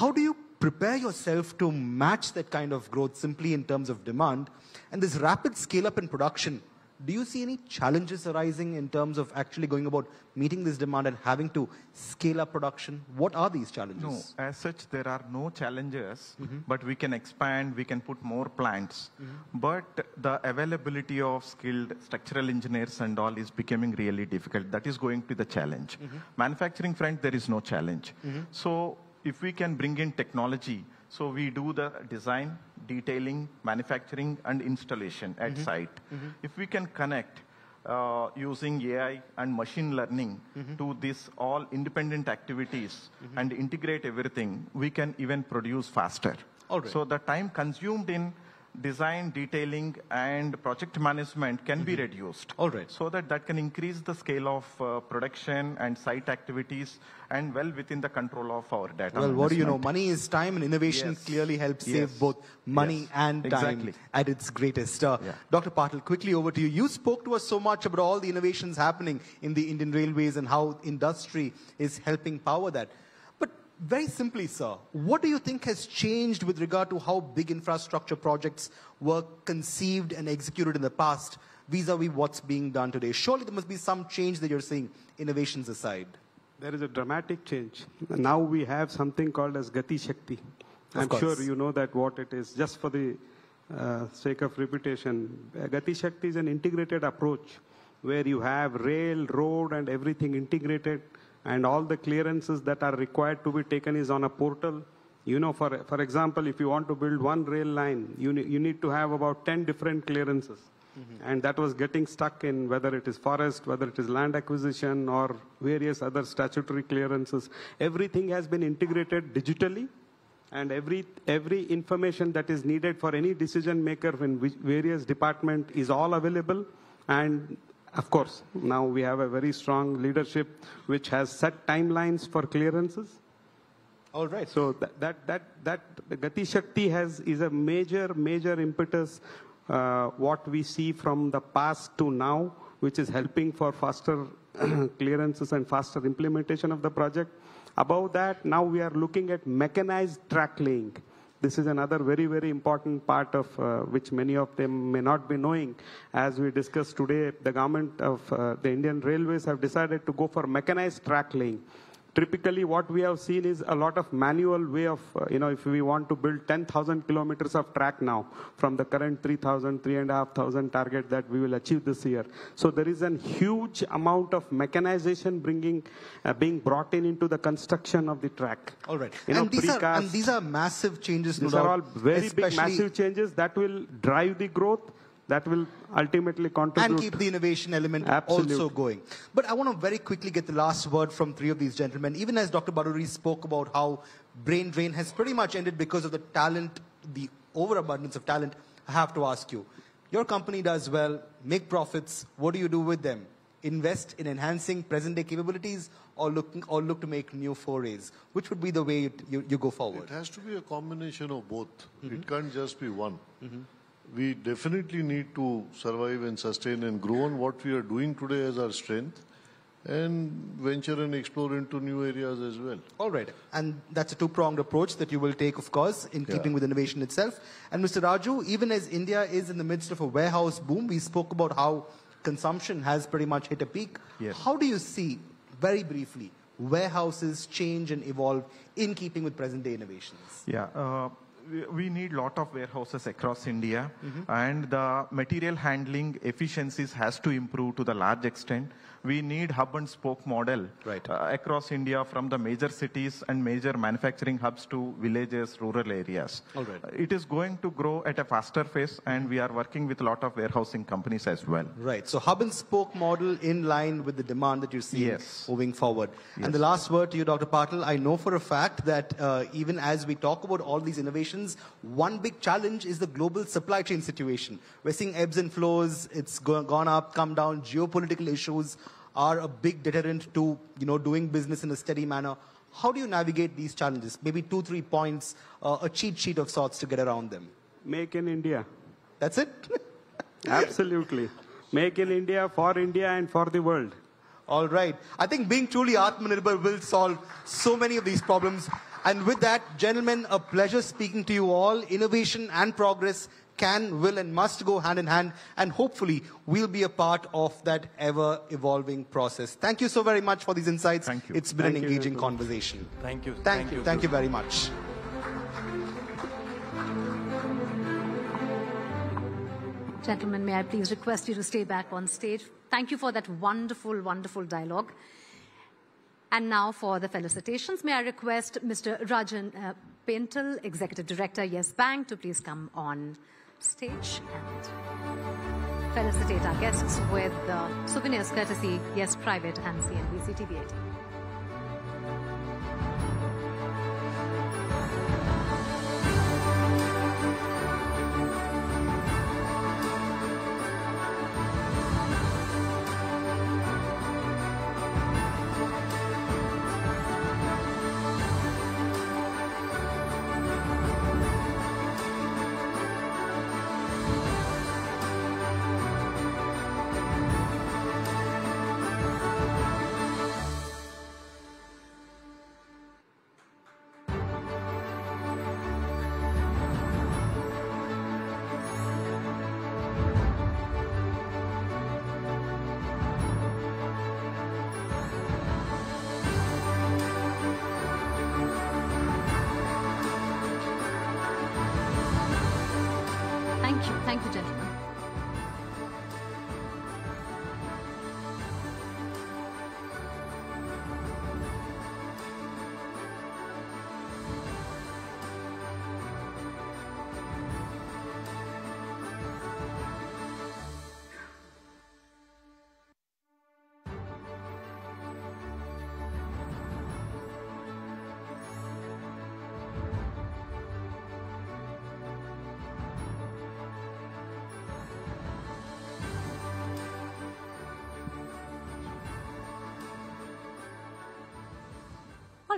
How do you prepare yourself to match that kind of growth simply in terms of demand? And this rapid scale up in production, do you see any challenges arising in terms of actually going about meeting this demand and having to scale up production? What are these challenges? No, as such, there are no challenges, mm-hmm. but we can expand, we can put more plants. Mm-hmm. But the availability of skilled structural engineers and all is becoming really difficult. That is going to be the challenge. Mm-hmm. Manufacturing front, there is no challenge. Mhm. So if we can bring in technology, so we do the design, detailing, manufacturing, and installation at Mhm. site. Mhm. If we can connect uh, using AI and machine learning Mhm. to this all independent activities Mhm. and integrate everything, we can even produce faster. Right. So the time consumed in design, detailing, and project management can be reduced. All right. So that that can increase the scale of uh, production and site activities and well within the control of our data. Well, what do you know? Money is time, and innovation Yes. clearly helps Yes. save both money Yes. and time Exactly. at its greatest. Uh, Dr. Patil, quickly over to you. You spoke to us so much about all the innovations happening in the Indian Railways and how industry is helping power that. Very simply, sir, what do you think has changed with regard to how big infrastructure projects were conceived and executed in the past vis-a-vis what's being done today? Surely there must be some change that you're seeing, innovations aside. There is a dramatic change. Now we have something called as Gati Shakti. Of I'm course. sure you know that what it is. Just for the uh, sake of repetition, uh, Gati Shakti is an integrated approach where you have rail, road, and everything integrated, and all the clearances that are required to be taken is on a portal. You know, for for example, if you want to build one rail line, you ne- you need to have about 10 different clearances. Mm-hmm. And that was getting stuck in whether it is forest, whether it is land acquisition, or various other statutory clearances. Everything has been integrated digitally, and every, every information that is needed for any decision maker in various department is all available. And of course, now we have a very strong leadership which has set timelines for clearances. All right. So that that that, that Gati Shakti has is a major major impetus. Uh, what we see from the past to now, which is helping for faster clearances and faster implementation of the project. Above that, now we are looking at mechanized track laying. This is another very, very important part of uh, which many of them may not be knowing. As we discussed today, the government of uh, the Indian Railways have decided to go for mechanized track laying. Typically, what we have seen is a lot of manual way of, uh, you know, if we want to build 10,000 kilometers of track now from the current 3,000, 3,500 target that we will achieve this year. So there is a huge amount of mechanization bringing, uh, being brought in into the construction of the track. All right. You know, and, these are, and these are massive changes, no these are doubt, all very big, massive changes that will drive the growth, that will ultimately contribute. and keep the innovation element Absolutely. also going. But I want to very quickly get the last word from three of these gentlemen. Even as Dr. Baruri spoke about how brain drain has pretty much ended because of the talent, the overabundance of talent, I have to ask you. Your company does well, make profits. What do you do with them? Invest in enhancing present day capabilities or look, or look to make new forays? Which would be the way you, you, you go forward? It has to be a combination of both. It mm-hmm. can't just be one. Mm-hmm. We definitely need to survive and sustain and grow on what we are doing today as our strength and venture and explore into new areas as well. All right. And that's a two-pronged approach that you will take, of course, in keeping with innovation itself. And Mr. Raju, even as India is in the midst of a warehouse boom, we spoke about how consumption has pretty much hit a peak. Yes. How do you see, very briefly, warehouses change and evolve in keeping with present-day innovations? Yeah, uh, we, need lot of warehouses across India, mm-hmm. and the material handling efficiencies has to improve to the large extent. We need hub and spoke model Right. uh, across India, from the major cities and major manufacturing hubs to villages, rural areas. All right. Uh, It is going to grow at a faster pace, and we are working with a lot of warehousing companies as well. Right. So hub and spoke model in line with the demand that you see Yes. moving forward. Yes. And the last word to you, Dr. Patil. I know for a fact that uh, even as we talk about all these innovations, one big challenge is the global supply chain situation. We're seeing ebbs and flows. It's go- gone up, come down. Geopolitical issues are a big deterrent to you know doing business in a steady manner. How do you navigate these challenges? Maybe two, three points, uh, a cheat sheet of sorts to get around them. Make in India. That's it? Absolutely. Make in India, for India, and for the world. All right. I think being truly Atmanirbhar will solve so many of these problems. And with that, gentlemen, a pleasure speaking to you all. Innovation and progress can, will, and must go hand in hand. And hopefully, we'll be a part of that ever evolving process. Thank you so very much for these insights. Thank you. It's been Thank an engaging gentlemen. conversation. Thank you. Thank, Thank you. you. Thank you very much. Gentlemen, may I please request you to stay back on stage? Thank you for that wonderful, wonderful dialogue. And now for the felicitations, may I request Mr. Rajan uh, Pental, Executive Director, Yes Bank, to please come on stage and felicitate our guests with uh, souvenirs courtesy Yes Private and CNBC TV18.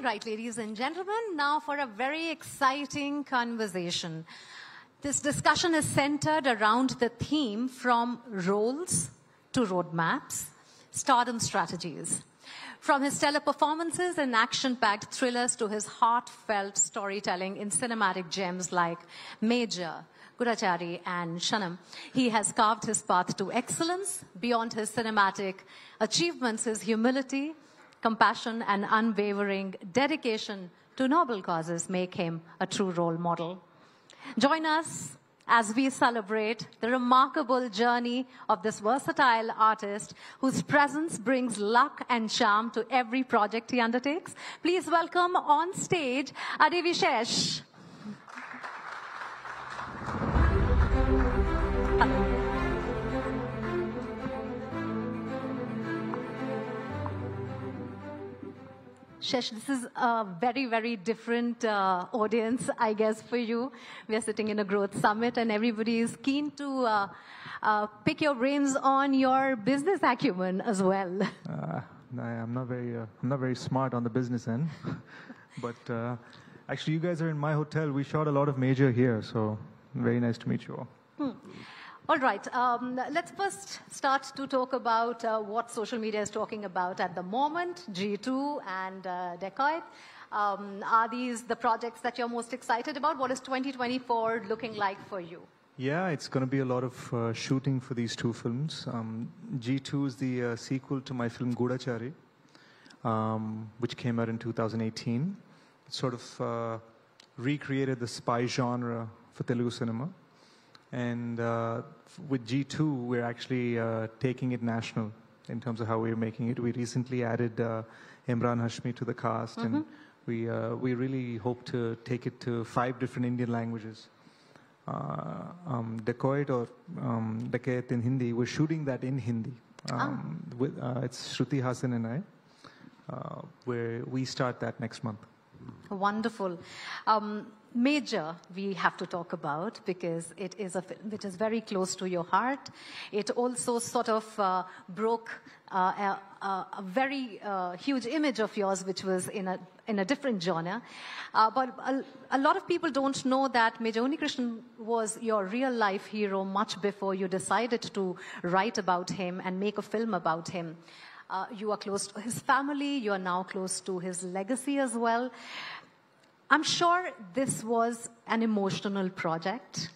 Right, ladies and gentlemen, now for a very exciting conversation. This discussion is centered around the theme from roles to roadmaps, stardom strategies. From his stellar performances in action packed thrillers to his heartfelt storytelling in cinematic gems like Major, Gudachari, and Kshanam, he has carved his path to excellence. Beyond his cinematic achievements, his humility, compassion, and unwavering dedication to noble causes make him a true role model. Join us as we celebrate the remarkable journey of this versatile artist whose presence brings luck and charm to every project he undertakes. Please welcome on stage Adi. Shesh, this is a very, very different uh, audience, I guess, for you. We are sitting in a growth summit, and everybody is keen to uh, uh, pick your brains on your business acumen as well. Uh, I'm not very, uh, I'm not very smart on the business end, but uh, actually, you guys are in my hotel. We shot a lot of major here, so very nice to meet you all. Hmm. All right, um, let's first start to talk about uh, what social media is talking about at the moment, G2 and uh. Um, are these the projects that you're most excited about? What is 2024 looking like for you? Yeah, it's going to be a lot of uh, shooting for these two films. Um, G2 is the uh, sequel to my film Gudachari, um, which came out in 2018. It sort of uh, recreated the spy genre for Telugu cinema. And uh, with G2, we're actually uh, taking it national in terms of how we're making it. We recently added uh, Emraan Hashmi to the cast, and Mhm. we, uh, we really hope to take it to five different Indian languages. Uh, um, Dacoit or um, Dacoit in Hindi, we're shooting that in Hindi. Um, with, uh, it's Shruti Haasan and I, uh, where we start that next month. Wonderful. Um, Major, we have to talk about because it is a film which is very close to your heart. It also sort of uh, broke uh, a, a, very uh, huge image of yours, which was in a in a different genre. Uh, but a, a lot of people don't know that Major Unnikrishnan was your real life hero much before you decided to write about him and make a film about him. Uh, you are close to his family. You are now close to his legacy as well. I'm sure this was an emotional project.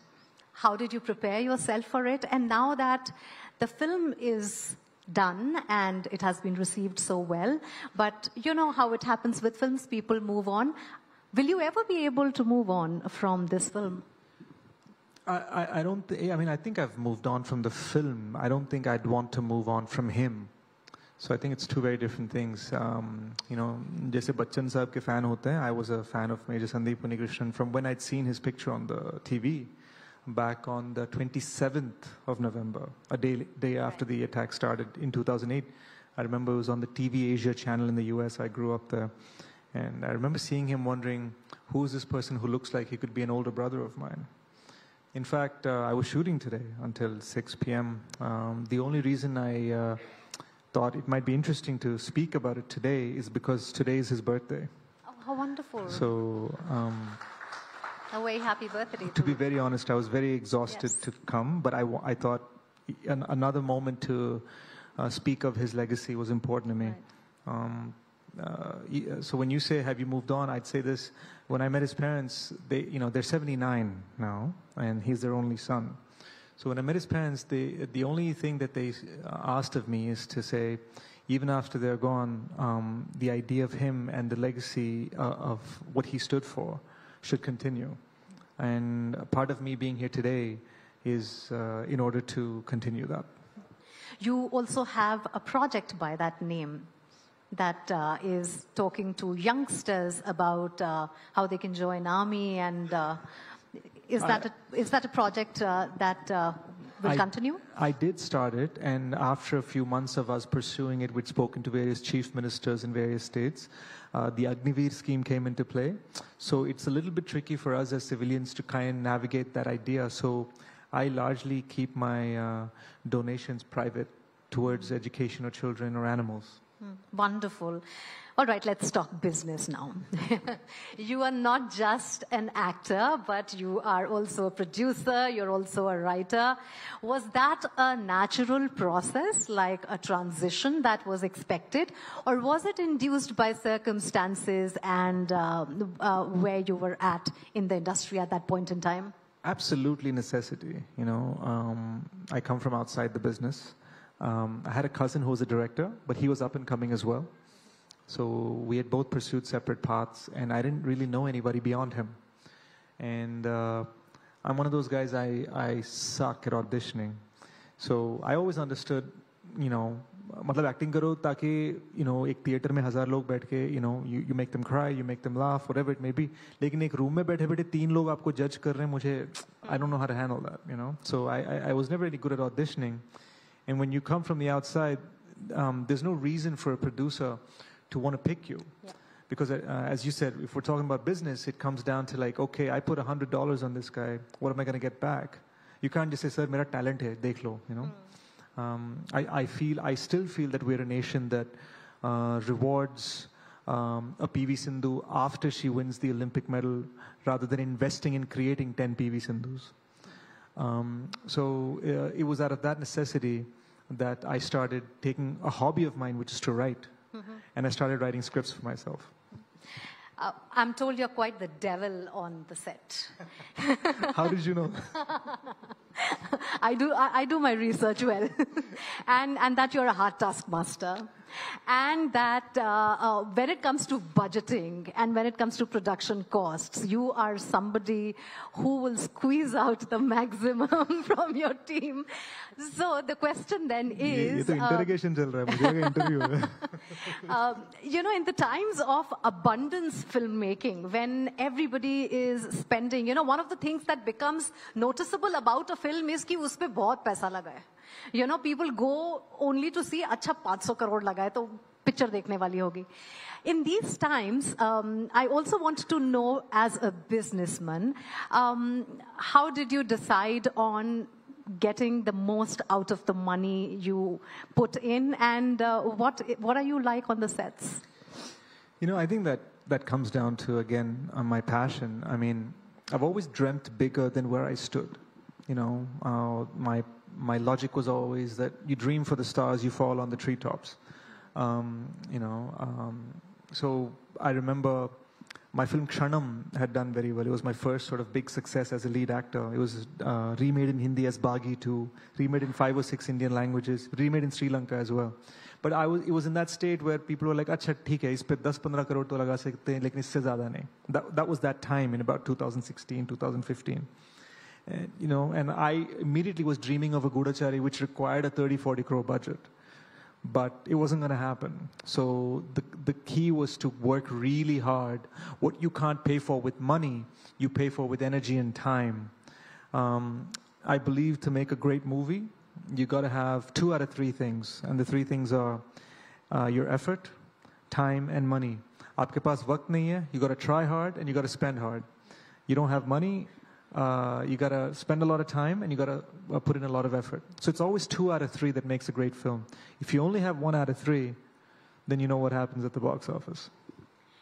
How did you prepare yourself for it? And now that the film is done and it has been received so well, but you know how it happens with films, people move on. Will you ever be able to move on from this film? I, I, don't. I mean, I think I've moved on from the film. I don't think I'd want to move on from him. So I think it's two very different things. Um, you know, जैसे बच्चन साहब के fan होते हैं. I was a fan of Major Sandeep Unikrishnan from when I'd seen his picture on the TV. back on the 27th of November, a day, day after the attack started in 2008. I remember it was on the TV Asia channel in the US. I grew up there. And I remember seeing him wondering, who is this person who looks like he could be an older brother of mine? In fact, uh, I was shooting today until 6 p.m. Um, the only reason I uh, thought it might be interesting to speak about it today is because today is his birthday. Oh, how wonderful. So, um, a very happy birthday. to be very honest, I was very exhausted to come, but I, I thought an, another moment to uh, speak of his legacy was important to me. Um, uh, uh, so when you say, "Have you moved on?" I'd say this: When I met his parents, they, you know, they're 79 now, and he's their only son. So when I met his parents, they, the only thing that they uh, asked of me is to say, even after they're gone, um, the idea of him and the legacy uh, of what he stood for should continue. And part of me being here today is uh, in order to continue that. You also have a project by that name that uh, is talking to youngsters about uh, how they can join army and is that a, is that a project uh, that uh, will I- continue? I did start it, and after a few months of us pursuing it, we'd spoken to various chief ministers in various states. Uh, the Agniveer scheme came into play. So it's a little bit tricky for us as civilians to kind of navigate that idea. So I largely keep my uh, donations private towards education or children or animals. Hmm, Wonderful. All right, let's talk business now. you are not just an actor, but you are also a producer, you're also a writer. Was that a natural process, like a transition that was expected, or was it induced by circumstances and uh, uh, where you were at in the industry at that point in time? Absolutely necessity. You know, um, I come from outside the business. Um, I had a cousin who was a director, but he was up and coming as well. So we had both pursued separate paths, and I didn't really know anybody beyond him. And uh, I'm one of those guys. I I suck at auditioning, so I always understood, you know, मतलब acting करो ताकि you know एक theatre में हजार लोग बैठ के you know you you make them cry, you make them laugh, whatever it may be. लेकिन एक रूम में बैठे बैठे तीन लोग आपको जज कर रहे हैं मुझे I don't know how to handle that, you know. So I I, I was never really good at auditioning, and when you come from the outside, um, there's no reason for a producer to want to pick you. Yeah. Because uh, uh, as you said, if we're talking about business, it comes down to like, okay, I put hundred dollars on this guy. What am I going to get back? You can't just say, "Sir, mera talent hai, dekh lo," you know. Mm. Um, I, I feel, I still feel that we're a nation that uh, rewards um, a PV Sindhu after she wins the Olympic medal, rather than investing in creating ten PV Sindhus. Um, so uh, it was out of that necessity that I started taking a hobby of mine, which is to write and I started writing scripts for myself. Uh, I'm told you're quite the devil on the set. How did you know? I do, I, I do my research well. and, and that you're a hard taskmaster And that uh, uh, when it comes to budgeting and when it comes to production costs, you are somebody who will squeeze out the maximum from your team. So the question then ये ये is, तो uh, interrogation चल रहा है मुझे लगा interview है um, you know, in the times of abundance filmmaking, when everybody is spending, you know, one of the things that becomes noticeable about a film is कि उस पे बहुत पैसा लगा है. You know, people go only to see, अच्छा 500 करोड़ लगा है तो पिक्चर देखने वाली होगी. In these times, um, I also want to know, as a businessman, um, how did you decide on getting the most out of the money you put in and uh, what what are you like on the sets You know, I think that that comes down to again uh, my passion. I mean, I've always dreamt bigger than where I stood. You know, uh, my my logic was always that you dream for the stars, you fall on the treetops. Um, you know, um, so I remember my film Kshanam had done very well. It was my first sort of big success as a lead actor. It was uh, remade in Hindi as Baaghi 2, remade in five or six Indian languages, remade in Sri Lanka as well. But I was, it was in that state where people were like, "Achha, theek hai, is pe 10-15 crore to laga sakte lekin isse zyada. That, that was that time in about 2016, 2015. And, you know, and I immediately was dreaming of a Gudachari which required a 30, 40 crore budget. But it wasn't going to happen. So the, the key was to work really hard. What you can't pay for with money, you pay for with energy and time. Um, I believe to make a great movie, you got to have two out of three things. And the three things are uh, your effort, time, and money. Aapke paas you got to try hard and you got to spend hard. You don't have money, uh, you got to spend a lot of time and you got to uh, put in a lot of effort. So it's always two out of three that makes a great film. If you only have one out of three, then you know what happens at the box office.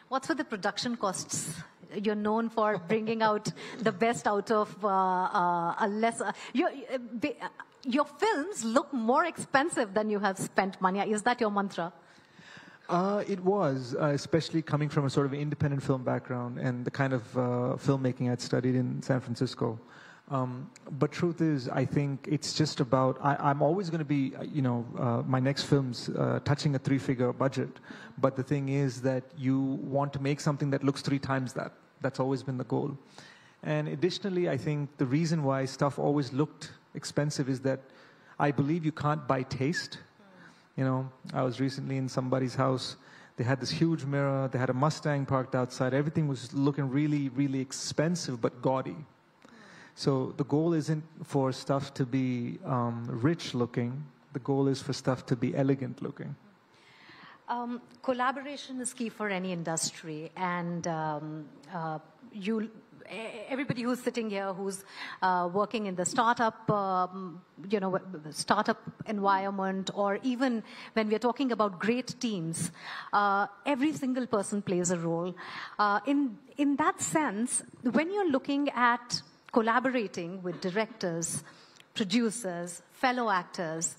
What's with the production costs? You're known for bringing out the best out of uh, uh, a less. Your, uh, your films look more expensive than you have spent money. Is that your mantra? Uh, it was, uh, especially coming from a sort of independent film background and the kind of uh, filmmaking I'd studied in San Francisco. Um, but truth is, I think it's just about. I, I'm always going to be, uh, you know, uh, my next film's uh, touching a three-figure budget. But the thing is that you want to make something that looks three times that. That's always been the goal. And additionally, I think the reason why stuff always looked expensive is that I believe you can't buy taste. You know, I was recently in somebody's house. They had this huge mirror. They had a Mustang parked outside. Everything was looking really, really expensive but gaudy. So the goal isn't for stuff to be um, rich looking. The goal is for stuff to be elegant looking. Um, collaboration is key for any industry, and um, uh, you, everybody who's sitting here, who's uh, working in the startup, um, you know, startup environment, or even when we're talking about great teams, uh, every single person plays a role. Uh, in in that sense, when you're looking at collaborating with directors, producers, fellow actors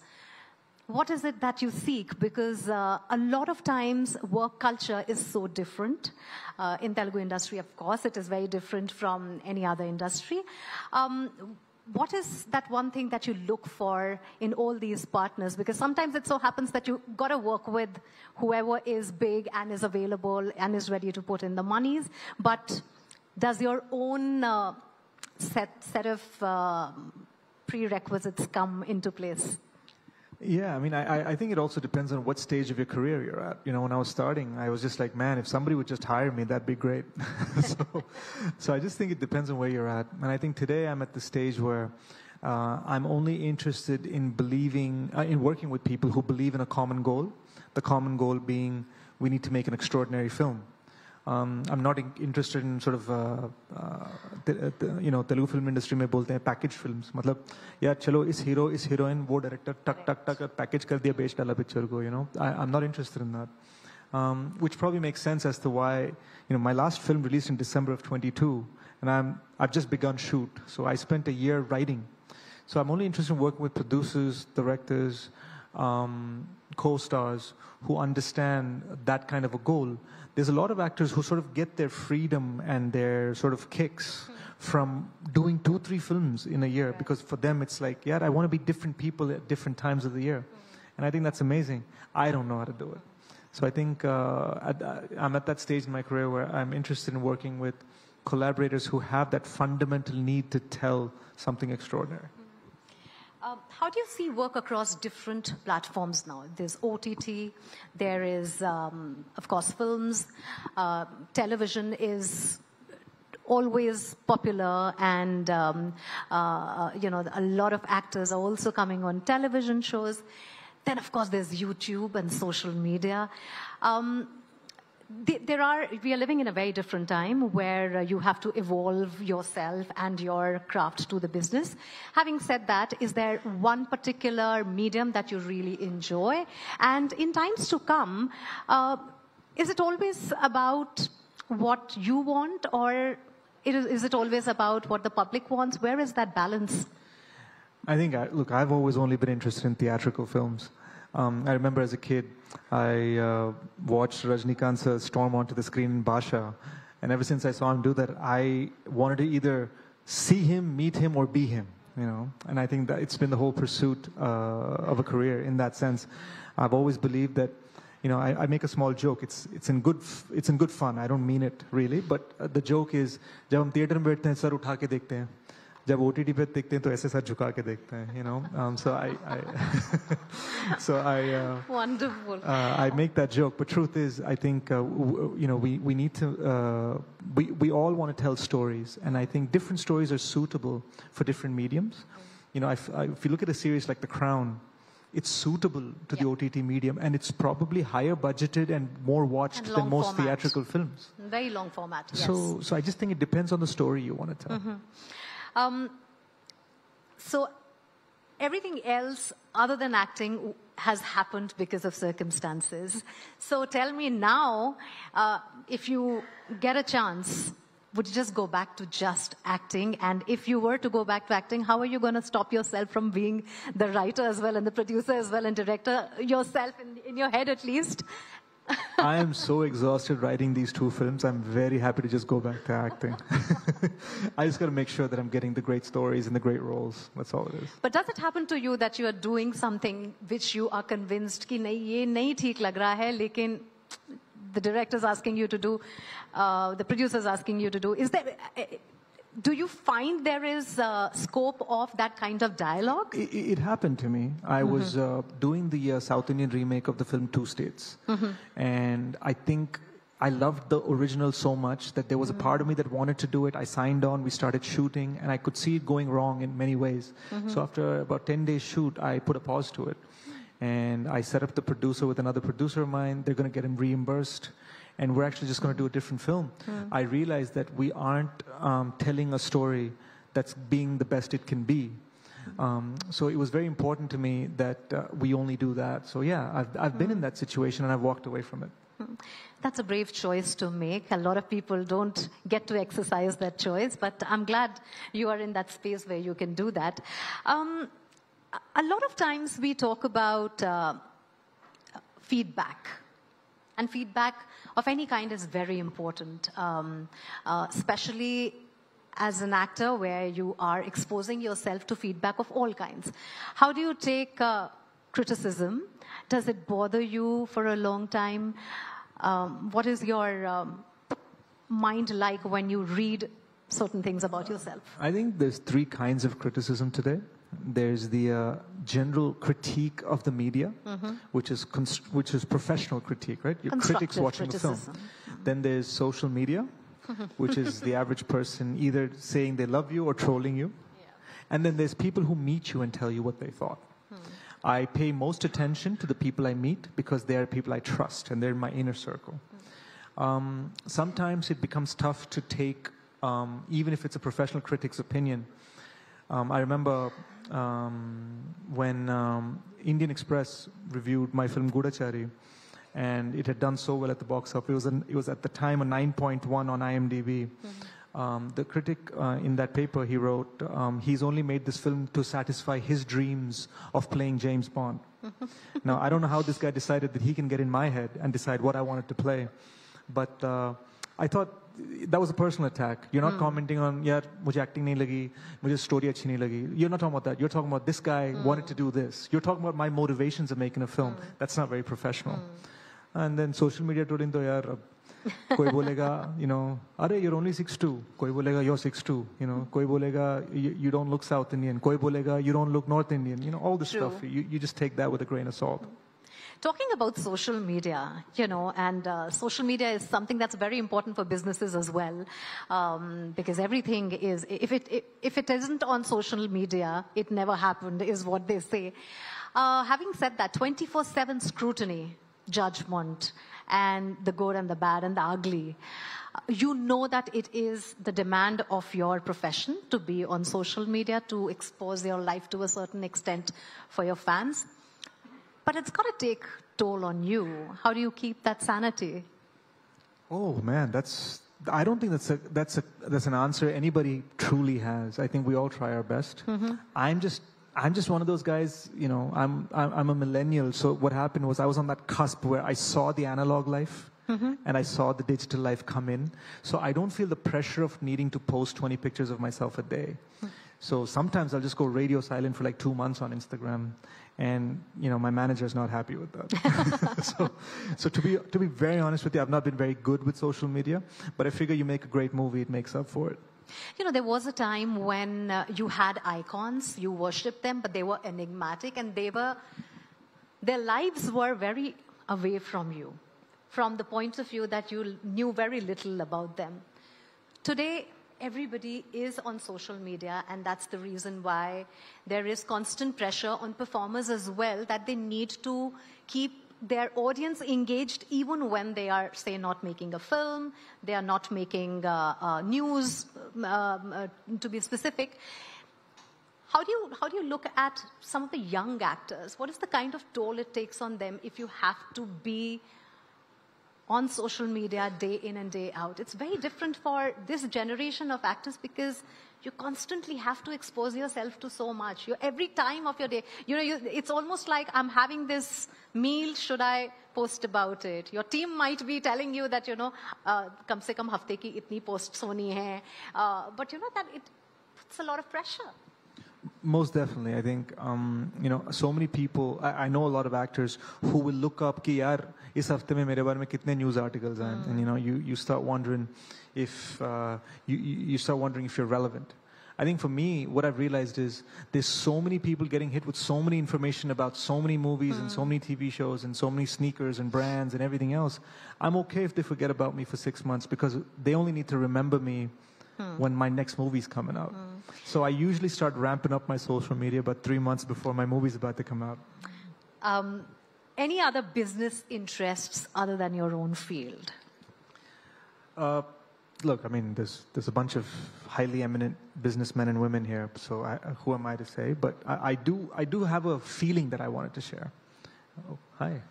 what is it that you seek? Because uh, a lot of times work culture is so different. Uh, in Telugu industry, of course, it is very different from any other industry. Um, what is that one thing that you look for in all these partners? Because sometimes it so happens that you got to work with whoever is big and is available and is ready to put in the monies. But does your own uh, set set of uh, prerequisites come into place? Yeah, I mean, I, I- think it also depends on what stage of your career you're at. You know, when I was starting, I was just like, man, if somebody would just hire me, that'd be great. so, so I just think it depends on where you're at. And I think today I'm at the stage where uh, I'm only interested in believing, uh, in working with people who believe in a common goal. The common goal being we need to make an extraordinary film Um, I'm not in- interested in sort of, uh, uh, te- uh, te- you know, Telugu film industry में बोलते हैं package films. मतलब यार चलो इस hero, इस heroine, वो director टक टक टक package कर दिया बेच डाला picture को. You know, I, I'm not interested in that. Um, which probably makes sense as to why, you know, my last film released in December of 22, and I'm I've just begun shoot. So I spent a year writing. So I'm only interested in working with producers, directors, um, co-stars who understand that kind of a goal. There's a lot of actors who sort of get their freedom and their sort of kicks from doing two, three films in a year because for them it's like, yeah, I want to be different people at different times of the year. And I think that's amazing. I don't know how to do it. So I think uh, uh, I'm at that stage in my career where I'm interested in working with collaborators who have that fundamental need to tell something extraordinary. Um, how do you see work across different platforms now? There's OTT, there is, um, of course, films, uh, television is always popular, and um, uh, you know a lot of actors are also coming on television shows. Then, of course, there's YouTube and social media. Um, there are we are living in a very different time where uh, you have to evolve yourself and your craft to the business. Having said that is there one particular medium that you really enjoy? And in times to come uh, is it always about what you want or is, is it always about what the public wants? Where is that balance? I think, I, look, I've always only been interested in theatrical films. Um, I remember as a kid, I uh, watched Rajnikant's storm onto the screen in Basha. And ever since I saw him do that, I wanted to either see him, meet him, or be him. You know, and I think that it's been the whole pursuit uh, of a career in that sense. I've always believed that, you know, I, I make a small joke. It's it's in good f- it's in good fun. I don't mean it really, but uh, the joke is जब हम theatre में बैठते हैं sir उठा के देखते हैं जब ओ टी टी पे देखते हैं तो ऐसे सर झुका के देखते हैं you know um, so I, I so I uh, wonderful uh, I make that joke, but truth is, I think uh, w- w- you know we, we need to uh, we, we all want to tell stories, and I think different stories are suitable for different mediums. You know, if, if you look at a series like The Crown, it's suitable to the OTT medium, and it's probably higher budgeted and more watched And than long most format. theatrical films. Very long format. Yes. So, so I just think it depends on the story you want to tell. Mhm. Um, so everything else other than acting has happened because of circumstances. So tell me now, uh, if you get a chance, would you just go back to just acting? And if you were to go back to acting, how are you going to stop yourself from being the writer as well and the producer as well and director yourself in, in your head at least? I am so exhausted writing these two films. I'm very happy to just go back to acting. I just got to make sure that I'm getting the great stories and the great roles. That's all it is. But does it happen to you that you are doing something which you are convinced ki nahi ye nahi theek lag raha hai, lekin the director's asking you to do, uh, the producer's asking you to do. Is there? Uh, do you find there is uh, scope of that kind of dialogue? It, it happened to me. I was uh, doing the uh, South Indian remake of the film Two States. Mhm. And I think I loved the original so much that there was a part of me that wanted to do it. I signed on, we started shooting, and I could see it going wrong in many ways. Mhm. So after about 10 days shoot, I put a pause to it. And I set up the producer with another producer of mine. They're going to get him reimbursed. And we're actually just going to do a different film. Mm. I realized that we aren't um, telling a story that's being the best it can be. Um, so it was very important to me that uh, we only do that. So yeah, I've, I've been in that situation and I've walked away from it. That's a brave choice to make. A lot of people don't get to exercise that choice, but I'm glad you are in that space where you can do that. Um, a- a lot of times we talk about uh, feedback. And feedback of any kind is very important, um, uh, especially as an actor where you are exposing yourself to feedback of all kinds. How do you take uh, criticism? Does it bother you for a long time? Um, what is your um, mind like when you read certain things about yourself? I think there's three kinds of criticism today. There's the uh, general critique of the media, Mhm. which is const- which is professional critique, right? Your critics watching the film. Then there's social media, which is the average person either saying they love you or trolling you. And then there's people who meet you and tell you what they thought. I pay most attention to the people I meet because they are people I trust and they're in my inner circle. Um, sometimes it becomes tough to take, um, even if it's a professional critic's opinion. Um, I remember um, when um, Indian Express reviewed my film Gudachari, and it had done so well at the box office. It was, an, it was at the time a 9.1 on IMDb. Um, the critic uh, in that paper, he wrote, um, he's only made this film to satisfy his dreams of playing James Bond. now, I don't know how this guy decided that he can get in my head and decide what I wanted to play. But uh, I thought that was a personal attack. You're not Hmm. commenting on, yeah, mujhe acting nahi lagi, mujhe story achhi nahi lagi. You're not talking about that. You're talking about this guy wanted to do this. You're talking about my motivations of making a film. That's not very professional. And then social media told him, to yaar, ab कोई बोलेगा, you know, अरे you're only 6'2", कोई बोलेगा you're 6'2", you know, कोई बोलेगा you, you don't look South Indian, कोई बोलेगा you don't look North Indian, you know, all this True. stuff. You, you just take that with a grain of salt. Talking about social media, you know, and uh, social media is something that's very important for businesses as well, um, because everything is, if it, if it isn't on social media, it never happened, is what they say. Uh, having said that, 24 7 scrutiny, judgment, and the good and the bad and the ugly. uh, You know that it is the demand of your profession to be on social media, to expose your life to a certain extent for your fans. But it's got to take toll on you. How do you keep that sanity? Oh man, that's. I don't think that's a that's a that's an answer anybody truly has. I think we all try our best. Mhm. I'm just I'm just one of those guys. You know, I'm I'm, I'm a millennial. So what happened was I was on that cusp where I saw the analog life. Mhm. And I saw the digital life come in. So I don't feel the pressure of needing to post 20 pictures of myself a day. So sometimes I'll just go radio silent for like two months on Instagram. And, you know, my manager is not happy with that. so, so to be, to be very honest with you, I've not been very good with social media, but I figure you make a great movie, it makes up for it. You know, there was a time when uh, you had icons, you worshipped them, but they were enigmatic and they were, their lives were very away from you, from the point of view that you knew very little about them. today everybody is on social media and that's the reason why there is constant pressure on performers as well that they need to keep their audience engaged even when they are say not making a film they are not making uh, uh, news um, uh, to be specific. How do you how do you look at some of the young actors? What is the kind of toll it takes on them if you have to be on social media day in and day out. It's very different for this generation of actors because you constantly have to expose yourself to so much. You, every time of your day, you know, you, it's almost like I'm having this meal. Should I post about it? Your team might be telling you that you know, uh, kam se kam hafte ki itni posts honi hai. Uh, but you know that it puts a lot of pressure most definitely i think um, you know so many people I, I, know a lot of actors who will look up ki yar, is hafte mein mere mein kitne news articles and, and you know you, you start wondering if uh, you, you start wondering if you're relevant I think for me, what I've realized is there's so many people getting hit with so many information about so many movies mm. and so hmm. many TV shows and so many sneakers and brands and everything else. I'm okay if they forget about me for six months because they only need to remember me when my next movie's coming out. Hmm. So I usually start ramping up my social media about three months before my movie's about to come out. Um, any other business interests other than your own field? Uh, look, I mean, there's there's a bunch of highly eminent businessmen and women here. So I, who am I to say? But I, I, do I do have a feeling that I wanted to share. Oh, hi.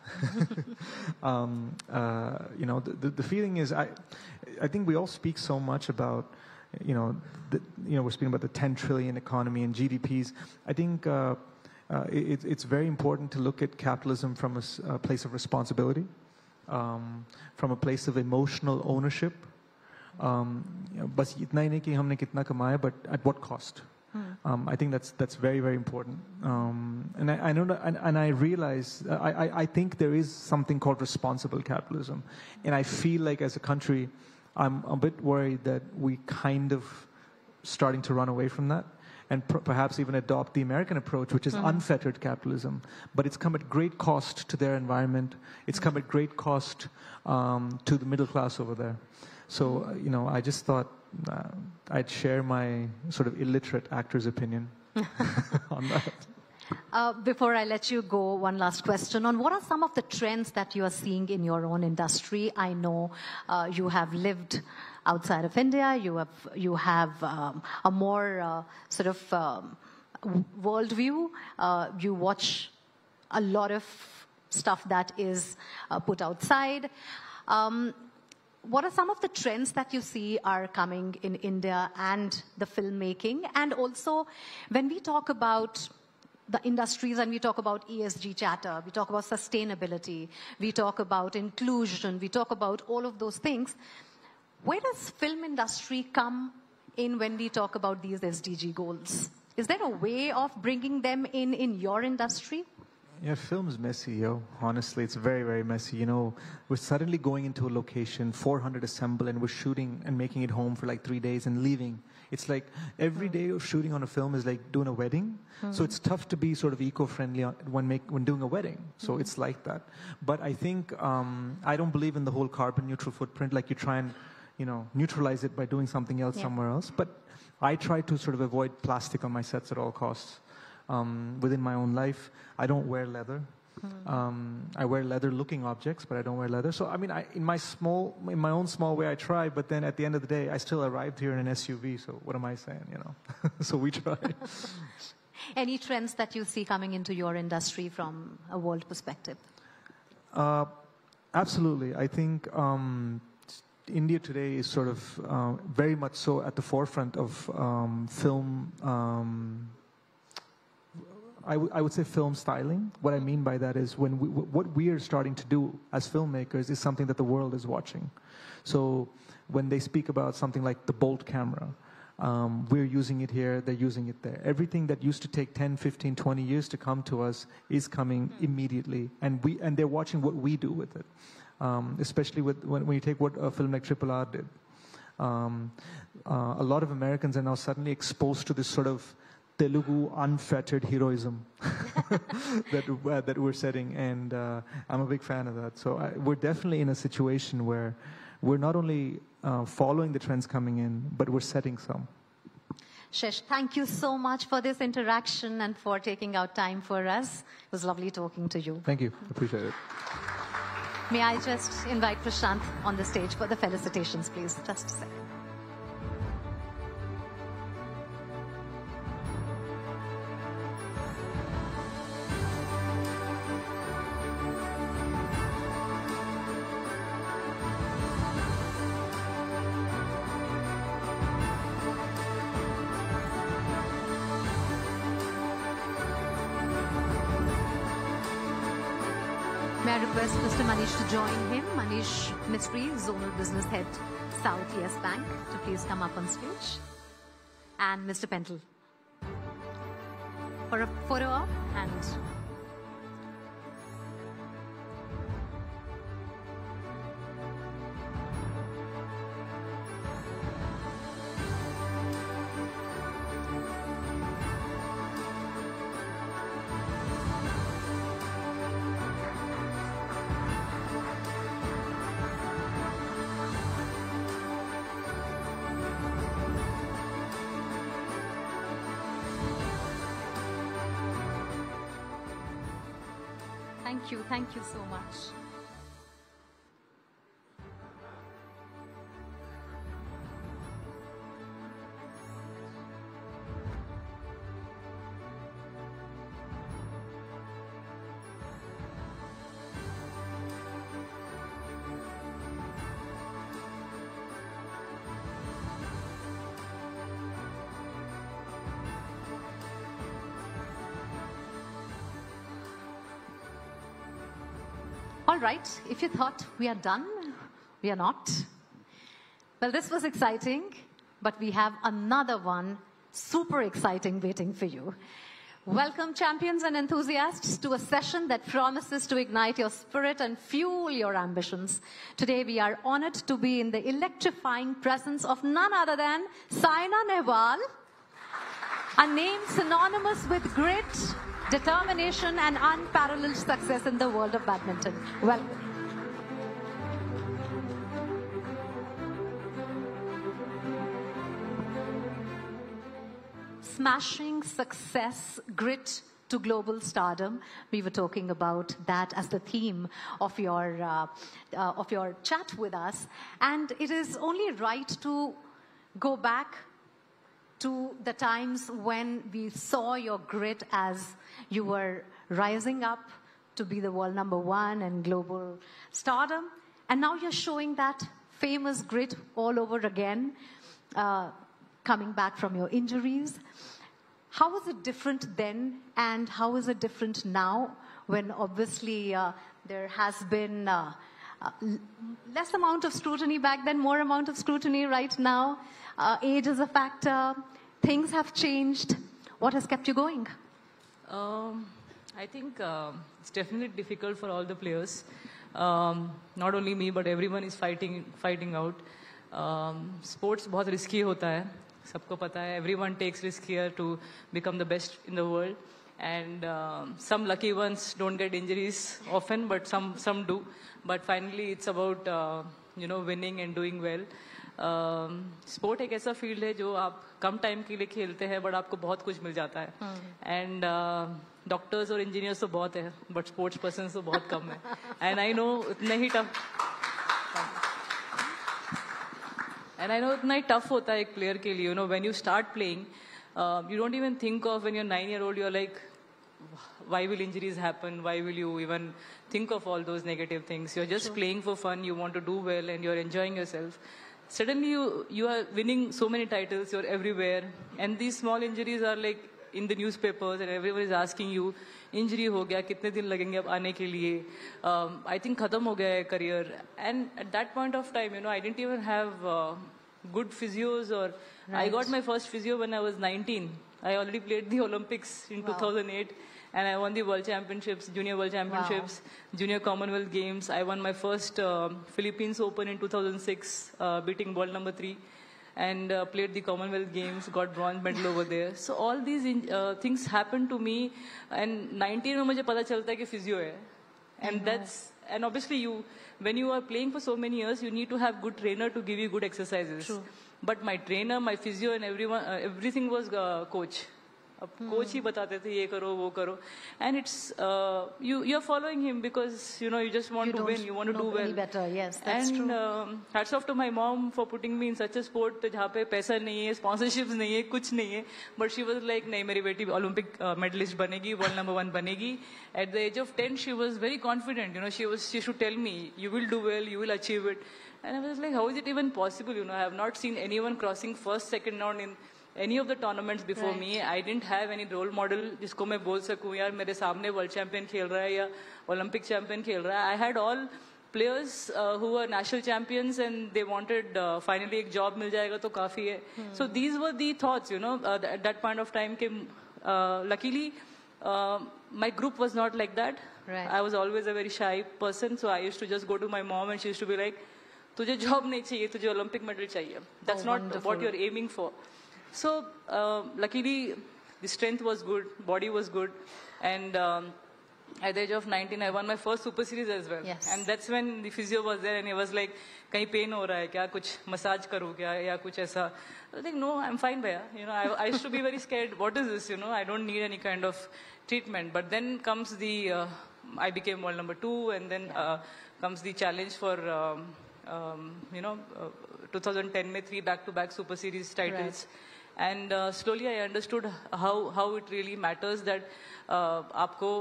um, uh, you know, the, the, the feeling is I I think we all speak so much about you know, the, you know, we're speaking about the 10 trillion economy and GDPs. I think uh, uh, it, it's very important to look at capitalism from a, a place of responsibility, um, from a place of emotional ownership. Um, you know, बस इतना ही नहीं कि हमने कितना कमाया, but at what cost? Hmm. Um, I think that's that's very very important. Um, and I, I know that, and, and, I realize uh, I, I, I think there is something called responsible capitalism, and I feel like as a country I'm a bit worried that we kind of starting to run away from that and pr- perhaps even adopt the American approach, which is mm-hmm. unfettered capitalism. But it's come at great cost to their environment. It's come at great cost um, to the middle class over there. So, uh, you know, I just thought uh, I'd share my sort of illiterate actor's opinion on that. Uh, before I let you go, one last question on what are some of the trends that you are seeing in your own industry? I know uh, you have lived outside of India. You have you have um, a more uh, sort of um, worldview. Uh, you watch a lot of stuff that is uh, put outside. Um, what are some of the trends that you see are coming in India and the filmmaking? And also, when we talk about the industries and we talk about ESG chatter, we talk about sustainability, we talk about inclusion, we talk about all of those things. Where does film industry come in when we talk about these SDG goals? Is there a way of bringing them in in your industry? Yeah, film's messy, yo. Honestly, it's very, very messy. You know, we're suddenly going into a location, 400 assemble, and we're shooting and making it home for like three days and leaving. It's like every day of shooting on a film is like doing a wedding. Mm-hmm. So it's tough to be sort of eco-friendly when make when doing a wedding. So mm-hmm. it's like that. But I think um, I don't believe in the whole carbon neutral footprint. Like you try and you know neutralize it by doing something else yeah. somewhere else. But I try to sort of avoid plastic on my sets at all costs. Um, within my own life, I don't wear leather. Hmm. Um, I wear leather-looking objects, but I don't wear leather. So, I mean, I, in my small, in my own small way, I try. But then, at the end of the day, I still arrived here in an SUV. So, what am I saying? You know. so we try. Any trends that you see coming into your industry from a world perspective? Uh, absolutely. I think um, India today is sort of uh, very much so at the forefront of um, film um, I, I would say film styling. What I mean by that is when we, what we are starting to do as filmmakers is something that the world is watching. So when they speak about something like the Bolt camera, um, we're using it here, they're using it there. Everything that used to take 10, 15, 20 years to come to us is coming hmm. immediately, and, we, and they're watching what we do with it, um, especially with, when, when you take what a film like Triple R did. Um, uh, a lot of Americans are now suddenly exposed to this sort of Telugu unfettered heroism that, uh, that we're setting, and uh, I'm a big fan of that. So I, we're definitely in a situation where we're not only uh, following the trends coming in, but we're setting some. Shesh, thank you so much for this interaction and for taking out time for us. It was lovely talking to you. Thank you. Appreciate it. May I just invite Prashant on the stage for the felicitations, please? Just a second. Mistry, Zonal Business Head, South Yes Bank, to please come up on stage. And Mr. Pental. For a photo op and thank you, so much. All right, if you thought we are done, we are not. Well, this was exciting, but we have another one super exciting waiting for you. Welcome, champions and enthusiasts, to a session that promises to ignite your spirit and fuel your ambitions. Today, we are honored to be in the electrifying presence of none other than Saina Nehwal, a name synonymous with grit, determination, and unparalleled success in the world of badminton. Welcome. Smashing success, grit to global stardom. We were talking about that as the theme of your uh, uh, of your chat with us, and it is only right to go back to the times when we saw your grit as you were rising up to be the world number one and global stardom. And now you're showing that famous grit all over again, uh, coming back from your injuries. How was it different then, and how is it different now when obviously uh, there has been uh, uh, less amount of scrutiny back then, more amount of scrutiny right now? Uh, age is a factor. Things have changed. What has kept you going? Um, I think um it's definitely difficult for all the players. Um, not only me, but everyone is fighting fighting out. Um, sports बहुत risky होता है सबको पता है everyone takes risk here to become the best in the world and um, some lucky ones don't get injuries often but some some do but finally it's about uh, you know winning and doing well sport एक ऐसा field है जो आप कम time के लिए खेलते हैं but आपको बहुत कुछ मिल जाता है। एंड डॉक्टर्स और इंजीनियर्स तो बहुत है बट स्पोर्ट्स पर्सन तो बहुत कम है। एंड आई नो उतना ही टफ एंड आई नो उतना ही टफ होता है एक प्लेयर के लिए you know when you start playing you don't even think of when you are 9 year old you're like why will injuries happen? Why will you even think of all those negative things? You're just playing for fun you want to do well and you're enjoying yourself. suddenly you, you are winning so many titles, you're everywhere. And these small injuries are like in the newspapers and everyone is asking you, injury ho gaya, kitne din lagenge ab aane ke liye. Um, I think khatam ho gaya career. And at that point of time, you know, I didn't even have uh, good physios or... Right. I got my first physio when I was 19. I already played the Olympics in wow. 2008 and I won the World Championships, Junior World Championships, Junior Commonwealth Games. I won my first um, Philippines Open in 2006, uh, beating world number three and uh, played the Commonwealth Games, got bronze medal over there. So all these in, uh, things happened to me and 19 में मुझे पता चलता है कि physio है and that's and obviously you, when you are playing for so many years, you need to have good trainer to give you good exercises. True. But my trainer, my physio, and everyone, uh, everything was uh, coach. अब coach ही बताते थे ये करो वो करो. And it's you you are following him because you know you just want to win you want to do well and hats off to my mom for putting me in such a sport जहाँ पे पैसा नहीं है sponsorships नहीं है कुछ नहीं है. बट शी वॉज़ लाइक नहीं मेरी बेटी ओलंपिक मेडलिस्ट बनेगी वर्ल्ड नंबर वन बनेगी. At the age of ten she was very confident you know she was she should tell me you will do well you will achieve it And I was like, how is it even possible? You know, I have not seen anyone crossing first, second round in any of the tournaments before Right. me. I didn't have any role model जिसको मैं बोल सकूं यार मेरे सामने world champion खेल रहा है या ओलंपिक चैंपियन खेल रहा है I had all players uh, who were national champions and they wanted uh, finally एक job मिल जाएगा तो काफी है so these were the thoughts you know uh, th- at that point of time कि uh, luckily uh, my group was not like that Right. I was always a very shy person so I used to just go to my mom and she used to be like तुझे job नहीं चाहिए तुझे Olympic medal चाहिए that's Oh, not wonderful. What you are aiming for so uh, luckily the strength was good body was good and um, at the age of 19 i won my first super series as well Yes. and that's when the physio was there and he was like कहीं pen हो रहा है क्या कुछ massage करो क्या या कुछ ऐसा I think no I'm fine भैया you know I, I used to be very scared what is this you know I don't need any kind of treatment but then comes the uh, I became world number two and then uh, comes the challenge for um, um, you know uh, 2010 में three back to back super series titles and uh, slowly I understood how how it really matters that uh, आपको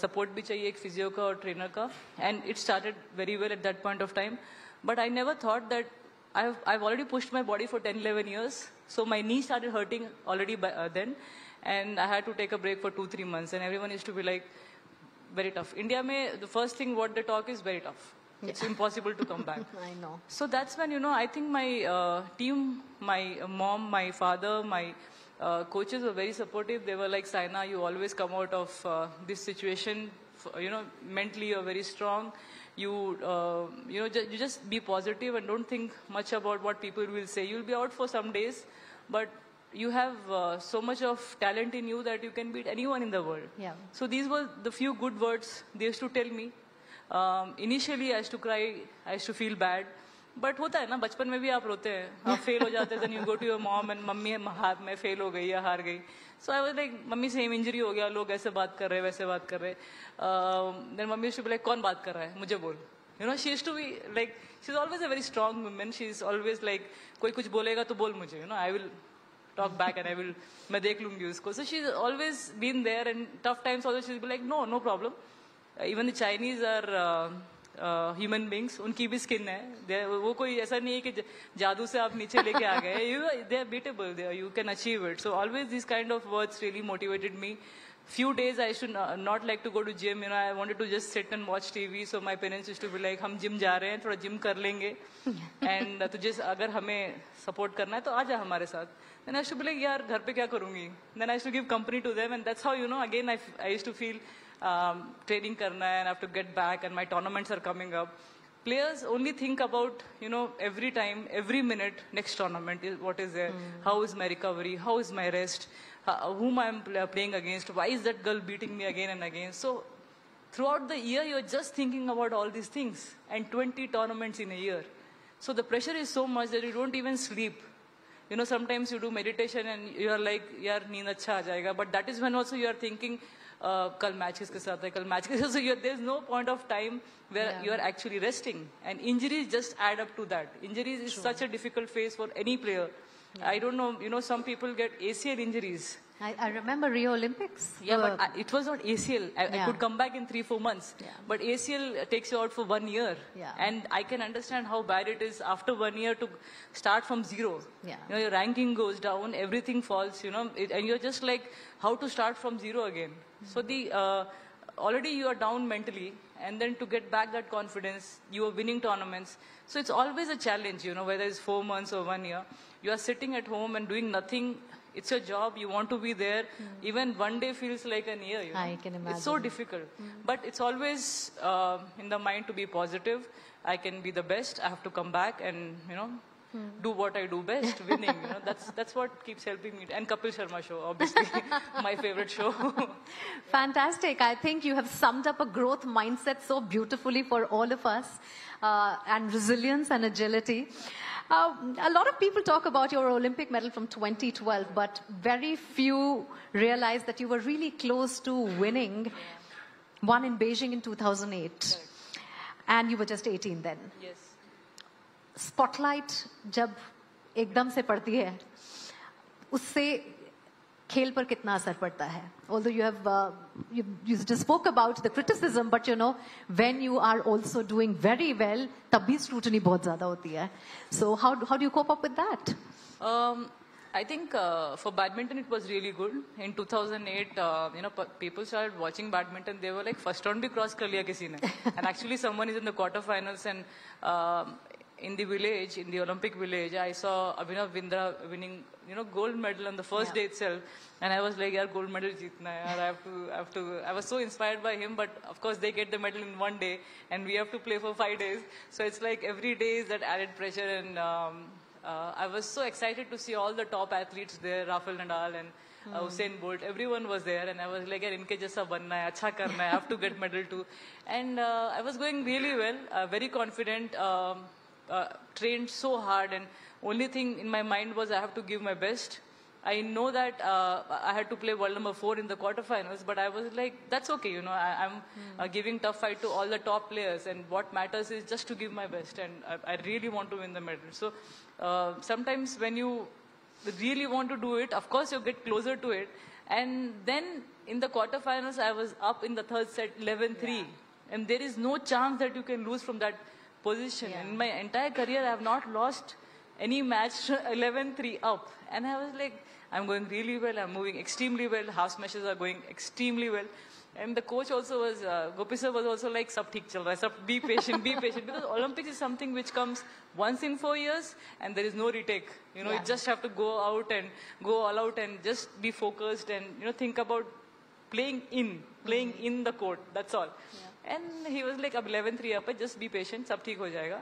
support भी चाहिए एक physio का और trainer का and it started very well at that point of time but I never thought that I've, I've already pushed my body for 10, 11 years. So my knee started hurting already by, uh, then. And I had to take a break for two, three months. And everyone used to be like, very tough. India, mein, the first thing what they talk is very tough. It's impossible to come back. I know. So that's when, you know, I think my uh, team, my mom, my father, my uh, coaches were very supportive. They were like, Saina, you always come out of uh, this situation, you know, mentally you're very strong. You, uh, you know, ju- you just be positive and don't think much about what people will say. You'll be out for some days, but you have uh, so much of talent in you that you can beat anyone in the world. Yeah. So these were the few good words they used to tell me. Um, I to cry I to feel used to feel bad. But होता है ना बचपन में भी आप रोते हैं। आप फेल हो जाते हैं you go to your mom and mummy हाथ में फेल हो गई या हार गई। So I was like mummy same injury हो गया लोग ऐसे बात कर रहे हैं वैसे बात कर रहे. हैं देन मम्मी टू लाइक कौन बात कर रहा है? मुझे बोल। You know she is to be like she is always a very strong women she is always like कोई कुछ बोलेगा तो बोल मुझे you know I will talk back and I will मैं देख लूँगी उसको. So she's always been there and tough times also she'll be like no no problem. uh, even the Chinese are human beings उनकी भी skin है. वो कोई ऐसा नहीं है कि जादू से आप नीचे लेके आ गए. You they are beatable you can achieve it so always this kind of words really motivated me few days I should not like to go to gym You know, I wanted to just sit and watch TV. So my parents is to be like हम gym जा रहे हैं थोड़ा gym कर लेंगे. And uh, तुझे तो अगर हमें सपोर्ट करना है तो आ जा हमारे साथ. Then I should be like यार घर पे क्या करूँगी? Then I should give company to them and that's how you know again I I use to feel um, training karna and I have to get back and my tournaments are coming up. Players only think about, you know, every time, every minute, next tournament, is what is there, mm. how is my recovery, how is my rest, uh, whom I am playing against, why is that girl beating me again and again. So throughout the year, you're just thinking about all these things and 20 tournaments in a year. So the pressure is so much that you don't even sleep. You know, sometimes you do meditation and you are like, "Yeah, neend acha aa. But that is when also you are thinking, uh, kal match kiske sath hai kal match kiske so you're, there's no point of time where Yeah. you are actually resting. And injuries just add up to that. Injuries is such a difficult phase for any player. I don't know you know some people get acl injuries I, I remember Rio Olympics. yeah, but I, it was not ACL. I, I could come back in three, four months. Yeah. But ACL takes you out for one year. Yeah. And I can understand how bad it is after one year to start from zero. Yeah. You know, your ranking goes down, everything falls, you know, it, and you're just like, how to start from zero again? So the, uh, already you are down mentally, and then to get back that confidence, you are winning tournaments. So it's always a challenge, you know, whether it's four months or one year. You are sitting at home and doing nothing. It's your job. You want to be there. Even one day feels like an year. You know? I can imagine. It's so difficult. But it's always uh, in the mind to be positive. I can be the best. I have to come back and, you know, do what I do best, winning. You know, that's that's what keeps helping me. And Kapil Sharma show, obviously, my favorite show. Fantastic. I think you have summed up a growth mindset so beautifully for all of us, uh, and resilience and agility. Uh, a lot of people talk about your Olympic medal from 2012, but very few realize that you were really close to winning one in Beijing in 2008. And you were just 18 then. yes. Spotlight जब एकदम से पड़ती है उससे खेल पर कितना असर पड़ता है although you have uh, you, you just spoke about the criticism but you know when you are also doing very well तब भी scrutiny बहुत ज़्यादा होती है so how how do you cope up with that Um, I think uh, for badminton it was really good. In 2008, uh, you know, people started watching badminton. They were like, first round bhi cross kar liya kisi ne. and actually, someone is in the quarterfinals, and um, in the village, in the Olympic village, I saw Abhinav Bindra winning, you know, gold medal on the first yeah. day itself. And I was like, yeah, gold medal jeetna. I have to, I have to, I was so inspired by him, but of course they get the medal in one day and we have to play for five days. So it's like every day is that added pressure and, um, uh, I was so excited to see all the top athletes there, Rafael Nadal and uh, hmm. Usain Bolt, everyone was there and I was like, इनके जैसा बनना है अच्छा करना I have to get medal too and uh, I was going really well uh, very confident um, uh, trained so hard, and only thing in my mind was I have to give my best. I know that uh, I had to play world number four in the quarterfinals, but I was like, that's okay, you know, I, I'm uh, giving tough fight to all the top players, and what matters is just to give my best, and I, I really want to win the medal. So uh, sometimes when you really want to do it, of course you get closer to it, and then in the quarterfinals, I was up in the third set 11-3, and there is no chance that you can lose from that position. In my entire career, I have not lost any match 11-3 up. And I was like, I'm going really well, I'm moving extremely well, half matches are going extremely well. And the coach also was, uh, Gopi sir was also like, sab theek chal raha sab be patient, be patient. Because Olympics is something which comes once in four years and there is no retake. You know, Yeah. you just have to go out and go all out and just be focused and, you know, think about playing in, playing in the court. That's all. And he was like, ab 11-3 up hai, just be patient, sab ho jayega.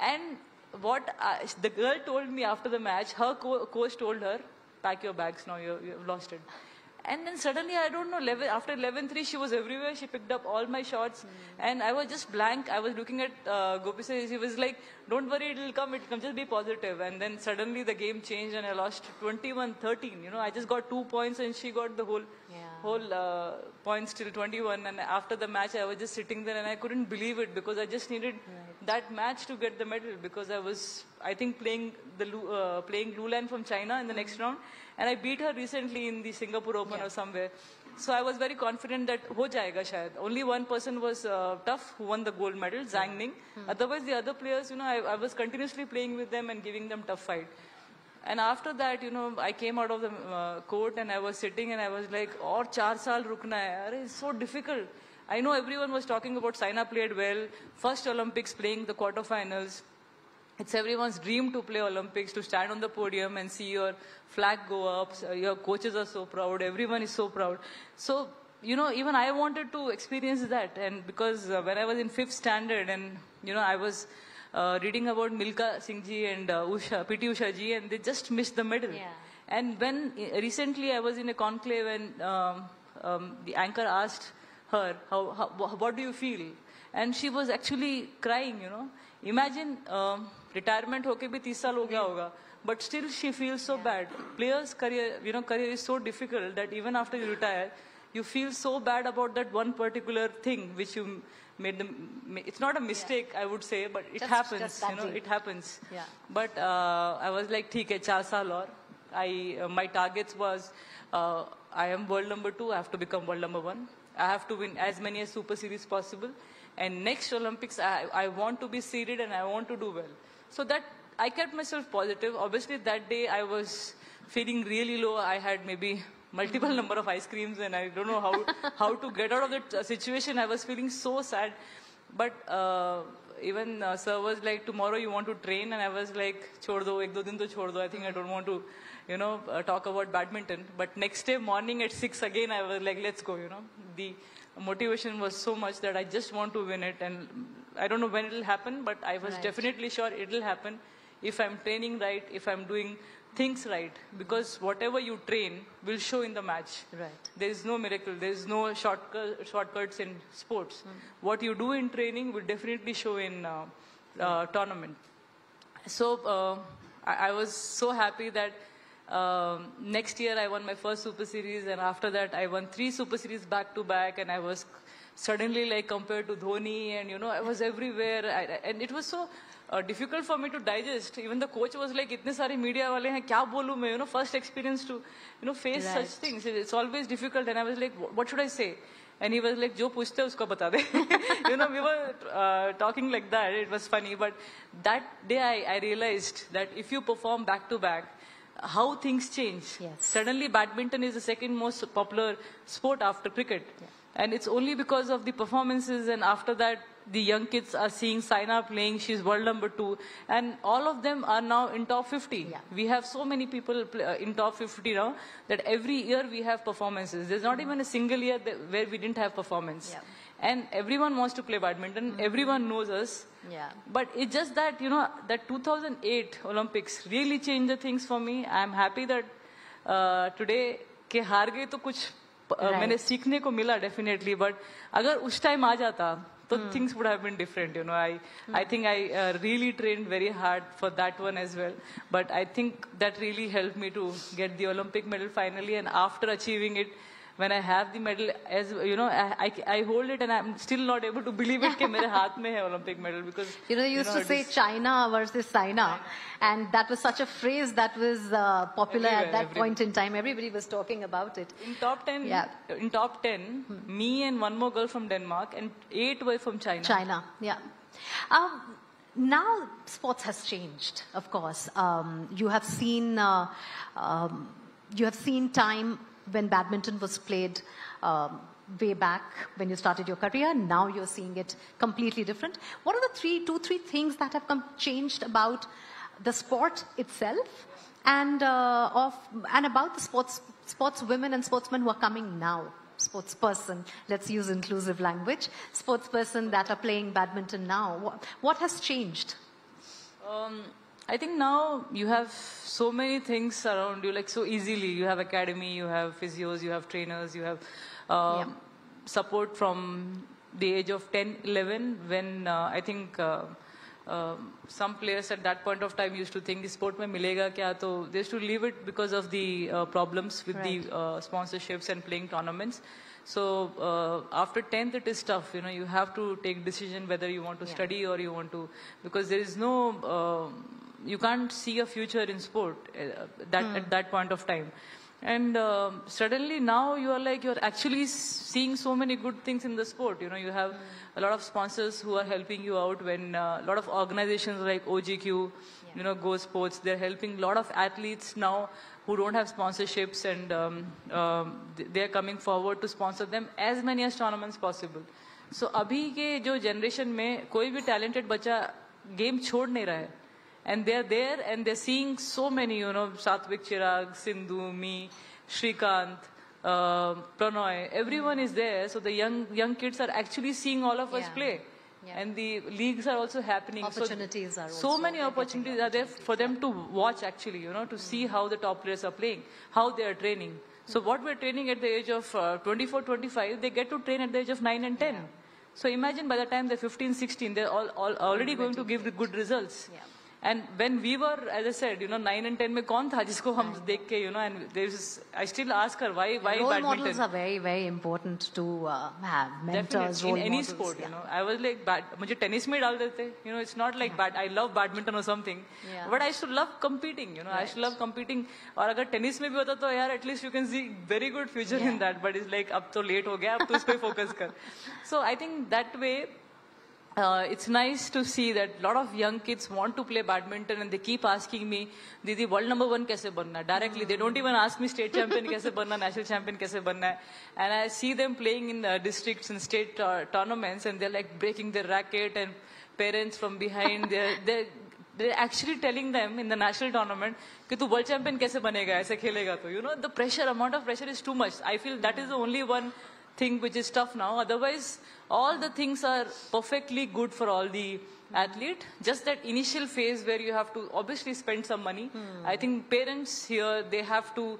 And what the girl told me after the match, her co- coach told her, pack your bags now, you, you've lost it. And then suddenly, I don't know, 11, after 11-3, she was everywhere. She picked up all my shots. And I was just blank. I was looking at uh, Gopi sir. He was like, don't worry, it'll come, it'll come, just be positive. And then suddenly the game changed and I lost 21-13. You know, I just got two points and she got the whole, whole uh, points till 21. And after the match, I was just sitting there and I couldn't believe it because I just needed that match to get the medal because I was, I think, playing the uh, playing Lu Lan from China in the next round, and I beat her recently in the Singapore Open or somewhere. So I was very confident that ho jayega shayad. Only one person was uh, tough who won the gold medal, Zhang Ning. Otherwise, the other players, you know, I, I was continuously playing with them and giving them tough fight. And after that, you know, I came out of the uh, court and I was sitting and I was like, और चार साल रुकना है अरे it's so difficult. I know everyone was talking about Saina played well, first Olympics playing the quarterfinals. It's everyone's dream to play Olympics, to stand on the podium and see your flag go up. Your coaches are so proud. Everyone is so proud. So, you know, even I wanted to experience that. And because uh, when I was in fifth standard and, you know, I was uh, reading about Milkha Singh ji and uh, Usha, PT Usha ji and they just missed the medal. And when uh, recently I was in a conclave and um, um, the anchor asked her, how, how, what do you feel? And she was actually crying, you know. Imagine um, retirement होके भी 30 साल हो गया होगा. But still she feels so bad. Players' career, you know, career is so difficult that even after you retire, you feel so bad about that one particular thing which you made them. It's not a mistake, I would say, but it Just- happens. just that you know, day. it happens. Yeah. But uh, I was like, ठीक है, चार साल और. I uh, my targets was uh, I am world number two. I have to become world number one. I have to win as many as Super Series possible. And next Olympics, I, I want to be seeded and I want to do well. So that I kept myself positive. Obviously, that day I was feeling really low. I had maybe multiple number of ice creams and I don't know how, how to get out of that uh, situation. I was feeling so sad. But uh, even uh, sir was like, tomorrow you want to train? And I was like, chhod do, ek do din to chhod do. I think I don't want to, you know, uh, talk about badminton. But next day morning at 6 again, I was like, let's go, you know. The motivation was so much that I just want to win it. And I don't know when it'll happen, but I was Right. definitely sure it'll happen. if I'm training right, if I'm doing things right, because whatever you train will show in the match. Right. There is no miracle. There is no shortcut, shortcuts in sports. What you do in training will definitely show in uh, uh, tournament. So uh, I, I was so happy that um, next year I won my first Super Series, and after that I won three Super Series back to back, and I was suddenly like compared to Dhoni and you know I was everywhere I, and it was so uh, difficult for me to digest even the coach was like itne sare media wale hain kya bolu main you know first experience to you know face right. such things it's always difficult and I was like what should I say and he was like jo puchte usko bata de you know we were uh, talking like that it was funny but that day I, I realized that if you perform back to back how things change. Yes. Suddenly badminton is the second most popular sport after cricket. Yeah. And it's only because of the performances and after that the young kids are seeing Saina playing, she's world number two. And all of them are now in top 50. Yeah. We have so many people uh, in top 50 now that every year we have performances. There's not mm -hmm. even a single year where we didn't have performance. Yeah. And everyone wants to play badminton. Mm -hmm. Everyone knows us. Yeah. But it's just that, you know, that 2008 Olympics really changed the things for me. I'm happy that uh, today, ke haar gaye to kuch Right. मैंने सीखने को मिला definitely but अगर उस time आ जाता तो things would have been different you know I I think I really train very hard for that one as well but I think that really help me to get the Olympic medal finally and after achieving it when I have the medal, as you know, I, I, I hold it and I'm still not able to believe it. that my hand mein Olympic medal because you know, they used you know, to say China versus China, and that was such a phrase that was uh, popular at that point in time. Everybody was talking about it. In top ten, yeah. In top ten, hmm. me and one more girl from Denmark and eight were from China. China, yeah. Um, now sports has changed, of course. Um, you have seen. Uh, um, you have seen time when badminton was played um, way back when you started your career. Now you're seeing it completely different. What are the three, two, three things that have come changed about the sport itself? And uh, of and about the sports sports women and sportsmen who are coming now, Sportsperson. Let's use inclusive language. Sportsperson that are playing badminton now. What, what has changed? Um, I think now you have so many things around you, like so easily. You have academy, you have physios, you have trainers, you have um, support from the age of 10, 11, when uh, I think uh, um some players at that point of time used to think, the sport mein milega kya? So they used to leave it because of the uh, problems with the uh, sponsorships and playing tournaments. So uh, after 10th, it is tough. You know, you have to take decision whether you want to study or you want to, because there is no, uh, you can't see a future in sport uh, that at that point of time. And um suddenly now you are like you're actually seeing so many good things in the sport. You know, you have a lot of sponsors who are helping you out. When uh, a lot of organizations like OGQ, you know, Go Sports, they're helping a lot of athletes now who don't have sponsorships, and um, um, th- they're coming forward to sponsor them as many as tournaments possible. So अभी के जो generation में कोई भी talented बच्चा game छोड़ नहीं रहा है. and they're there and they're seeing so many, you know, Satvik Chirag, Sindhu, me, Srikanth, uh, Pranoy, everyone is there. So the young young kids are actually seeing all of us Yeah. play. And the leagues are also happening. So- Opportunities are So many opportunities are there for them to watch actually, you know, to see how the top players are playing, how they are training. So what we're training at the age of uh, 24, 25, they get to train at the age of 9 and 10. So imagine by the time they're 15, 16, they're all, all already going to give the good results. And when we were, as I said, you know, 9 and 10 में कौन था जिसको हम देख के, you know, and there's, I still ask her, why, why role badminton? models are very, very important to uh, have mentors, Definitely, role in any models. sport, yeah. you know. I was like, bad, मुझे tennis में डाल देते, you know, it's not like bad, I love badminton or something. Yeah. But I used to love competing, you know, I used to love competing. और अगर tennis में भी होता तो यार, at least you can see very good future in that. But it's like, अब तो late हो गया, अब तो उस पे focus कर. So I think that way, uh, it's nice to see that a lot of young kids want to play badminton and they keep asking me, Didi, world number one कैसे बनना है? Directly, they don't even ask me state champion कैसे बनना, national champion कैसे बनना है. And I see them playing in uh, districts and state uh, tournaments and they're like breaking their racket and parents from behind, they're, they're, they're actually telling them in the national tournament कि तू world champion कैसे बनेगा, ऐसे खेलेगा तो. You know, the pressure, amount of pressure is too much. I feel that is the only one thing which is tough now. Otherwise, all the things are perfectly good for all the athlete. Just that initial phase where you have to obviously spend some money. I think parents here, they have to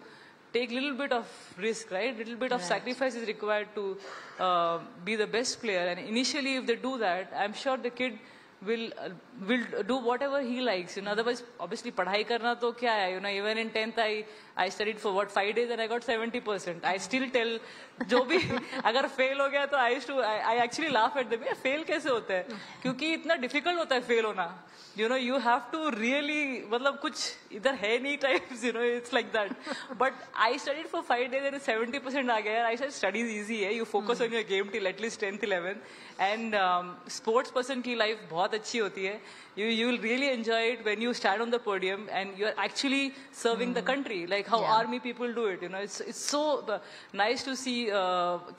take little bit of risk, right? Little bit of Right. sacrifice is required to uh, be the best player. And initially, if they do that, I'm sure the kid will uh, will do whatever he likes you know otherwise obviously padhai karna to kya hai you know even in 10th i i studied for what 5 days and i got 70% i still tell jo bhi agar fail ho gaya to i used to i, I actually laugh at them yeah, fail kaise hota hai kyunki itna difficult hota hai fail hona you know you have to really matlab kuch idhar hai nahi types you know it's like that but i studied for 5 days and 70% aa gaya i said studies easy hai you focus mm. -hmm. on your game till at least 10th 11th and sports person की life बहुत अच्छी होती है। You you will really enjoy it when you stand on the podium and you are actually serving the country like how army people do it you know it's it's so nice to see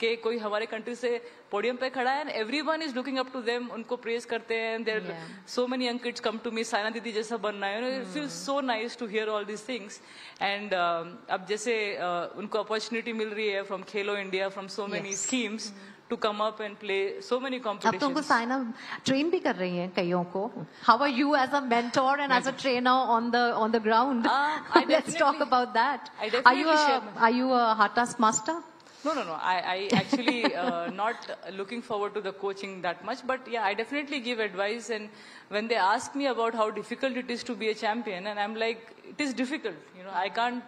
के कोई हमारे country से podium पे खड़ा है and everyone is looking up to them उनको praise करते हैं there so many young kids come to me Saina दीदी जैसा बनना है it feel so nice to hear all these things and अब जैसे uh, उनको अपॉर्चुनिटी मिल रही है from Khelo India from so many schemes schemes to come up and play so many अब तो उनको competitions. साइना ट्रेन भी कर रही हैं कईयों को how are you as a mentor and as a trainer on the on the ground let's talk about that I are you definitely share are you a heart task master No, no, no. I, I actually uh, not looking forward to the coaching that much, but yeah, I definitely give advice. And when they ask me about how difficult it is to be a champion, and I'm like, it is difficult. You know, I can't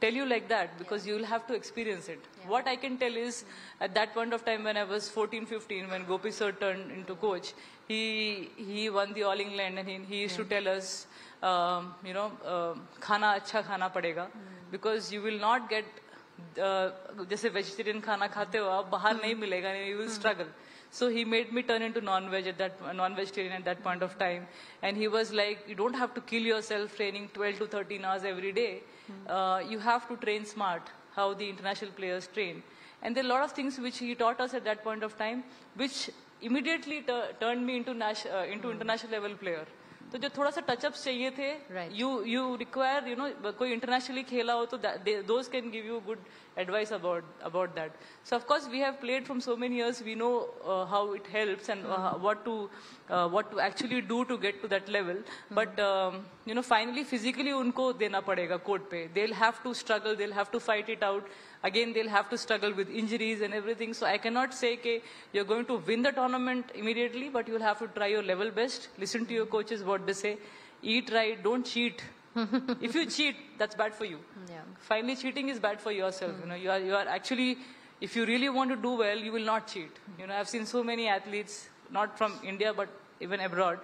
tell you like that because you will have to experience it. What I can tell is, at that point of time when I was 14, 15, when Gopi sir turned into coach, he he won the All England, and he, he used to tell us, um, you know, uh, खाना अच्छा खाना पड़ेगा because you will not get uh, जैसे vegetarian खाना खाते हो आप बाहर नहीं मिलेगा you will struggle So he made me turn into non-veg at that non-vegetarian at that point of time, and he was like, "You don't have to kill yourself training 12 to 13 hours every day. Uh, you have to train smart, how the international players train." And there are a lot of things which he taught us at that point of time, which immediately turned me into uh, into international level player. तो जो थोड़ा सा touch up चाहिए थे you you require you know कोई internationally खेला हो तो those can give you good advice about about that so of course we have played from so many years we know how it helps and what to what to actually do to get to that level but you know finally physically उनको देना पड़ेगा court पे. They have to struggle they have to fight it out again they'll have to struggle with injuries and everything. So i cannot say okay you're going to win the tournament immediately but you'll have to try your level best. Listen to your coaches what they say. Eat right don't cheat. If you cheat that's bad for you. Yeah. finally cheating is bad for yourself. You know you are you are actually if you really want to do well you will not cheat. You know i've seen so many athletes not from india but even abroad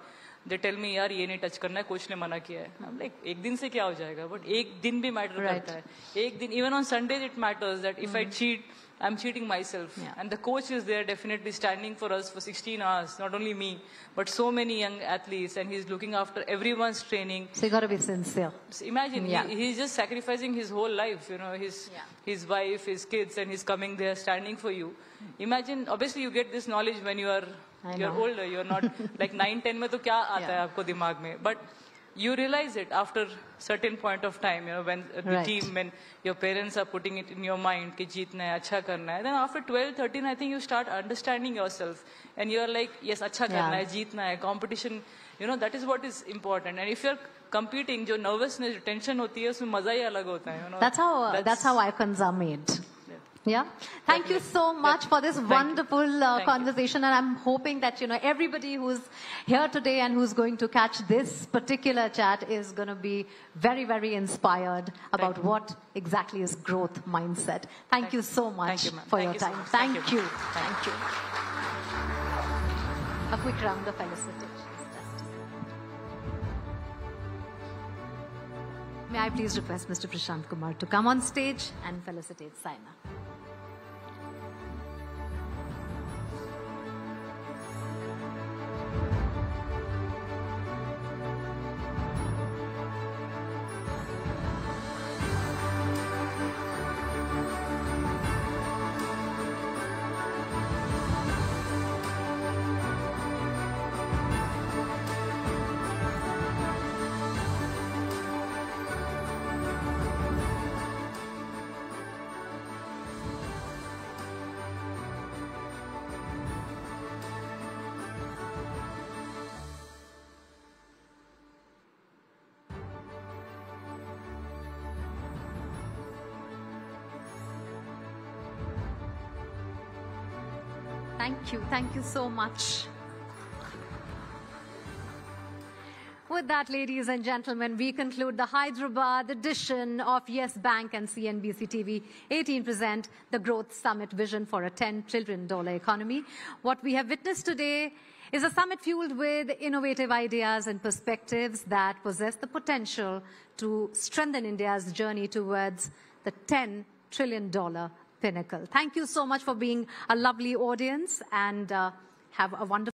they tell me यार ये नहीं touch करना है coach ने मना किया है I'm like एक दिन से क्या हो जाएगा बट एक दिन भी मैटर Right. करता है एक दिन even on Sundays it matters that if I cheat I'm cheating myself and the coach is there definitely standing for us for 16 hours not only me but so many young athletes and he's looking after everyone's training So you got to be sincere. so imagine Yeah. he, he's just sacrificing his whole life you know his his wife his kids and he's coming there standing for you imagine obviously you get this knowledge when you are I you're old you're not like nine ten में तो क्या आता yeah. है आपको दिमाग में but you realise it after certain point of time you know when team when your parents are putting it in your mind कि जीतना है अच्छा करना है then after twelve thirteen I think you start understanding yourself and you are like yes अच्छा yeah. करना है जीतना है competition you know that is what is important and if you're competing जो नर्वसनेस जो टेंशन होती है उसमें मज़ा ही अलग होता है you know? that's how, that's, that's how Yeah. Thank you so much for this wonderful uh, conversation, and I'm hoping that you know everybody who's here today and who's going to catch this particular chat is going to be very, very inspired about what exactly is growth mindset. Thank, you so much you, for Thank your you so time. much. Thank, Thank you. you. Thank you. A quick round of felicitations. May I please request Mr. Prashant Kumar to come on stage and felicitate Saina. Thank you. Thank you so much. With that, ladies and gentlemen, we conclude the Hyderabad edition of Yes Bank and CNBC TV 18 present the Growth Summit Vision for a $10 trillion economy. What we have witnessed today is a summit fueled with innovative ideas and perspectives that possess the potential to strengthen India's journey towards the $10 trillion pinnacle. Thank you so much for being a lovely audience and uh, have a wonderful